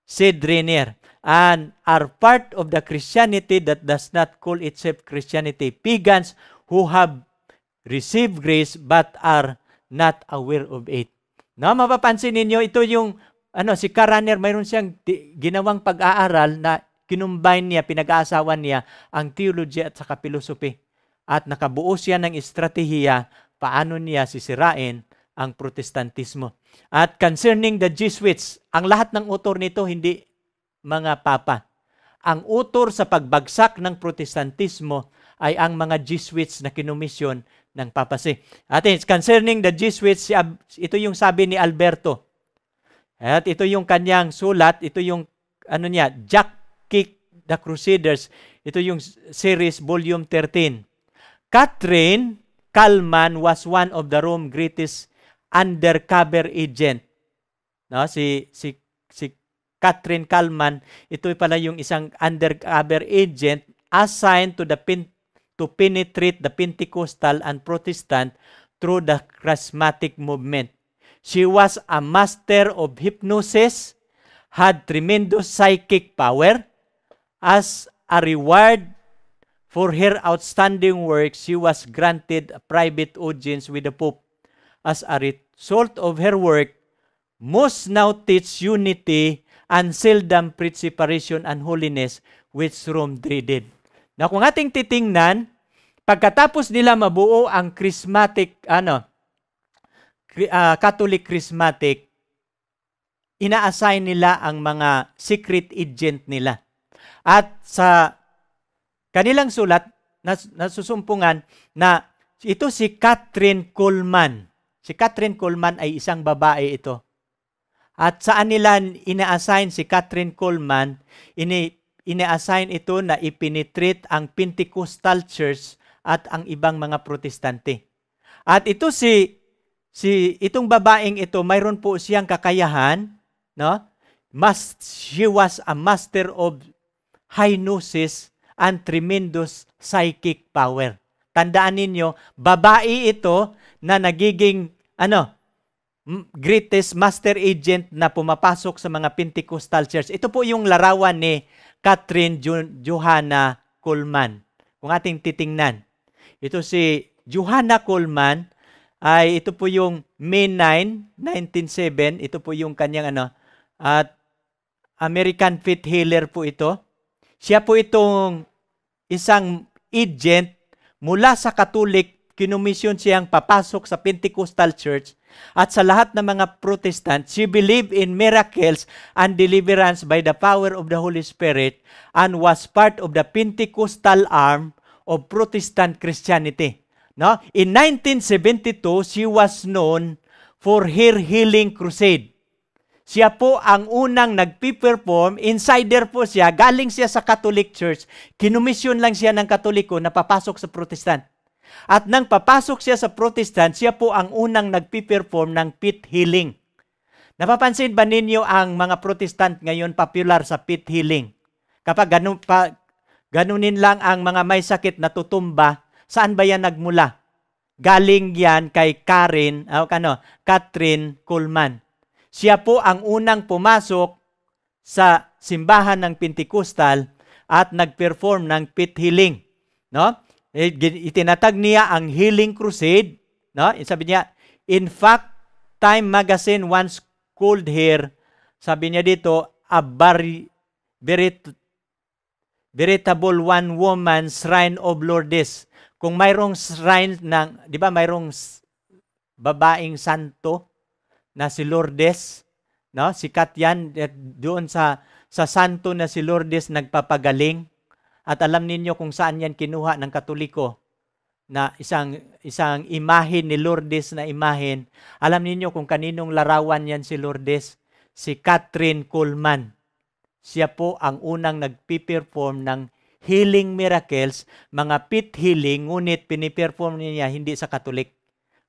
said Rainier, and are part of the Christianity that does not call itself Christianity. Pagans who have received grace but are not aware of it. Na mapapansin ninyo, ito yung ano si Karaner, mayroon siyang ginawang pag-aaral na kinumbine niya, pinag-aasawan niya ang theology at saka philosophy. At nakabuo siya ng estratehiya paano niya sisirain ang protestantismo. At concerning the Jesuits, ang lahat ng utor nito hindi mga papa. Ang utor sa pagbagsak ng protestantismo ay ang mga Jesuits na kinumisyon ng papasi. At concerning the Jesuits, ito yung sabi ni Alberto. At ito yung kanyang sulat, ito yung ano niya, Jack Kick the Crusaders. Ito yung series volume 13. Catherine Kalman was one of the Rome greatest undercover agent. No, si si si Catherine Kalman, ito pala yung isang undercover agent assigned to the to penetrate the Pentecostal and Protestant through the charismatic movement. She was a master of hypnosis, had tremendous psychic power. As a reward for her outstanding work, she was granted a private audience with the Pope as a result of her work, most now teach unity and seldom preach separation and holiness which Rome dreaded. Na kung ating titingnan, pagkatapos nila mabuo ang charismatic, ano, uh, Catholic charismatic, ina-assign nila ang mga secret agent nila. At sa kanilang sulat, nas, nasusumpungan na ito si Catherine Coleman. Si Catherine Coleman ay isang babae ito. At saan nila ina-assign si Catherine Coleman? Ini ina-assign ito na ipinitreat ang Pentecostal Church at ang ibang mga protestante. At ito si si itong babaeng ito, mayroon po siyang kakayahan, no? Mas, she was a master of hypnosis and tremendous psychic power. Tandaan ninyo, babae ito na nagiging ano, greatest master agent na pumapasok sa mga Pentecostal church. Ito po yung larawan ni Catherine Johanna Coleman. Kung ating titingnan. Ito si Johanna Coleman ay ito po yung May 9, 1907. Ito po yung kanyang ano, at American Fit Healer po ito. Siya po itong isang agent mula sa Katolik, kinumisyon siyang papasok sa Pentecostal Church at sa lahat ng mga Protestant, she believed in miracles and deliverance by the power of the Holy Spirit and was part of the Pentecostal arm of Protestant Christianity. No? In 1972, she was known for her healing crusade. Siya po ang unang nagpi-perform, insider po siya, galing siya sa Catholic Church, kinumisyon lang siya ng Katoliko na papasok sa Protestant. At nang papasok siya sa Protestant, siya po ang unang nagpi-perform ng pit healing. Napapansin ba ninyo ang mga Protestant ngayon popular sa pit healing? Kapag ganun, pa, ganunin lang ang mga may sakit na tutumba, saan ba yan nagmula? Galing yan kay Karen, o ano, Catherine Coleman. Siya po ang unang pumasok sa simbahan ng Pentecostal at nag-perform ng pit healing. No? Eh, itinatag niya ang healing crusade. No? Sabi niya, in fact, Time Magazine once called her, sabi niya dito, a bar- verit- veritable one-woman shrine of Lourdes. Kung mayroong shrine ng, di ba mayroong babaeng santo na si Lourdes, no? Sikat yan doon sa sa santo na si Lourdes nagpapagaling. At alam ninyo kung saan yan kinuha ng Katoliko na isang isang imahin ni Lourdes na imahin. Alam ninyo kung kaninong larawan yan si Lourdes? Si Catherine Coleman. Siya po ang unang nagpiperform ng healing miracles, mga pit healing, ngunit piniperform niya hindi sa Katolik,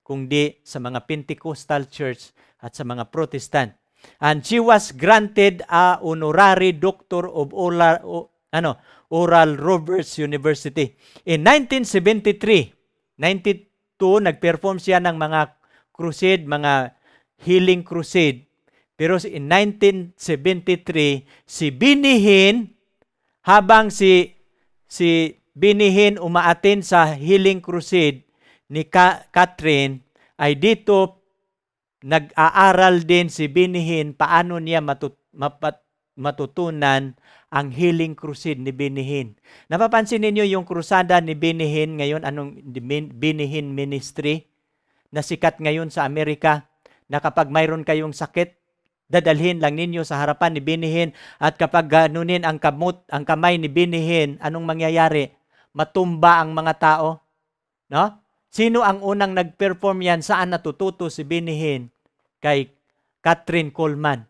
kundi sa mga Pentecostal church at sa mga Protestant. And she was granted a honorary doctor of oral, ano, Oral Roberts University. In 1973, 92, nag-perform siya ng mga crusade, mga healing crusade. Pero in 1973, si Binihin, habang si si Binihin umaatin sa healing crusade ni Ka- Catherine, ay dito nag-aaral din si Binihin paano niya matut- matutunan ang healing crusade ni Binihin. Napapansin ninyo yung krusada ni Binihin ngayon, anong Binihin Ministry na sikat ngayon sa Amerika, na kapag mayroon kayong sakit, dadalhin lang ninyo sa harapan ni Binihin at kapag ganunin ang kamot, ang kamay ni Binihin, anong mangyayari? Matumba ang mga tao. No? Sino ang unang nag-perform yan? Saan natututo si Binihin? Kay Catherine Coleman.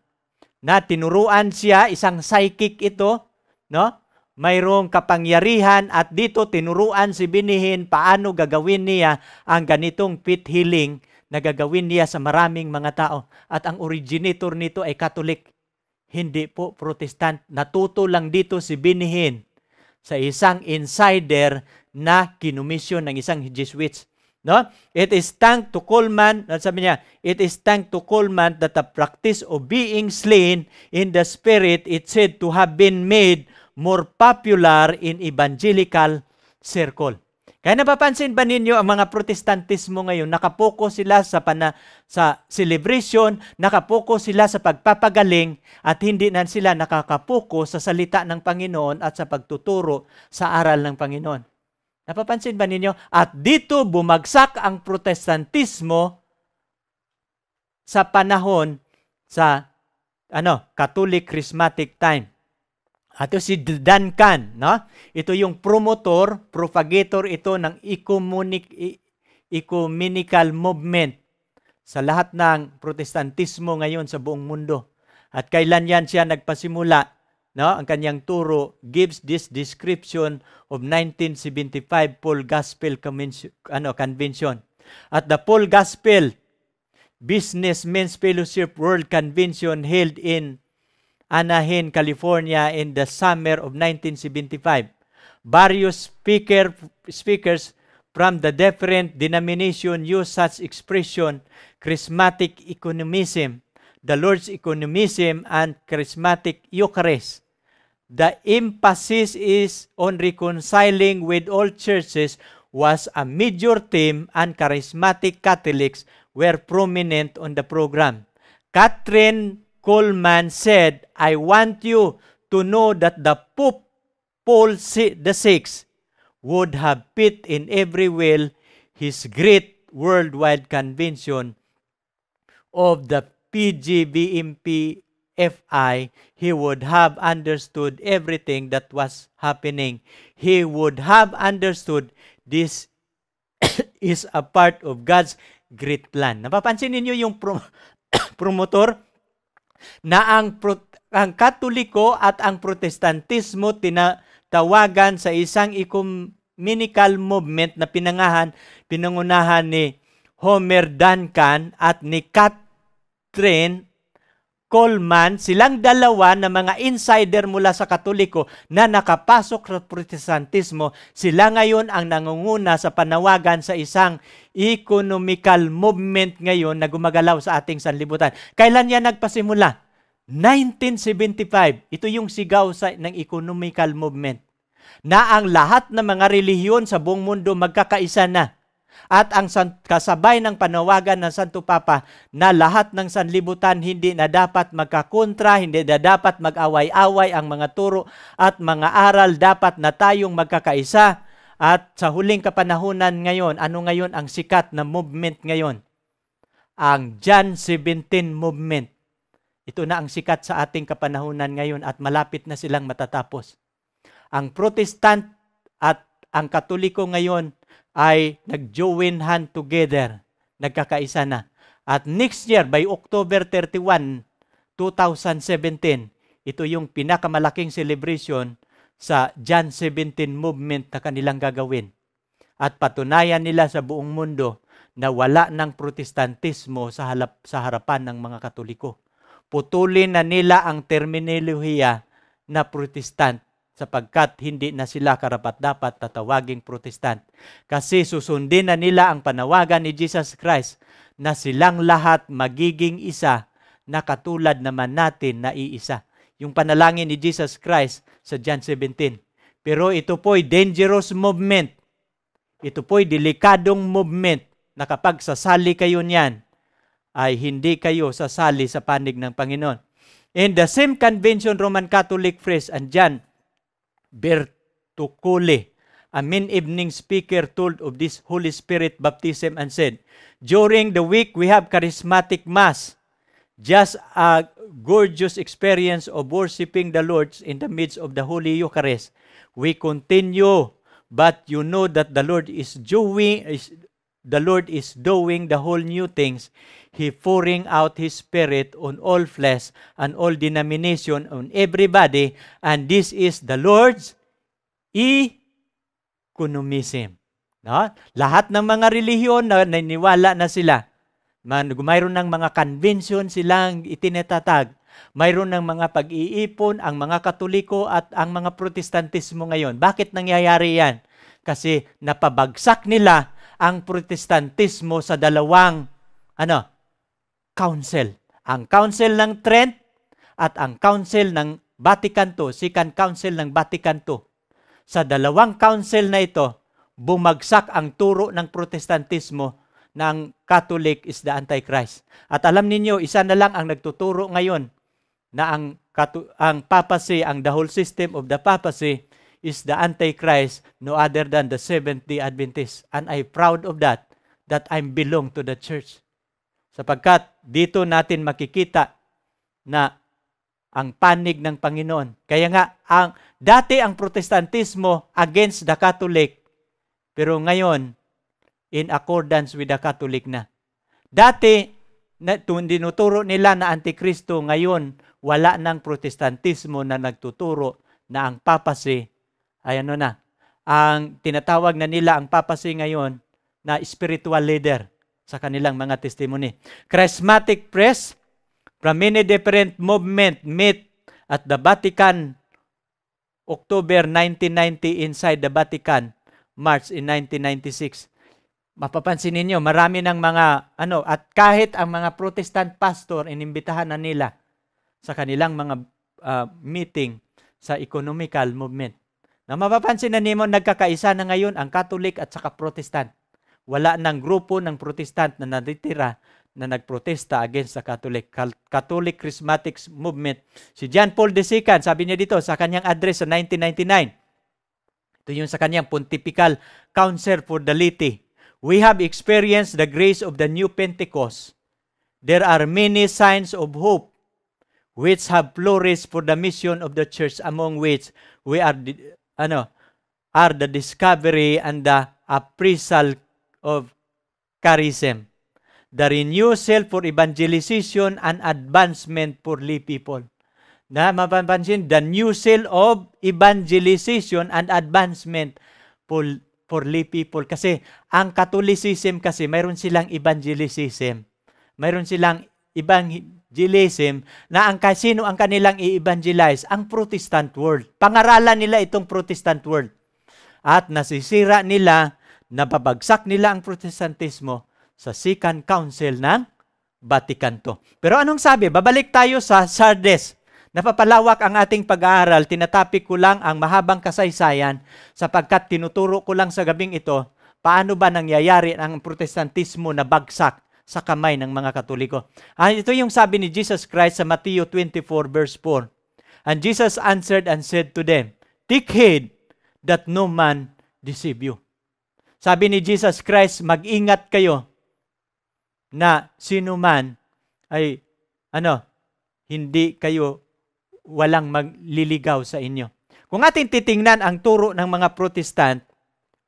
Na tinuruan siya, isang psychic ito, no? Mayroong kapangyarihan at dito tinuruan si Binihin paano gagawin niya ang ganitong pit healing na gagawin niya sa maraming mga tao. At ang originator nito ay Catholic. Hindi po Protestant. Natuto lang dito si Binihin sa isang insider na kinumisyon ng isang Jesuits. No? It is thank to Coleman, sabi niya, it is thank to Coleman that the practice of being slain in the spirit is said to have been made more popular in evangelical circle. Kaya napapansin ba ninyo ang mga protestantismo ngayon, nakapoko sila sa, pana, sa celebration, nakapoko sila sa pagpapagaling, at hindi na sila nakakapoko sa salita ng Panginoon at sa pagtuturo sa aral ng Panginoon. Napapansin ba ninyo? At dito bumagsak ang protestantismo sa panahon sa ano, Catholic Charismatic time. At si Duncan, no? Ito yung promotor, propagator ito ng ecumenic, ecumenical movement sa lahat ng protestantismo ngayon sa buong mundo. At kailan yan siya nagpasimula? No, ang kanyang turo gives this description of 1975 Paul Gospel Convention, ano, Convention. At the Paul Gospel Business Men's Fellowship World Convention held in Anaheim, California in the summer of 1975. Various speaker, speakers from the different denomination use such expression charismatic economism the Lord's economism and charismatic Eucharist. The emphasis is on reconciling with all churches was a major theme and charismatic Catholics were prominent on the program. Catherine Coleman said, I want you to know that the Pope Paul the Sixth would have fit in every way his great worldwide convention of the PGBMP FI, he would have understood everything that was happening. He would have understood this is a part of God's great plan. Napapansin ninyo yung pro- promotor na ang pro- ang Katoliko at ang Protestantismo tinatawagan sa isang ecumenical movement na pinangahan pinangunahan ni Homer Duncan at ni Catherine Coleman, silang dalawa na mga insider mula sa Katoliko na nakapasok sa Protestantismo, sila ngayon ang nangunguna sa panawagan sa isang economical movement ngayon na gumagalaw sa ating sanlibutan. Kailan yan nagpasimula? 1975. Ito yung sigaw sa, ng economical movement na ang lahat ng mga relihiyon sa buong mundo magkakaisa na at ang kasabay ng panawagan ng Santo Papa na lahat ng sanlibutan hindi na dapat magkakontra, hindi na dapat mag-away-away ang mga turo at mga aral, dapat na tayong magkakaisa. At sa huling kapanahunan ngayon, ano ngayon ang sikat na movement ngayon? Ang John 17 movement. Ito na ang sikat sa ating kapanahunan ngayon at malapit na silang matatapos. Ang Protestant at ang Katoliko ngayon ay nag-join hand together. Nagkakaisa na. At next year, by October 31, 2017, ito yung pinakamalaking celebration sa John 17 movement na kanilang gagawin. At patunayan nila sa buong mundo na wala ng protestantismo sa, halap, sa harapan ng mga katoliko. Putulin na nila ang terminolohiya na protestant sapagkat hindi na sila karapat-dapat tatawaging protestant. Kasi susundin na nila ang panawagan ni Jesus Christ na silang lahat magiging isa na katulad naman natin na iisa. Yung panalangin ni Jesus Christ sa John 17. Pero ito po'y dangerous movement. Ito po'y delikadong movement na kapag sasali kayo niyan, ay hindi kayo sasali sa panig ng Panginoon. In the same convention, Roman Catholic Press and John Bertucule, a main evening speaker, told of this Holy Spirit baptism and said, During the week, we have charismatic mass, just a gorgeous experience of worshiping the Lord in the midst of the Holy Eucharist. We continue, but you know that the Lord is doing, is, the Lord is doing the whole new things. He pouring out His Spirit on all flesh and all denomination, on everybody, and this is the Lord's economism. No? Lahat ng mga relihiyon na naniniwala na sila, man, mayroon ng mga convention silang itinatatag, mayroon ng mga pag-iipon ang mga Katoliko at ang mga Protestantismo ngayon. Bakit nangyayari yan? Kasi napabagsak nila ang Protestantismo sa dalawang ano, council. Ang council ng Trent at ang council ng Vatican II, Second Council ng Vatican II. Sa dalawang council na ito, bumagsak ang turo ng protestantismo ng Catholic is the Antichrist. At alam ninyo, isa na lang ang nagtuturo ngayon na ang, ang papacy, ang the whole system of the papacy is the Antichrist, no other than the Seventh-day Adventist. And I'm proud of that, that I belong to the church. Sapagkat dito natin makikita na ang panig ng Panginoon. Kaya nga, ang, dati ang protestantismo against the Catholic, pero ngayon, in accordance with the Catholic na. Dati, na, dinuturo nila na antikristo, ngayon, wala ng protestantismo na nagtuturo na ang papacy ay ano na, ang tinatawag na nila ang papacy ngayon na spiritual leader sa kanilang mga testimony. Charismatic press from many different movement meet at the Vatican October 1990 inside the Vatican March in 1996. Mapapansin ninyo, marami ng mga ano at kahit ang mga Protestant pastor inimbitahan na nila sa kanilang mga uh, meeting sa economical movement. Na mapapansin na nimo nagkakaisa na ngayon ang Catholic at saka Protestant. Wala nang grupo ng Protestant na natitira na nagprotesta against the Catholic Catholic Charismatic Movement. Si John Paul II, sabi niya dito sa kanyang address sa 1999, ito yung sa kanyang Pontifical Council for the Laity. We have experienced the grace of the new Pentecost. There are many signs of hope which have flourished for the mission of the church among which we are ano, are the discovery and the appraisal of charism, the renewal for evangelization and advancement for lay people. Na mapapansin, the new cell of evangelization and advancement for, for lay people. Kasi ang Catholicism kasi, mayroon silang evangelism. Mayroon silang evangelism na ang sino ang kanilang i-evangelize? Ang Protestant world. Pangaralan nila itong Protestant world. At nasisira nila, nababagsak nila ang Protestantismo sa Second Council ng Vatican II. Pero anong sabi? Babalik tayo sa Sardes. Napapalawak ang ating pag-aaral, tinatapik ko lang ang mahabang kasaysayan sapagkat tinuturo ko lang sa gabing ito paano ba nangyayari ang protestantismo na bagsak sa kamay ng mga Katoliko. Ah, ito yung sabi ni Jesus Christ sa Matthew 24 verse 4. And Jesus answered and said to them, Take heed that no man deceive you. Sabi ni Jesus Christ, mag-ingat kayo na sino man ay ano, hindi kayo walang magliligaw sa inyo. Kung atin titingnan ang turo ng mga Protestant,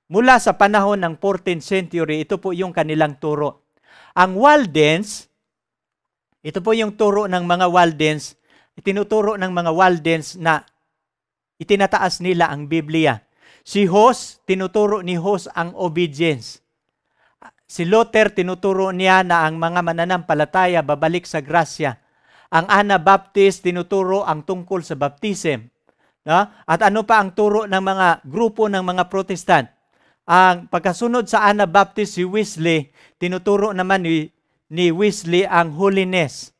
mula sa panahon ng 14th century, ito po yung kanilang turo. Ang Waldens, ito po yung turo ng mga Waldens, itinuturo ng mga Waldens na itinataas nila ang Biblia. Si Hos, tinuturo ni Hos ang obedience. Si Luther, tinuturo niya na ang mga mananampalataya babalik sa grasya. Ang Anabaptist tinuturo ang tungkol sa baptism. No? At ano pa ang turo ng mga grupo ng mga Protestant? Ang pagkasunod sa Anabaptist si Wesley, tinuturo naman ni, ni Wesley ang holiness.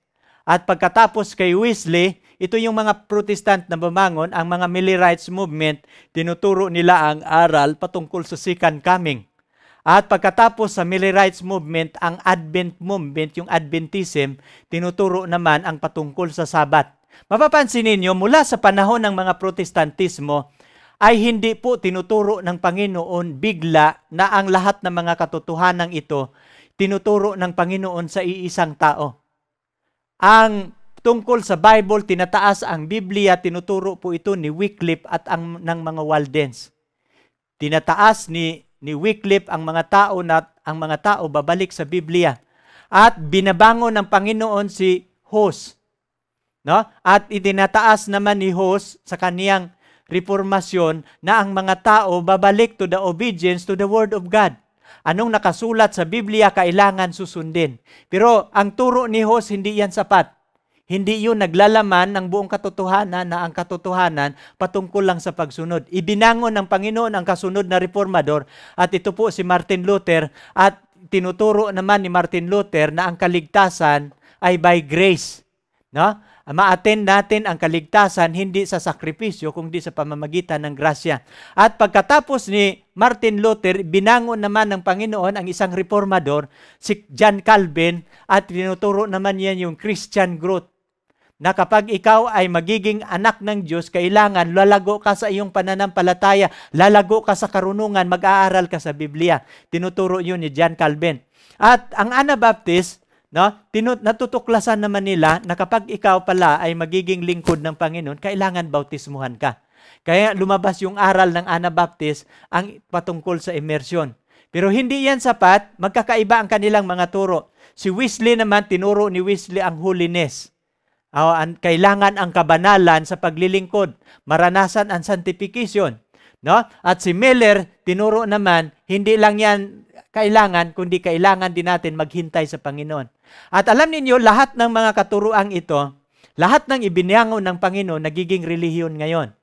At pagkatapos kay Wesley, ito yung mga Protestant na bumangon, ang mga Millerites movement, tinuturo nila ang aral patungkol sa second coming. At pagkatapos sa Millerites movement, ang Advent movement, yung Adventism, tinuturo naman ang patungkol sa Sabat. Mapapansin ninyo, mula sa panahon ng mga Protestantismo, ay hindi po tinuturo ng Panginoon bigla na ang lahat ng mga katotohanan ito tinuturo ng Panginoon sa iisang tao. Ang tungkol sa Bible, tinataas ang Biblia, tinuturo po ito ni Wycliffe at ang, ng mga Waldens. Tinataas ni ni Wycliffe ang mga tao na ang mga tao babalik sa Biblia. At binabangon ng Panginoon si Hos. No? At itinataas naman ni Hos sa kaniyang reformasyon na ang mga tao babalik to the obedience to the Word of God. Anong nakasulat sa Biblia kailangan susundin. Pero ang turo ni Hos hindi yan sapat. Hindi yun naglalaman ng buong katotohanan na ang katotohanan patungkol lang sa pagsunod. Ibinangon ng Panginoon ang kasunod na reformador at ito po si Martin Luther at tinuturo naman ni Martin Luther na ang kaligtasan ay by grace. No? Ma-attend natin ang kaligtasan hindi sa sakripisyo kundi sa pamamagitan ng grasya. At pagkatapos ni Martin Luther, binangon naman ng Panginoon ang isang reformador, si John Calvin, at tinuturo naman yan yung Christian growth na kapag ikaw ay magiging anak ng Diyos, kailangan lalago ka sa iyong pananampalataya, lalago ka sa karunungan, mag-aaral ka sa Biblia. Tinuturo yun ni John Calvin. At ang Anabaptist, no, tinut- natutuklasan naman nila na kapag ikaw pala ay magiging lingkod ng Panginoon, kailangan bautismuhan ka. Kaya lumabas yung aral ng Anabaptist ang patungkol sa immersion. Pero hindi yan sapat, magkakaiba ang kanilang mga turo. Si Wesley naman, tinuro ni Wesley ang holiness. Uh, an, kailangan ang kabanalan sa paglilingkod, maranasan ang sanctification. No? At si Miller, tinuro naman, hindi lang yan kailangan, kundi kailangan din natin maghintay sa Panginoon. At alam ninyo, lahat ng mga katuruang ito, lahat ng ibinyangon ng Panginoon, nagiging relihiyon ngayon.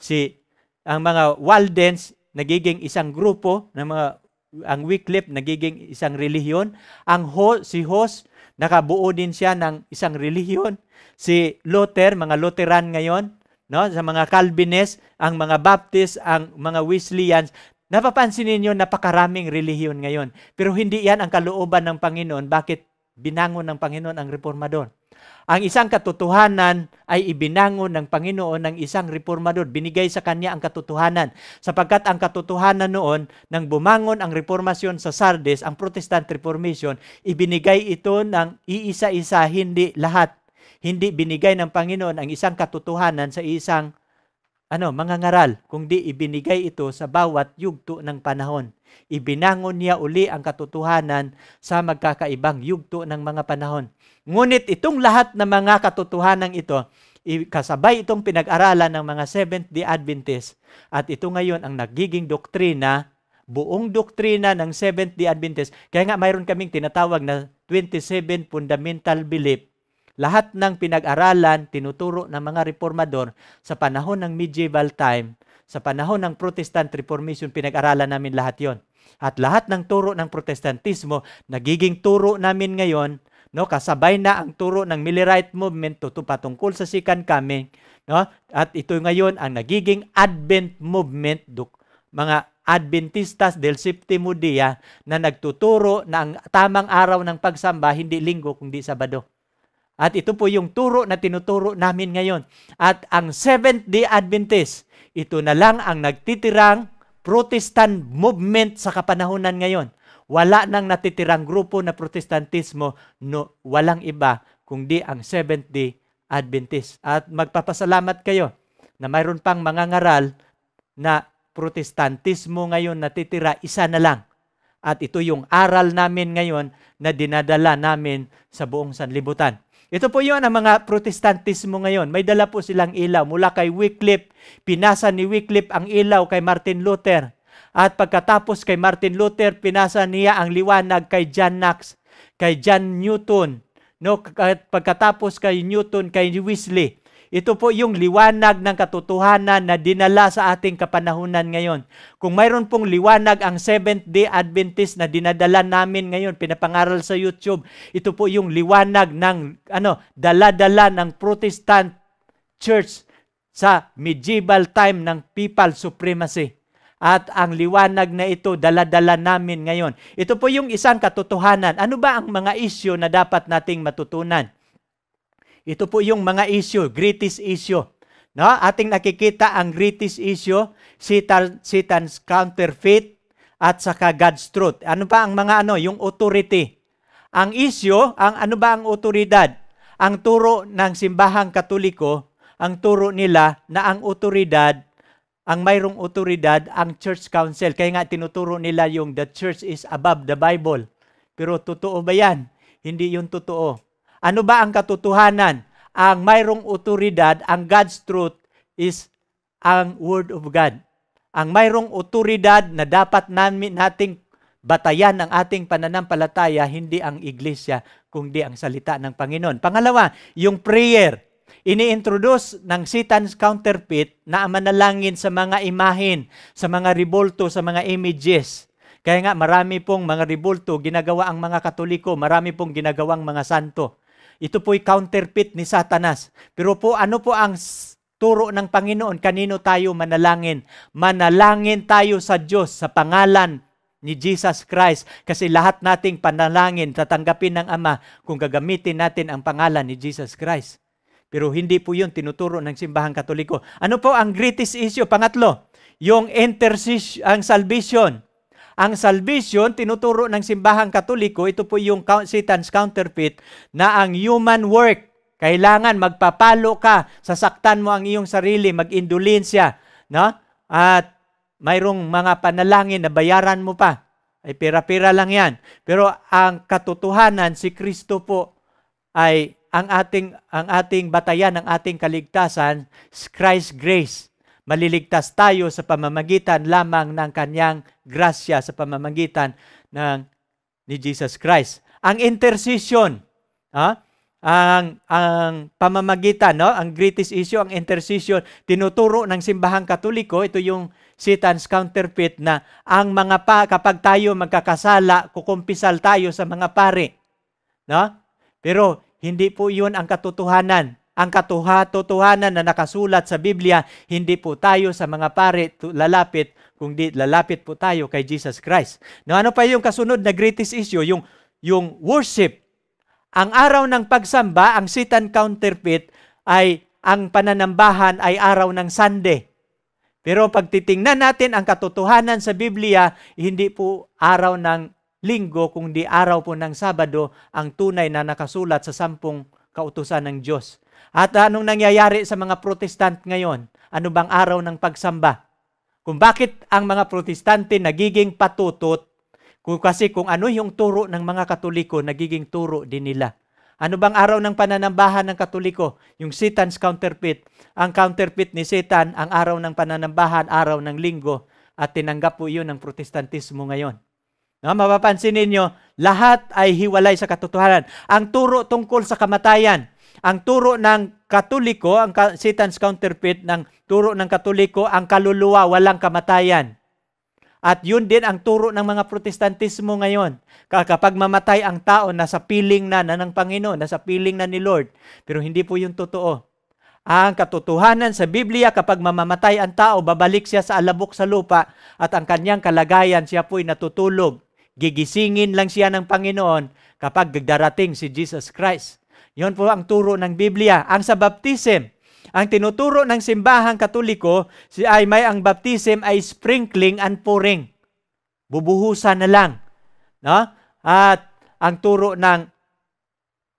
Si, ang mga Waldens, nagiging isang grupo ng mga ang Wycliffe nagiging isang relihiyon, ang Ho, si Hos nakabuo din siya ng isang relihiyon. Si Luther, mga Lutheran ngayon, no, sa mga Calvinist, ang mga Baptist, ang mga Wesleyans, napapansin ninyo napakaraming relihiyon ngayon. Pero hindi yan ang kalooban ng Panginoon. Bakit binangon ng Panginoon ang reformador? Ang isang katotohanan ay ibinangon ng Panginoon ng isang reformador. Binigay sa kanya ang katotohanan. Sapagkat ang katotohanan noon, nang bumangon ang reformasyon sa Sardes, ang Protestant Reformation, ibinigay ito ng iisa-isa, hindi lahat. Hindi binigay ng Panginoon ang isang katotohanan sa isang ano, mga ngaral, kundi ibinigay ito sa bawat yugto ng panahon. Ibinangon niya uli ang katotohanan sa magkakaibang yugto ng mga panahon. Ngunit itong lahat ng mga katotohanan ito, kasabay itong pinag-aralan ng mga Seventh-day Adventists at ito ngayon ang nagiging doktrina, buong doktrina ng Seventh-day Adventists. Kaya nga mayroon kaming tinatawag na 27 fundamental belief lahat ng pinag-aralan, tinuturo ng mga reformador sa panahon ng medieval time, sa panahon ng Protestant Reformation, pinag-aralan namin lahat yon. At lahat ng turo ng Protestantismo, nagiging turo namin ngayon, no, kasabay na ang turo ng Millerite movement tuto patungkol sa second coming, no? At ito ngayon ang nagiging Advent movement, duk, mga Adventistas del Septimo Dia na nagtuturo na ang tamang araw ng pagsamba hindi linggo kundi Sabado. At ito po yung turo na tinuturo namin ngayon. At ang Seventh-day Adventist, ito na lang ang nagtitirang Protestant movement sa kapanahunan ngayon. Wala nang natitirang grupo na Protestantismo, no, walang iba kundi ang Seventh-day Adventist. At magpapasalamat kayo na mayroon pang mga ngaral na Protestantismo ngayon natitira isa na lang. At ito yung aral namin ngayon na dinadala namin sa buong sanlibutan. Ito po yun ang mga protestantismo ngayon. May dala po silang ilaw. Mula kay Wycliffe, pinasa ni Wycliffe ang ilaw kay Martin Luther. At pagkatapos kay Martin Luther, pinasa niya ang liwanag kay John Knox, kay John Newton. No, pagkatapos kay Newton, kay Wesley. Ito po yung liwanag ng katotohanan na dinala sa ating kapanahunan ngayon. Kung mayroon pong liwanag ang Seventh-day Adventist na dinadala namin ngayon, pinapangaral sa YouTube, ito po yung liwanag ng ano, dala-dala ng Protestant Church sa medieval time ng people supremacy. At ang liwanag na ito, dala-dala namin ngayon. Ito po yung isang katotohanan. Ano ba ang mga isyo na dapat nating matutunan? Ito po yung mga issue, greatest issue. No? Ating nakikita ang greatest issue, Satan, Satan's counterfeit at saka God's truth. Ano pa ang mga ano, yung authority. Ang issue, ang ano ba ang otoridad? Ang turo ng simbahang katoliko, ang turo nila na ang otoridad, ang mayroong otoridad, ang church council. Kaya nga tinuturo nila yung the church is above the Bible. Pero totoo ba yan? Hindi yun totoo. Ano ba ang katotohanan? Ang mayroong otoridad, ang God's truth is ang Word of God. Ang mayroong otoridad na dapat namin nating batayan ng ating pananampalataya, hindi ang iglesia, kundi ang salita ng Panginoon. Pangalawa, yung prayer. Ini-introduce ng Satan's counterfeit na manalangin sa mga imahin, sa mga ribolto, sa mga images. Kaya nga marami pong mga ribolto ginagawa ang mga katoliko, marami pong ginagawang mga santo. Ito po'y counterfeit ni Satanas. Pero po ano po ang turo ng Panginoon? Kanino tayo manalangin? Manalangin tayo sa Diyos sa pangalan ni Jesus Christ kasi lahat nating panalangin tatanggapin ng Ama kung gagamitin natin ang pangalan ni Jesus Christ. Pero hindi po yun tinuturo ng simbahang katoliko. Ano po ang greatest issue? Pangatlo, yung intercession, ang salvation. Ang salvation, tinuturo ng simbahang katoliko, ito po yung Satan's counterfeit, na ang human work. Kailangan magpapalo ka, sasaktan mo ang iyong sarili, mag-indulensya, no? At mayroong mga panalangin na bayaran mo pa. Ay pera-pera lang yan. Pero ang katotohanan, si Kristo po ay ang ating ang ating batayan, ang ating kaligtasan, Christ grace maliligtas tayo sa pamamagitan lamang ng kanyang grasya sa pamamagitan ng ni Jesus Christ. Ang intercession, ha? ang ang pamamagitan, no? Ang greatest issue ang intercession tinuturo ng simbahang Katoliko, ito yung Satan's counterfeit na ang mga pa kapag tayo magkakasala, kukumpisal tayo sa mga pare. No? Pero hindi po 'yun ang katotohanan. Ang katotohanan na nakasulat sa Biblia, hindi po tayo sa mga pare lalapit, kundi lalapit po tayo kay Jesus Christ. No, ano pa yung kasunod na greatest issue? Yung, yung worship. Ang araw ng pagsamba, ang Satan counterfeit, ay ang pananambahan ay araw ng Sunday. Pero pag titingnan natin ang katotohanan sa Biblia, hindi po araw ng linggo, kundi araw po ng Sabado, ang tunay na nakasulat sa sampung kautusan ng Diyos. At anong nangyayari sa mga protestant ngayon? Ano bang araw ng pagsamba? Kung bakit ang mga protestante nagiging patutot, kung kasi kung ano yung turo ng mga katoliko, nagiging turo din nila. Ano bang araw ng pananambahan ng katoliko? Yung Satan's counterfeit. Ang counterfeit ni Satan, ang araw ng pananambahan, araw ng linggo, at tinanggap po yun ng protestantismo ngayon. No, mapapansin ninyo, lahat ay hiwalay sa katotohanan. Ang turo tungkol sa kamatayan, ang turo ng Katoliko, ang Satan's counterfeit ng turo ng Katoliko, ang kaluluwa, walang kamatayan. At yun din ang turo ng mga protestantismo ngayon. Kapag mamatay ang tao, nasa piling na, na ng Panginoon, nasa piling na ni Lord. Pero hindi po yung totoo. Ang katotohanan sa Biblia, kapag mamamatay ang tao, babalik siya sa alabok sa lupa at ang kanyang kalagayan, siya po'y natutulog. Gigisingin lang siya ng Panginoon kapag darating si Jesus Christ. Yon po ang turo ng Biblia. Ang sa baptism, ang tinuturo ng simbahang katoliko si ay may ang baptism ay sprinkling and pouring. Bubuhusan na lang. No? At ang turo ng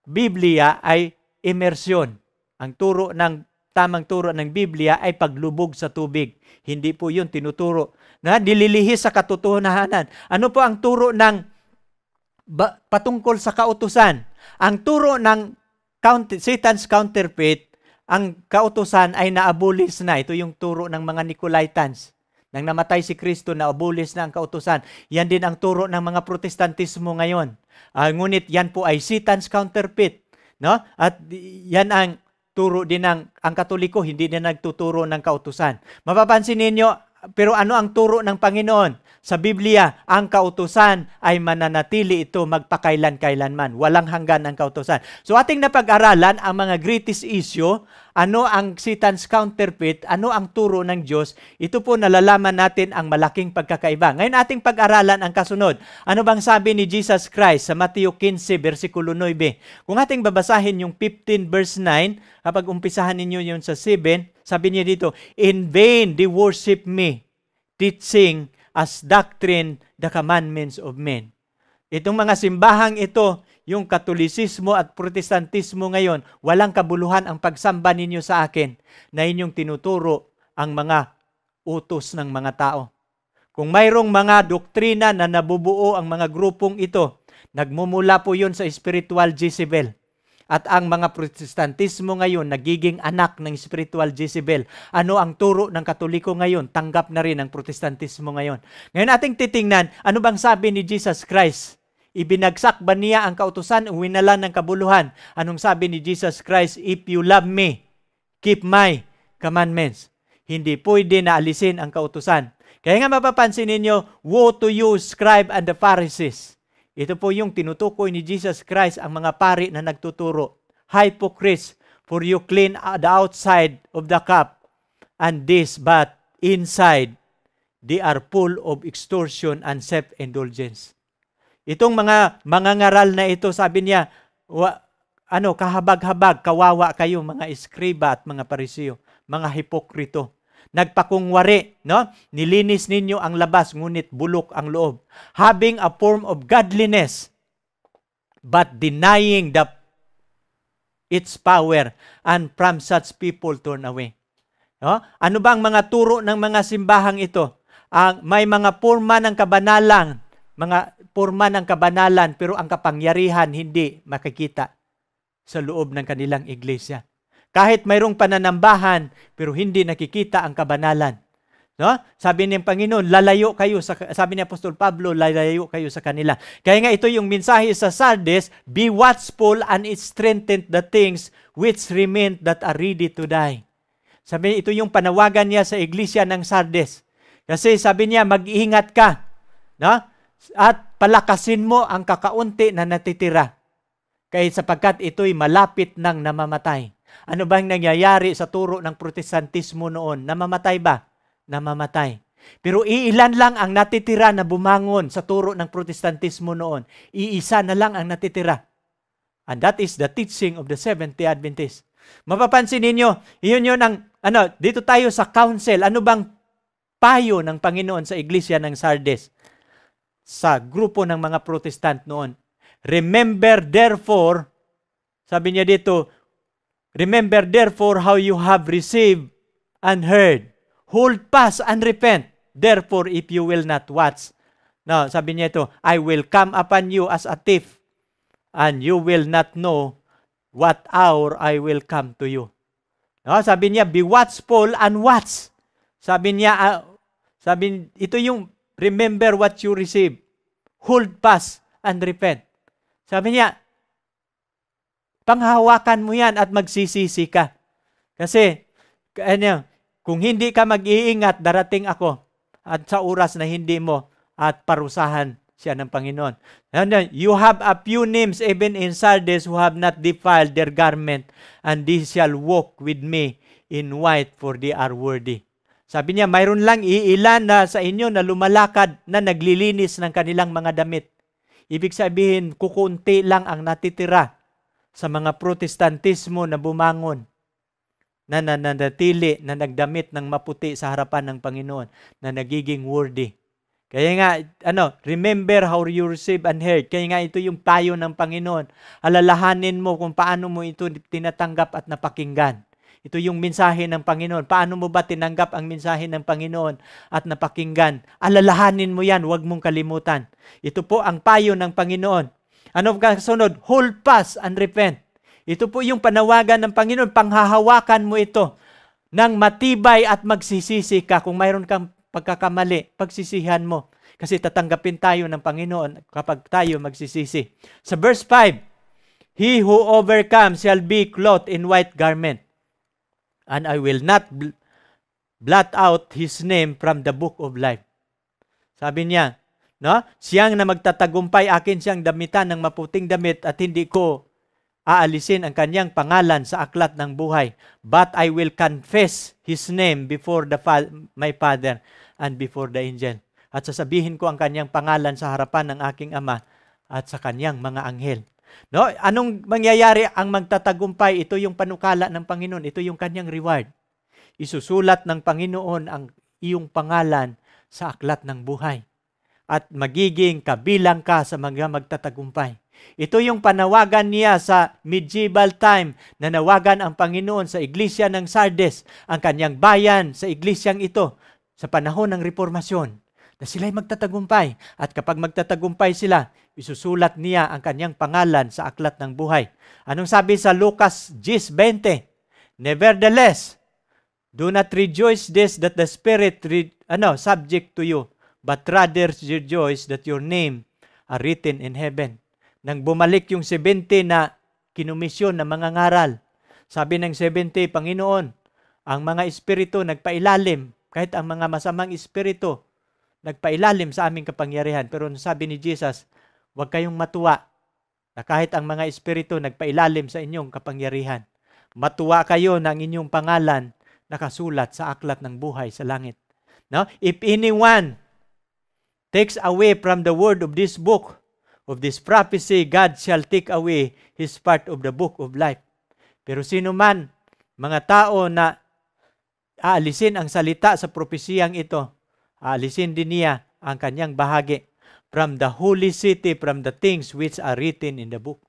Biblia ay immersion. Ang turo ng tamang turo ng Biblia ay paglubog sa tubig. Hindi po 'yun tinuturo na dililihis sa katotohanan. Ano po ang turo ng ba, patungkol sa kautusan? Ang turo ng counter, Satan's counterfeit, ang kautusan ay naabulis na. Ito yung turo ng mga Nicolaitans. Nang namatay si Kristo, naabulis na ang kautusan. Yan din ang turo ng mga protestantismo ngayon. Uh, ngunit yan po ay Satan's counterfeit. No? At yan ang turo din ng ang Katoliko, hindi din nagtuturo ng kautusan. Mapapansin ninyo, pero ano ang turo ng Panginoon? Sa Biblia, ang kautusan ay mananatili ito magpakailan-kailanman. Walang hanggan ang kautusan. So ating napag-aralan ang mga greatest issue, ano ang Satan's counterfeit, ano ang turo ng Diyos, ito po nalalaman natin ang malaking pagkakaiba. Ngayon ating pag-aralan ang kasunod. Ano bang sabi ni Jesus Christ sa Mateo 15, versikulo 9? Kung ating babasahin yung 15 verse 9, kapag umpisahan ninyo yun sa 7, sabi niya dito, In vain they worship me, teaching as doctrine the commandments of men. Itong mga simbahang ito, yung katolisismo at protestantismo ngayon, walang kabuluhan ang pagsamba ninyo sa akin na inyong tinuturo ang mga utos ng mga tao. Kung mayroong mga doktrina na nabubuo ang mga grupong ito, nagmumula po yun sa spiritual Jezebel. At ang mga protestantismo ngayon, nagiging anak ng spiritual Jezebel. Ano ang turo ng katoliko ngayon? Tanggap na rin ang protestantismo ngayon. Ngayon ating titingnan, ano bang sabi ni Jesus Christ? Ibinagsak ba niya ang kautusan o winala ng kabuluhan? Anong sabi ni Jesus Christ? If you love me, keep my commandments. Hindi pwede na alisin ang kautusan. Kaya nga mapapansin ninyo, woe to you, scribe and the Pharisees. Ito po yung tinutukoy ni Jesus Christ ang mga pari na nagtuturo. Hypocrites, for you clean the outside of the cup and this, but inside they are full of extortion and self-indulgence. Itong mga mga ngaral na ito, sabi niya, wa, ano, kahabag-habag, kawawa kayo mga eskriba at mga parisiyo, mga hipokrito nagpakungwari, no? Nilinis ninyo ang labas, ngunit bulok ang loob. Having a form of godliness, but denying the its power, and from such people turn away. No? Ano ba ang mga turo ng mga simbahang ito? Ang may mga forma ng kabanalan, mga forma ng kabanalan, pero ang kapangyarihan hindi makikita sa loob ng kanilang iglesia. Kahit mayroong pananambahan, pero hindi nakikita ang kabanalan. No? Sabi ng Panginoon, lalayo kayo sa sabi ni Apostol Pablo, lalayo kayo sa kanila. Kaya nga ito yung mensahe sa Sardes, be watchful and strengthen the things which remain that are ready to die. Sabi ito yung panawagan niya sa iglesia ng Sardes. Kasi sabi niya, mag-iingat ka. No? At palakasin mo ang kakaunti na natitira. Kaya sapagkat ito'y malapit ng namamatay. Ano bang nangyayari sa turo ng protestantismo noon? Namamatay ba? Namamatay. Pero iilan lang ang natitira na bumangon sa turo ng protestantismo noon. Iisa na lang ang natitira. And that is the teaching of the Seventh-day Adventist. Mapapansin ninyo, iyon yun ang, ano, dito tayo sa council. Ano bang payo ng Panginoon sa iglesia ng Sardes? Sa grupo ng mga protestant noon. Remember therefore, sabi niya dito, Remember therefore how you have received and heard. Hold fast and repent. Therefore, if you will not watch. Now, sabi niya ito, I will come upon you as a thief, and you will not know what hour I will come to you. No, sabi niya, be watchful and watch. Sabi niya, uh, sabi, ito yung remember what you receive. Hold fast and repent. Sabi niya, panghawakan mo yan at magsisisi ka. Kasi, ano, kung hindi ka mag-iingat, darating ako at sa oras na hindi mo at parusahan siya ng Panginoon. You have a few names even in Sardis who have not defiled their garment and they shall walk with me in white for they are worthy. Sabi niya, mayroon lang iilan na sa inyo na lumalakad na naglilinis ng kanilang mga damit. Ibig sabihin, kukunti lang ang natitira sa mga protestantismo na bumangon na nananatili na nagdamit ng maputi sa harapan ng Panginoon na nagiging worthy. Kaya nga, ano, remember how you receive and heard. Kaya nga ito yung payo ng Panginoon. Alalahanin mo kung paano mo ito tinatanggap at napakinggan. Ito yung mensahe ng Panginoon. Paano mo ba tinanggap ang mensahe ng Panginoon at napakinggan? Alalahanin mo yan, huwag mong kalimutan. Ito po ang payo ng Panginoon. Ano kasunod? Hold fast and repent. Ito po yung panawagan ng Panginoon. Panghahawakan mo ito ng matibay at magsisisi ka. Kung mayroon kang pagkakamali, pagsisihan mo. Kasi tatanggapin tayo ng Panginoon kapag tayo magsisisi. Sa verse 5, He who overcomes shall be clothed in white garment, and I will not blot out his name from the book of life. Sabi niya, No? Siyang na magtatagumpay, akin siyang damitan ng maputing damit at hindi ko aalisin ang kanyang pangalan sa aklat ng buhay. But I will confess His name before the fa- my Father and before the angel. At sasabihin ko ang kanyang pangalan sa harapan ng aking Ama at sa kanyang mga anghel. No? Anong mangyayari ang magtatagumpay? Ito yung panukala ng Panginoon. Ito yung kanyang reward. Isusulat ng Panginoon ang iyong pangalan sa aklat ng buhay at magiging kabilang ka sa mga magtatagumpay. Ito yung panawagan niya sa medieval time na nawagan ang Panginoon sa iglesia ng Sardes, ang kanyang bayan sa iglesyang ito sa panahon ng reformasyon na sila'y magtatagumpay. At kapag magtatagumpay sila, isusulat niya ang kanyang pangalan sa aklat ng buhay. Anong sabi sa Lucas 10.20? Nevertheless, do not rejoice this that the Spirit re- ano, subject to you, but rather rejoice that your name are written in heaven. Nang bumalik yung 70 na kinumisyon ng mga ngaral, sabi ng 70, Panginoon, ang mga espiritu nagpailalim, kahit ang mga masamang espiritu, nagpailalim sa aming kapangyarihan. Pero sabi ni Jesus, huwag kayong matuwa na kahit ang mga espiritu nagpailalim sa inyong kapangyarihan. Matuwa kayo na ang inyong pangalan nakasulat sa aklat ng buhay sa langit. No? If anyone takes away from the word of this book, of this prophecy, God shall take away his part of the book of life. Pero sino man, mga tao na aalisin ang salita sa propesiyang ito, aalisin din niya ang kanyang bahagi from the holy city, from the things which are written in the book.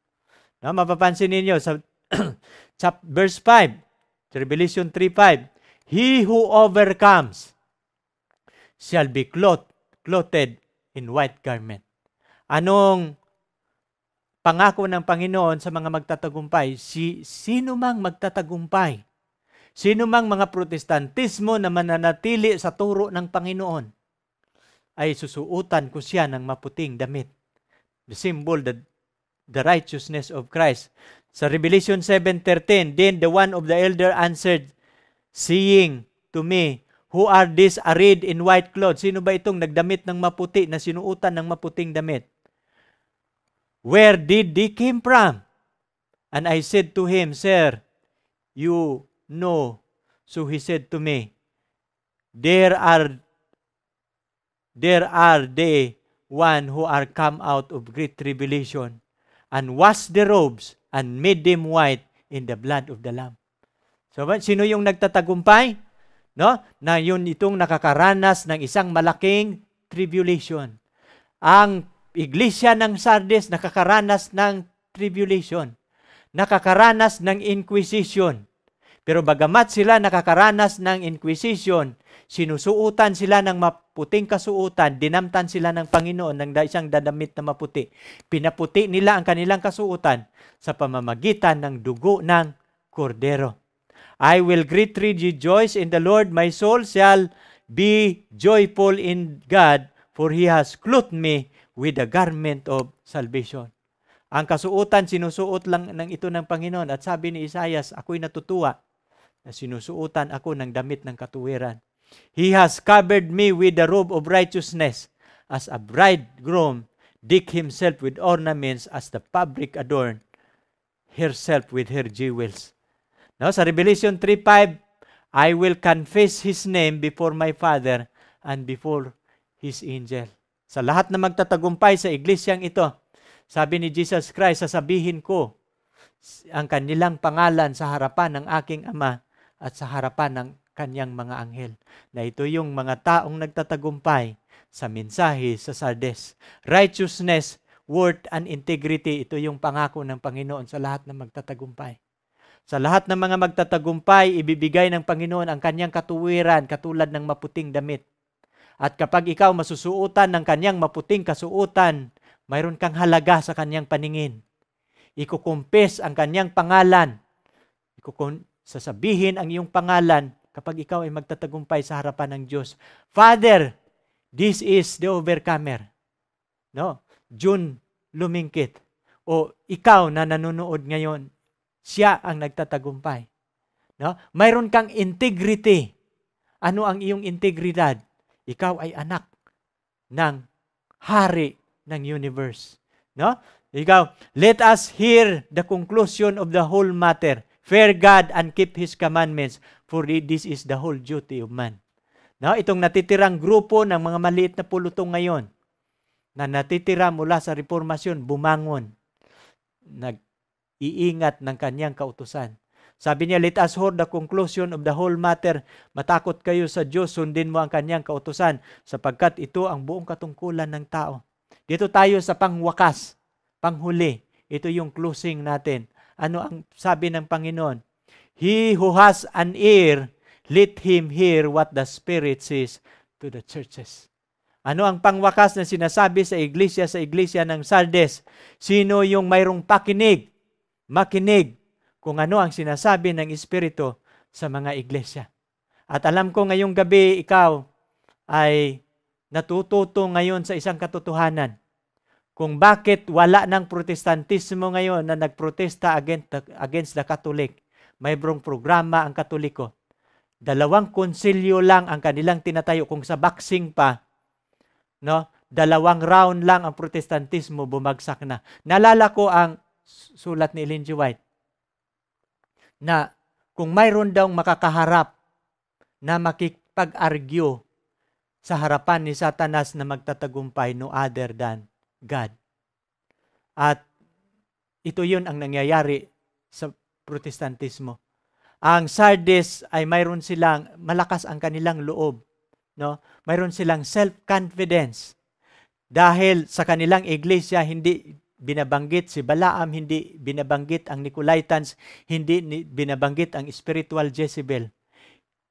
No, mapapansin ninyo sa verse 5, Revelation 3.5, He who overcomes shall be clothed clothed in white garment. Anong pangako ng Panginoon sa mga magtatagumpay? Si, sino mang magtatagumpay, sino mang mga protestantismo na mananatili sa turo ng Panginoon, ay susuutan ko siya ng maputing damit. The symbol, the, the righteousness of Christ. Sa Revelation 7.13, Then the one of the elder answered, seeing to me, Who are these arrayed in white clothes? Sino ba itong nagdamit ng maputi, na sinuutan ng maputing damit? Where did they came from? And I said to him, Sir, you know. So he said to me, There are there are they one who are come out of great tribulation and washed the robes and made them white in the blood of the Lamb. So, sino yung nagtatagumpay? No? Na yun itong nakakaranas ng isang malaking tribulation. Ang iglesia ng Sardes nakakaranas ng tribulation. Nakakaranas ng inquisition. Pero bagamat sila nakakaranas ng inquisition, sinusuutan sila ng maputing kasuutan, dinamtan sila ng Panginoon ng isang dadamit na maputi. Pinaputi nila ang kanilang kasuutan sa pamamagitan ng dugo ng kordero. I will greatly rejoice in the Lord. My soul shall be joyful in God, for He has clothed me with the garment of salvation. Ang kasuutan, sinusuot lang ng ito ng Panginoon. At sabi ni Isayas, ako'y natutuwa na sinusuotan ako ng damit ng katuwiran. He has covered me with the robe of righteousness as a bridegroom deck himself with ornaments as the public adorn herself with her jewels. Now, sa Revelation 3.5, I will confess His name before my Father and before His angel. Sa lahat na magtatagumpay sa iglesyang ito, sabi ni Jesus Christ, sasabihin ko ang kanilang pangalan sa harapan ng aking Ama at sa harapan ng kanyang mga anghel. Na ito yung mga taong nagtatagumpay sa mensahe sa Sardes. Righteousness, worth, and integrity, ito yung pangako ng Panginoon sa lahat ng magtatagumpay. Sa lahat ng mga magtatagumpay, ibibigay ng Panginoon ang kanyang katuwiran katulad ng maputing damit. At kapag ikaw masusuotan ng kanyang maputing kasuotan, mayroon kang halaga sa kanyang paningin. Ikukumpes ang kanyang pangalan. Ikukun sasabihin ang iyong pangalan kapag ikaw ay magtatagumpay sa harapan ng Diyos. Father, this is the overcomer. No? June lumingkit. O ikaw na nanonood ngayon, siya ang nagtatagumpay. No? Mayroon kang integrity. Ano ang iyong integridad? Ikaw ay anak ng hari ng universe. No? Ikaw, let us hear the conclusion of the whole matter. Fear God and keep His commandments, for this is the whole duty of man. No, itong natitirang grupo ng mga maliit na pulutong ngayon na natitira mula sa reformasyon, bumangon, nag-iingat ng kanyang kautusan. Sabi niya, let us hold the conclusion of the whole matter. Matakot kayo sa Diyos, sundin mo ang kanyang kautusan, sapagkat ito ang buong katungkulan ng tao. Dito tayo sa pangwakas, panghuli. Ito yung closing natin. Ano ang sabi ng Panginoon? He who has an ear, let him hear what the Spirit says to the churches. Ano ang pangwakas na sinasabi sa iglesia sa iglesia ng Sardes? Sino yung mayroong pakinig, makinig kung ano ang sinasabi ng Espiritu sa mga iglesia. At alam ko ngayong gabi ikaw ay natututo ngayon sa isang katotohanan kung bakit wala ng protestantismo ngayon na nagprotesta against against the Catholic. May brong programa ang Katoliko. Dalawang konsilyo lang ang kanilang tinatayo. Kung sa boxing pa, no, dalawang round lang ang protestantismo bumagsak na. Nalala ko ang sulat ni Ellen G. White na kung mayroon daw makakaharap na makipag-argue sa harapan ni Satanas na magtatagumpay no other than God. At ito yun ang nangyayari sa protestantismo. Ang Sardes ay mayroon silang, malakas ang kanilang loob. No? Mayroon silang self-confidence. Dahil sa kanilang iglesia, hindi binabanggit si Balaam, hindi binabanggit ang Nicolaitans, hindi binabanggit ang spiritual Jezebel.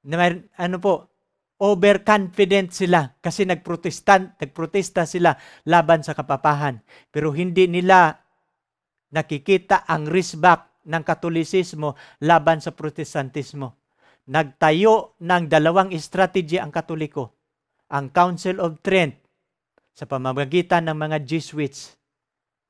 Na, ano po, overconfident sila kasi nagprotestan, nagprotesta sila laban sa kapapahan. Pero hindi nila nakikita ang risback ng katolisismo laban sa protestantismo. Nagtayo ng dalawang strategy ang katoliko. Ang Council of Trent sa pamamagitan ng mga Jesuits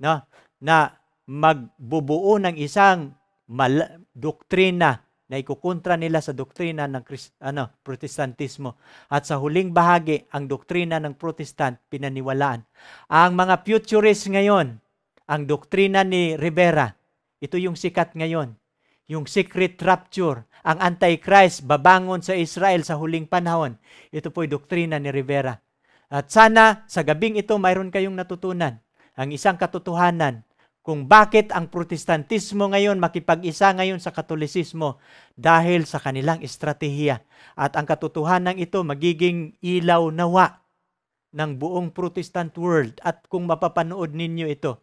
no, na magbubuo ng isang mal- doktrina na ikukontra nila sa doktrina ng Christ, ano, protestantismo. At sa huling bahagi, ang doktrina ng protestant pinaniwalaan. Ang mga futurists ngayon, ang doktrina ni Rivera, Ito yung sikat ngayon. Yung secret rapture, ang Antichrist babangon sa Israel sa huling panahon. Ito po'y doktrina ni Rivera. At sana sa gabing ito mayroon kayong natutunan. Ang isang katotohanan kung bakit ang protestantismo ngayon makipag-isa ngayon sa katolisismo dahil sa kanilang estratehiya. At ang katotohanan ito magiging ilaw nawa ng buong Protestant world at kung mapapanood ninyo ito,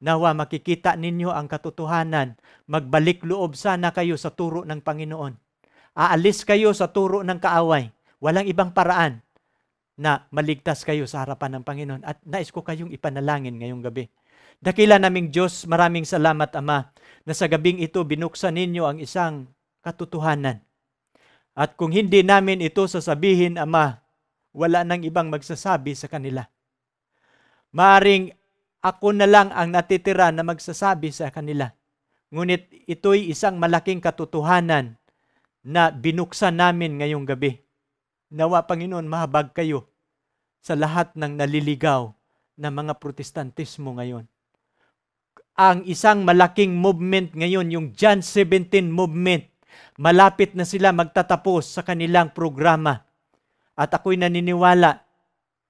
nawa makikita ninyo ang katotohanan, magbalik loob sana kayo sa turo ng Panginoon. Aalis kayo sa turo ng kaaway. Walang ibang paraan na maligtas kayo sa harapan ng Panginoon. At nais ko kayong ipanalangin ngayong gabi. Dakila naming Diyos, maraming salamat Ama, na sa gabing ito binuksan ninyo ang isang katotohanan. At kung hindi namin ito sasabihin, Ama, wala nang ibang magsasabi sa kanila. Maring ako na lang ang natitira na magsasabi sa kanila. Ngunit ito'y isang malaking katotohanan na binuksan namin ngayong gabi. Nawa Panginoon, mahabag kayo sa lahat ng naliligaw na mga protestantismo ngayon. Ang isang malaking movement ngayon, yung John 17 movement, malapit na sila magtatapos sa kanilang programa. At ako'y naniniwala,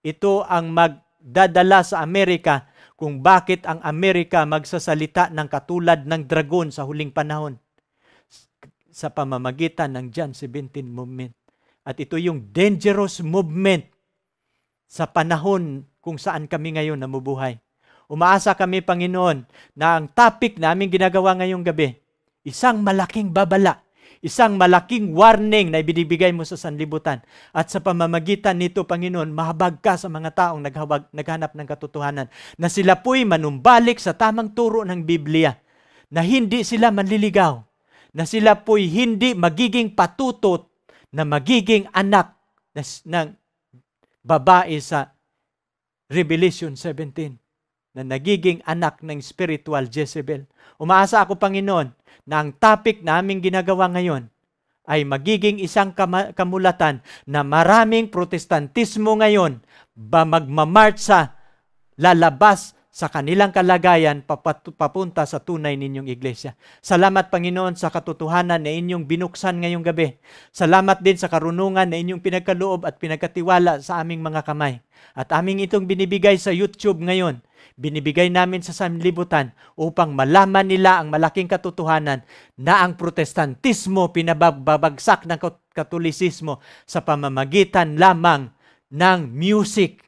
ito ang magdadala sa Amerika kung bakit ang Amerika magsasalita ng katulad ng dragon sa huling panahon sa pamamagitan ng John 17 movement. At ito yung dangerous movement sa panahon kung saan kami ngayon namubuhay. Umaasa kami, Panginoon, na ang topic na aming ginagawa ngayong gabi, isang malaking babala, isang malaking warning na ibinibigay mo sa sanlibutan. At sa pamamagitan nito, Panginoon, mahabag ka sa mga taong naghawag, naghanap ng katotohanan, na sila po'y manumbalik sa tamang turo ng Biblia, na hindi sila manliligaw, na sila po'y hindi magiging patutot na magiging anak ng babae sa Revelation 17 na nagiging anak ng spiritual Jezebel. Umaasa ako, Panginoon, na ang topic na aming ginagawa ngayon ay magiging isang kamulatan na maraming protestantismo ngayon ba magmamarch sa lalabas sa kanilang kalagayan papunta sa tunay ninyong iglesia. Salamat Panginoon sa katotohanan na inyong binuksan ngayong gabi. Salamat din sa karunungan na inyong pinagkaloob at pinagkatiwala sa aming mga kamay. At aming itong binibigay sa YouTube ngayon binibigay namin sa sanlibutan upang malaman nila ang malaking katotohanan na ang protestantismo pinababagsak ng katolisismo sa pamamagitan lamang ng music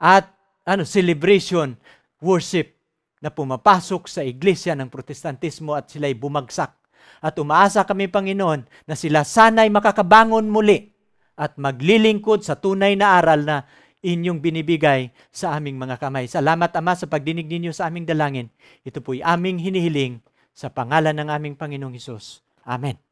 at ano celebration, worship na pumapasok sa iglesia ng protestantismo at sila'y bumagsak. At umaasa kami, Panginoon, na sila sana'y makakabangon muli at maglilingkod sa tunay na aral na inyong binibigay sa aming mga kamay. Salamat, Ama, sa pagdinig ninyo sa aming dalangin. Ito po'y aming hinihiling sa pangalan ng aming Panginoong Hesus. Amen.